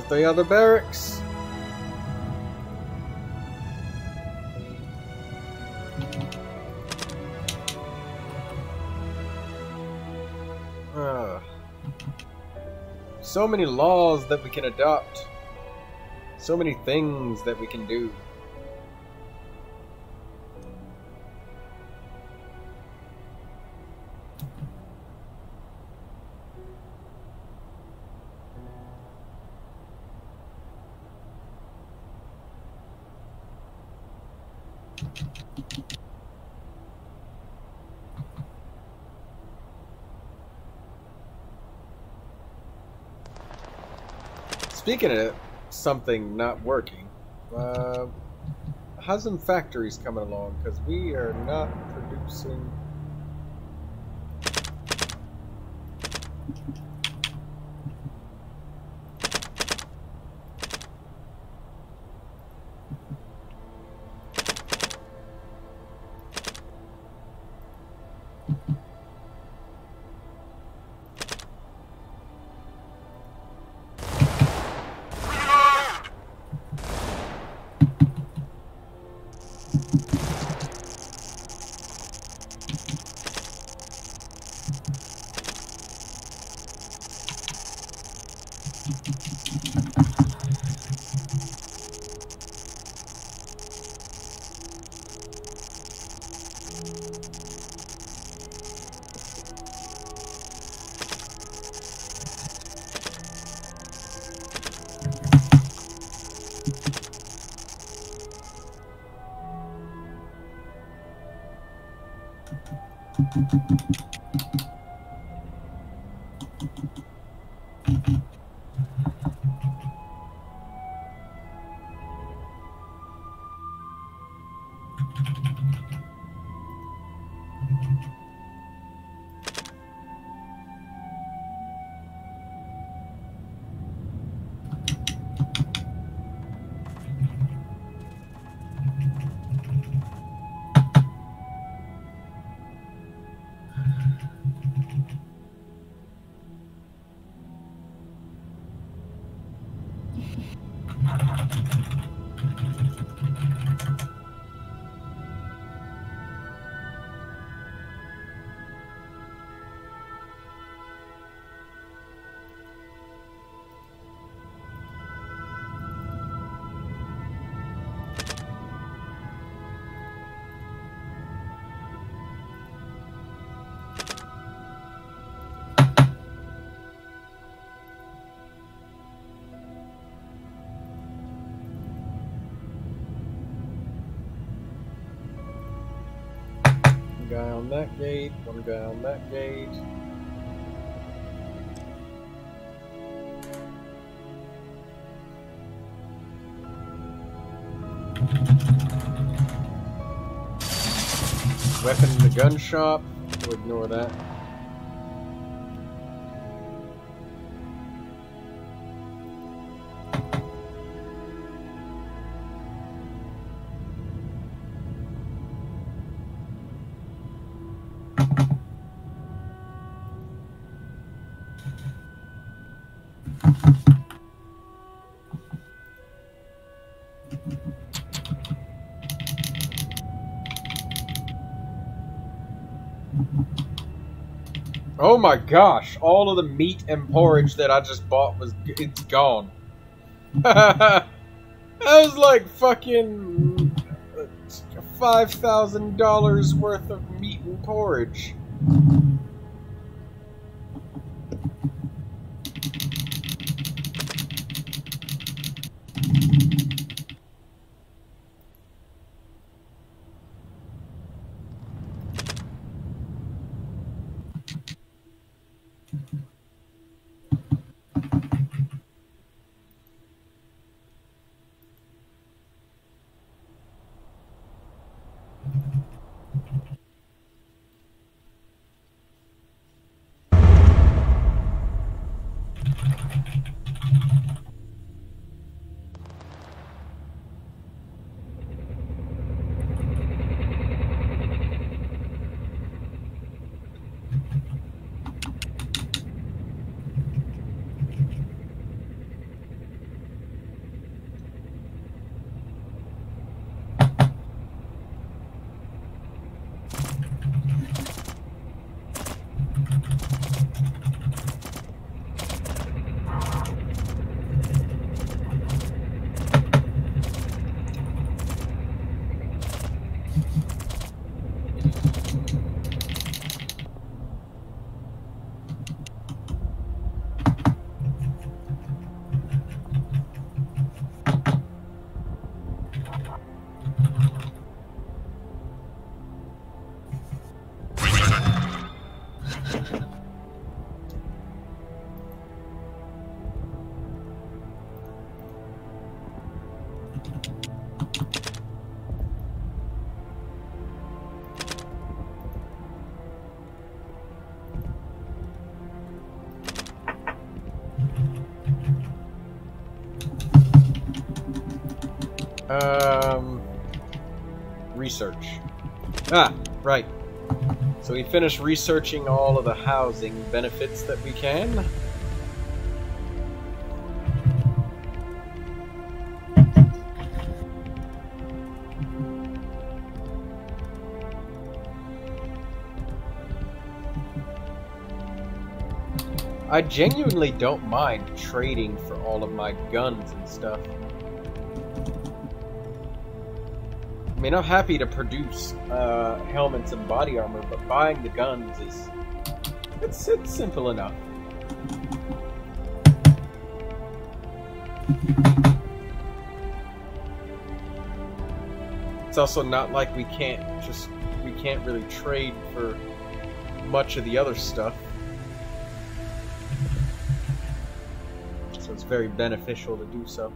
There's the other barracks. Ah. So many laws that we can adopt. So many things that we can do. Speaking of something not working, uh, how's some factories coming along? Because we are not producing. On that gate, one down that gate. Weapon in the gun shop. We'll ignore that. Oh my gosh! All of the meat and porridge that I just bought was it's gone. that was like fucking five thousand dollars worth of meat and porridge. Ah, right. So we finished researching all of the housing benefits that we can. I genuinely don't mind trading for all of my guns and stuff. I mean, I'm happy to produce uh, helmets and body armor, but buying the guns is it's it's simple enough. It's also not like we can't just we can't really trade for much of the other stuff. So it's very beneficial to do so.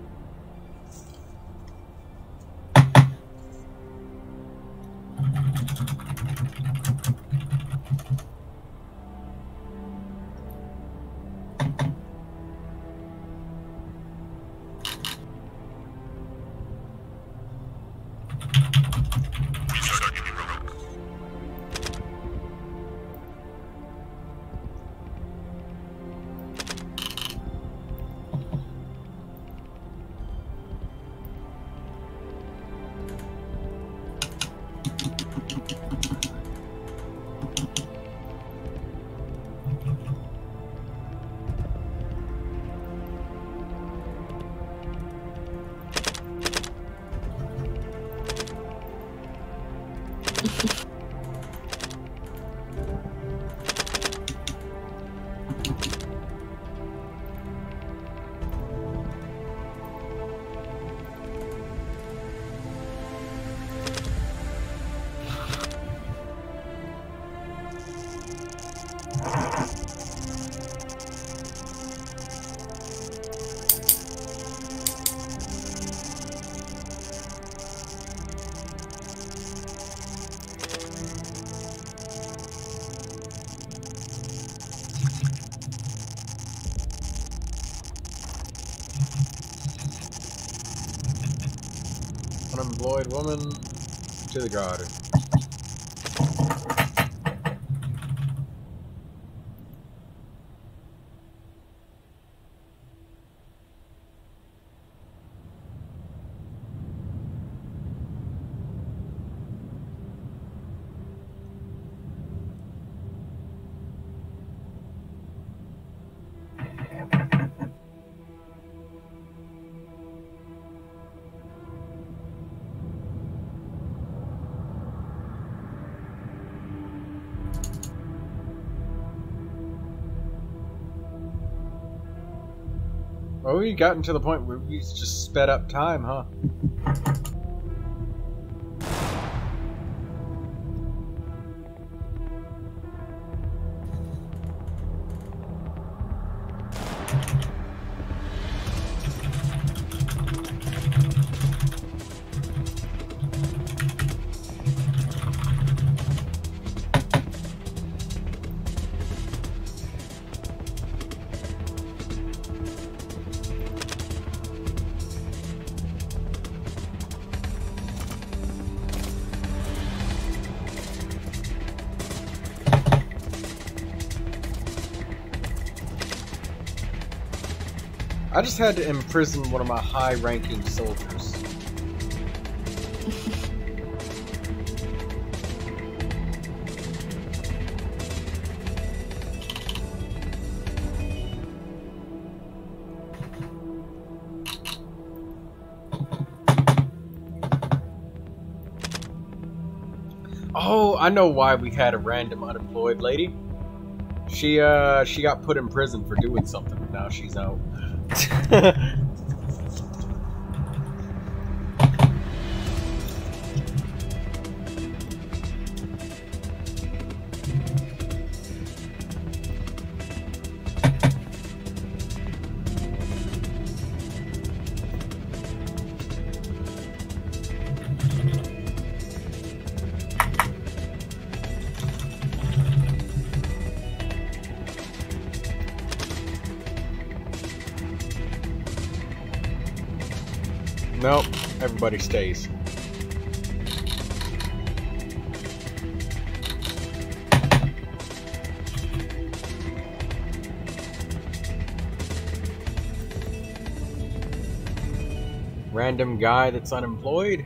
Well, we gotten to the point where we just sped up time, huh? Just had to imprison one of my high-ranking soldiers. Oh, I know why we had a random unemployed lady. She uh she got put in prison for doing something. and Now she's out. Nope. everybody stays. Random guy that's unemployed?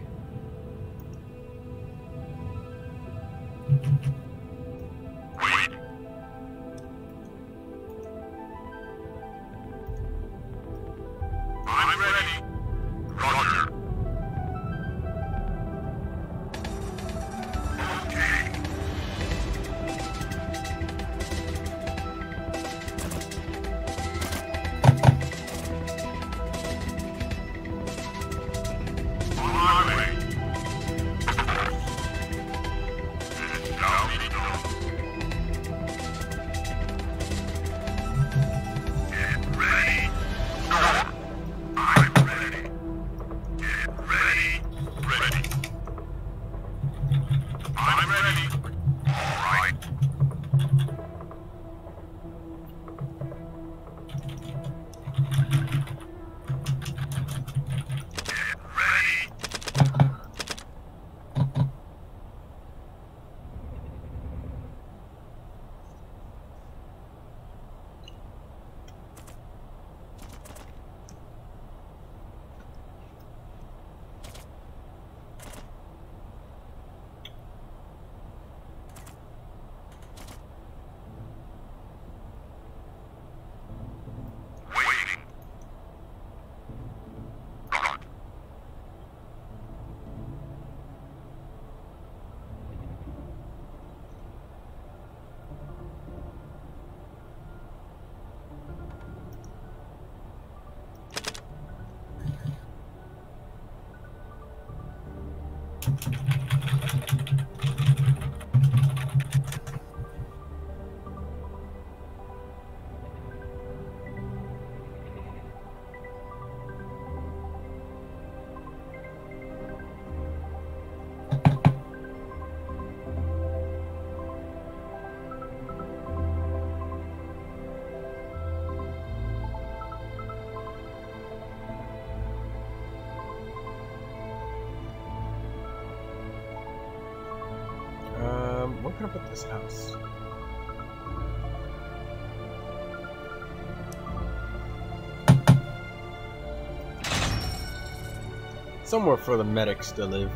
Somewhere for the medics to live.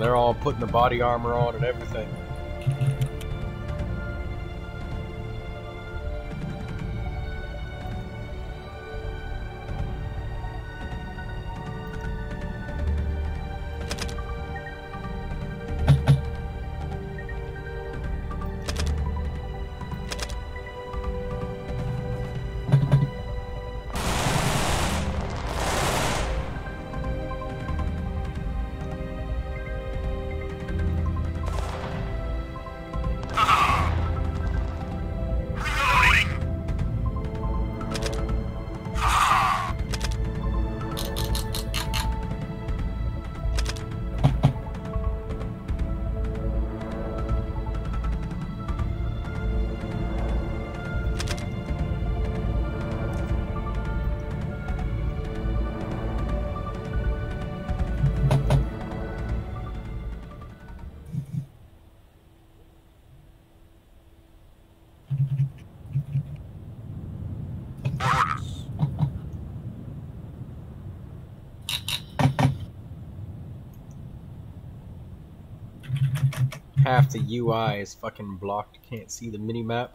They're all putting the body armor on and everything. Half the UI is fucking blocked, can't see the mini map.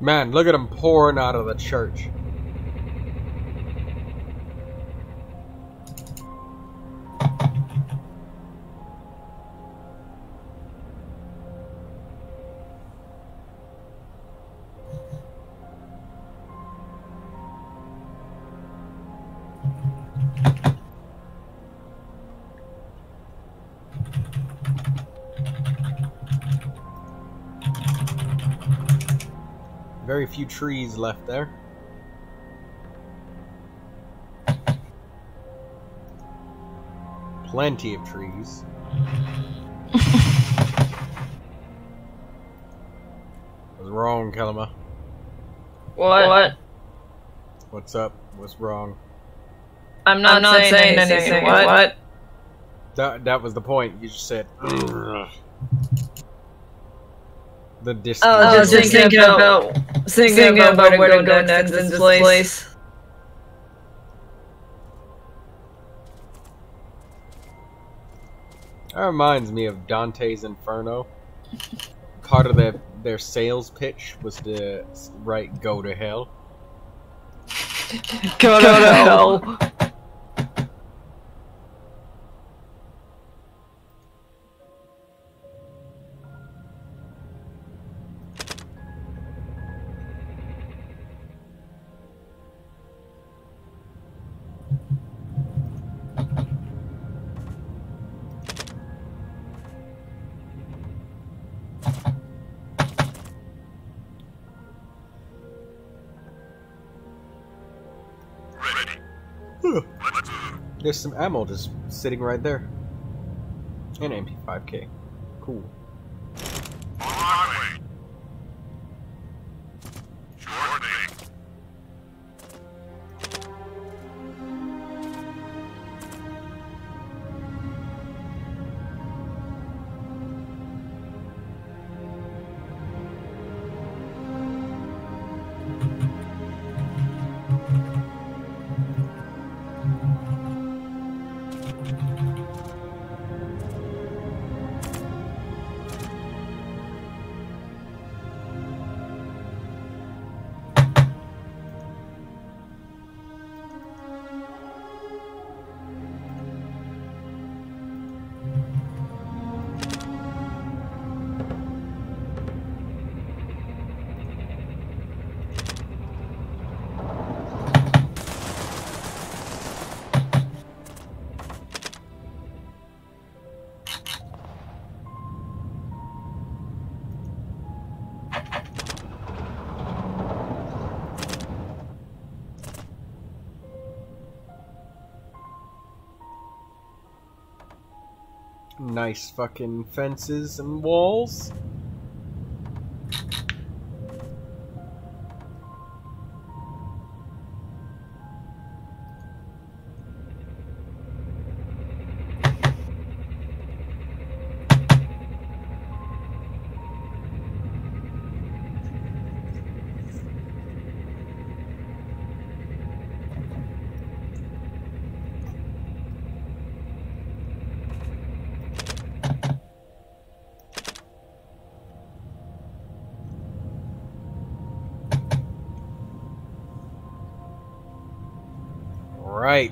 Man, look at them pouring out of the church. Very few trees left there. Plenty of trees. What's wrong, Kelma? What? What? What's up? What's wrong? I'm not, I'm not saying, saying, anything. anything. What? what? That, that was the point. You just said. the oh, distance. Oh, just, just thinking, thinking about, about thinking, thinking about, about where to go next in this place. place. That reminds me of Dante's Inferno. Part of their their sales pitch was to write "Go to hell." go, to, go to hell. There's some ammo just sitting right there. An MP5K. Cool. Nice fucking fences and walls.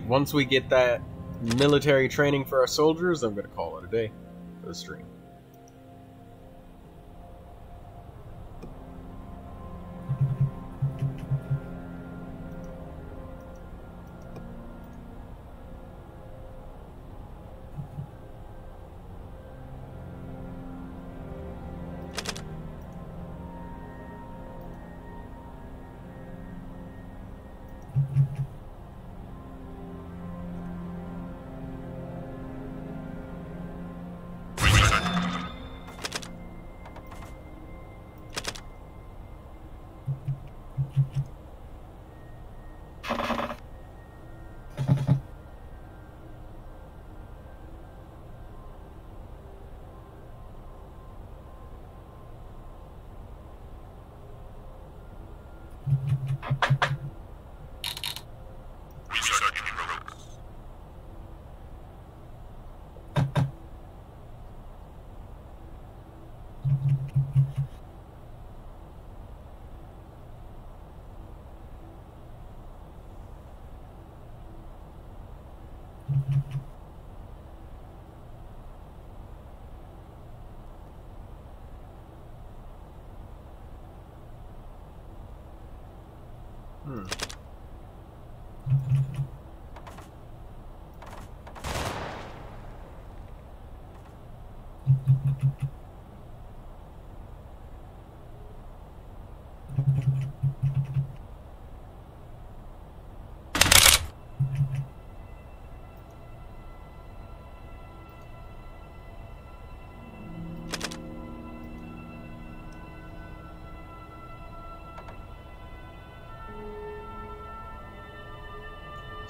Once we get that military training for our soldiers, I'm going to call it a day for the stream.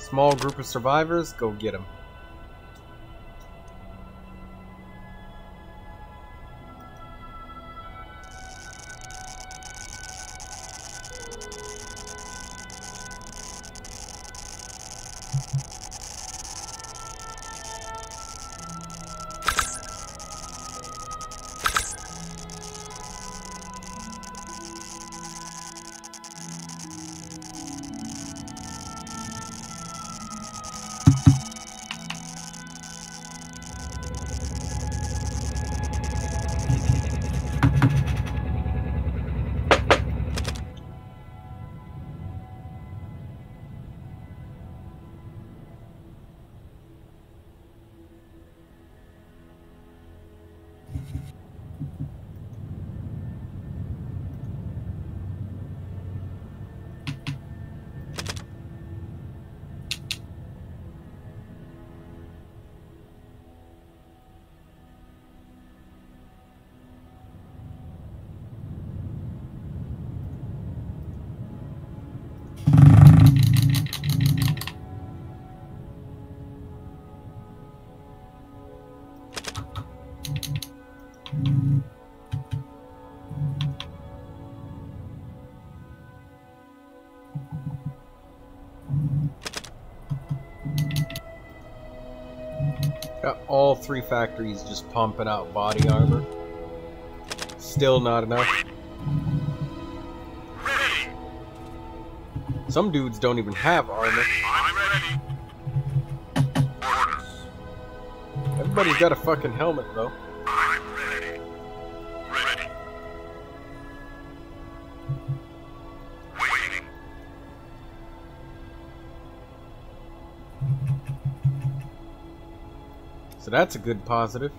Small group of survivors, go get them. All three factories just pumping out body armor. Still not enough. Ready. Some dudes don't even have armor. I'm ready. Orders. Everybody's got a fucking helmet though. So that's a good positive.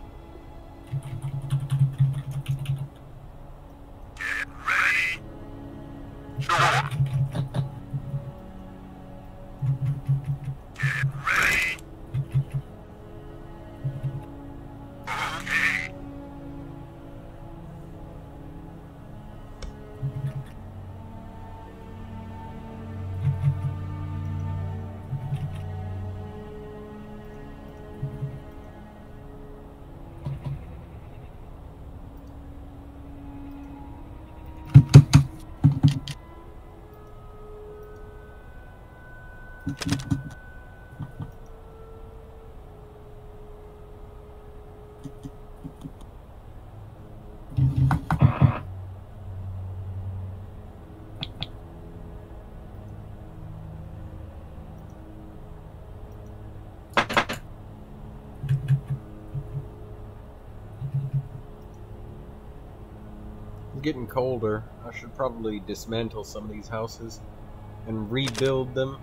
Colder. I should probably dismantle some of these houses and rebuild them.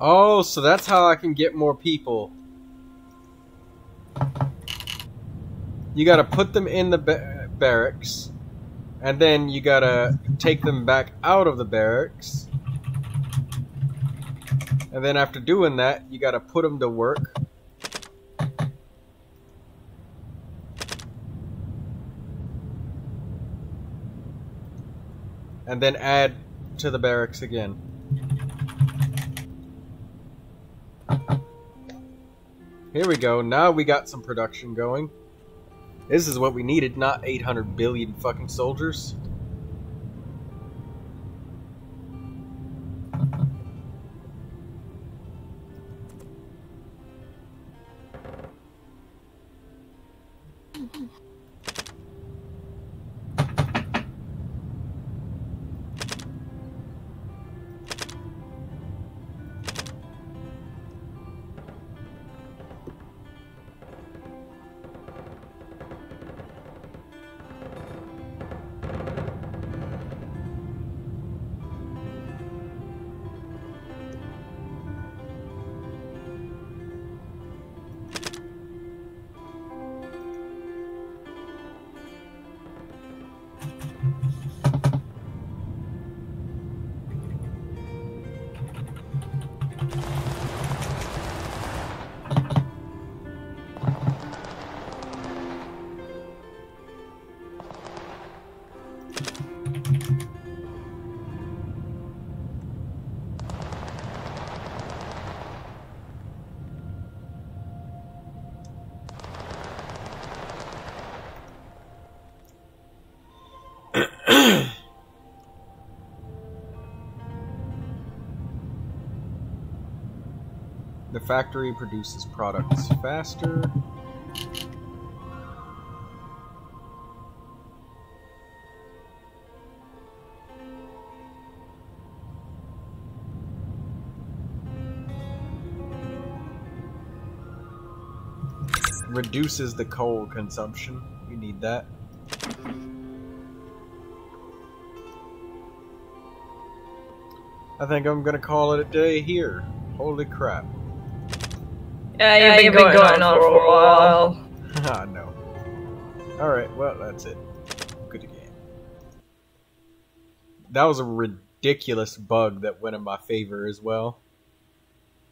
Oh, so that's how I can get more people. You gotta put them in the ba barracks, and then you gotta take them back out of the barracks. And then after doing that, you gotta put them to work. And then add to the barracks again. Here we go. Now we got some production going. This is what we needed, not 800 billion fucking soldiers. Factory produces products faster. Reduces the coal consumption. We need that. I think I'm gonna call it a day here. Holy crap. Yeah, you've, yeah, been, you've going been, going, on, for a while. ah, no. Alright, well, that's it. Good game. That was a ridiculous bug that went in my favor as well.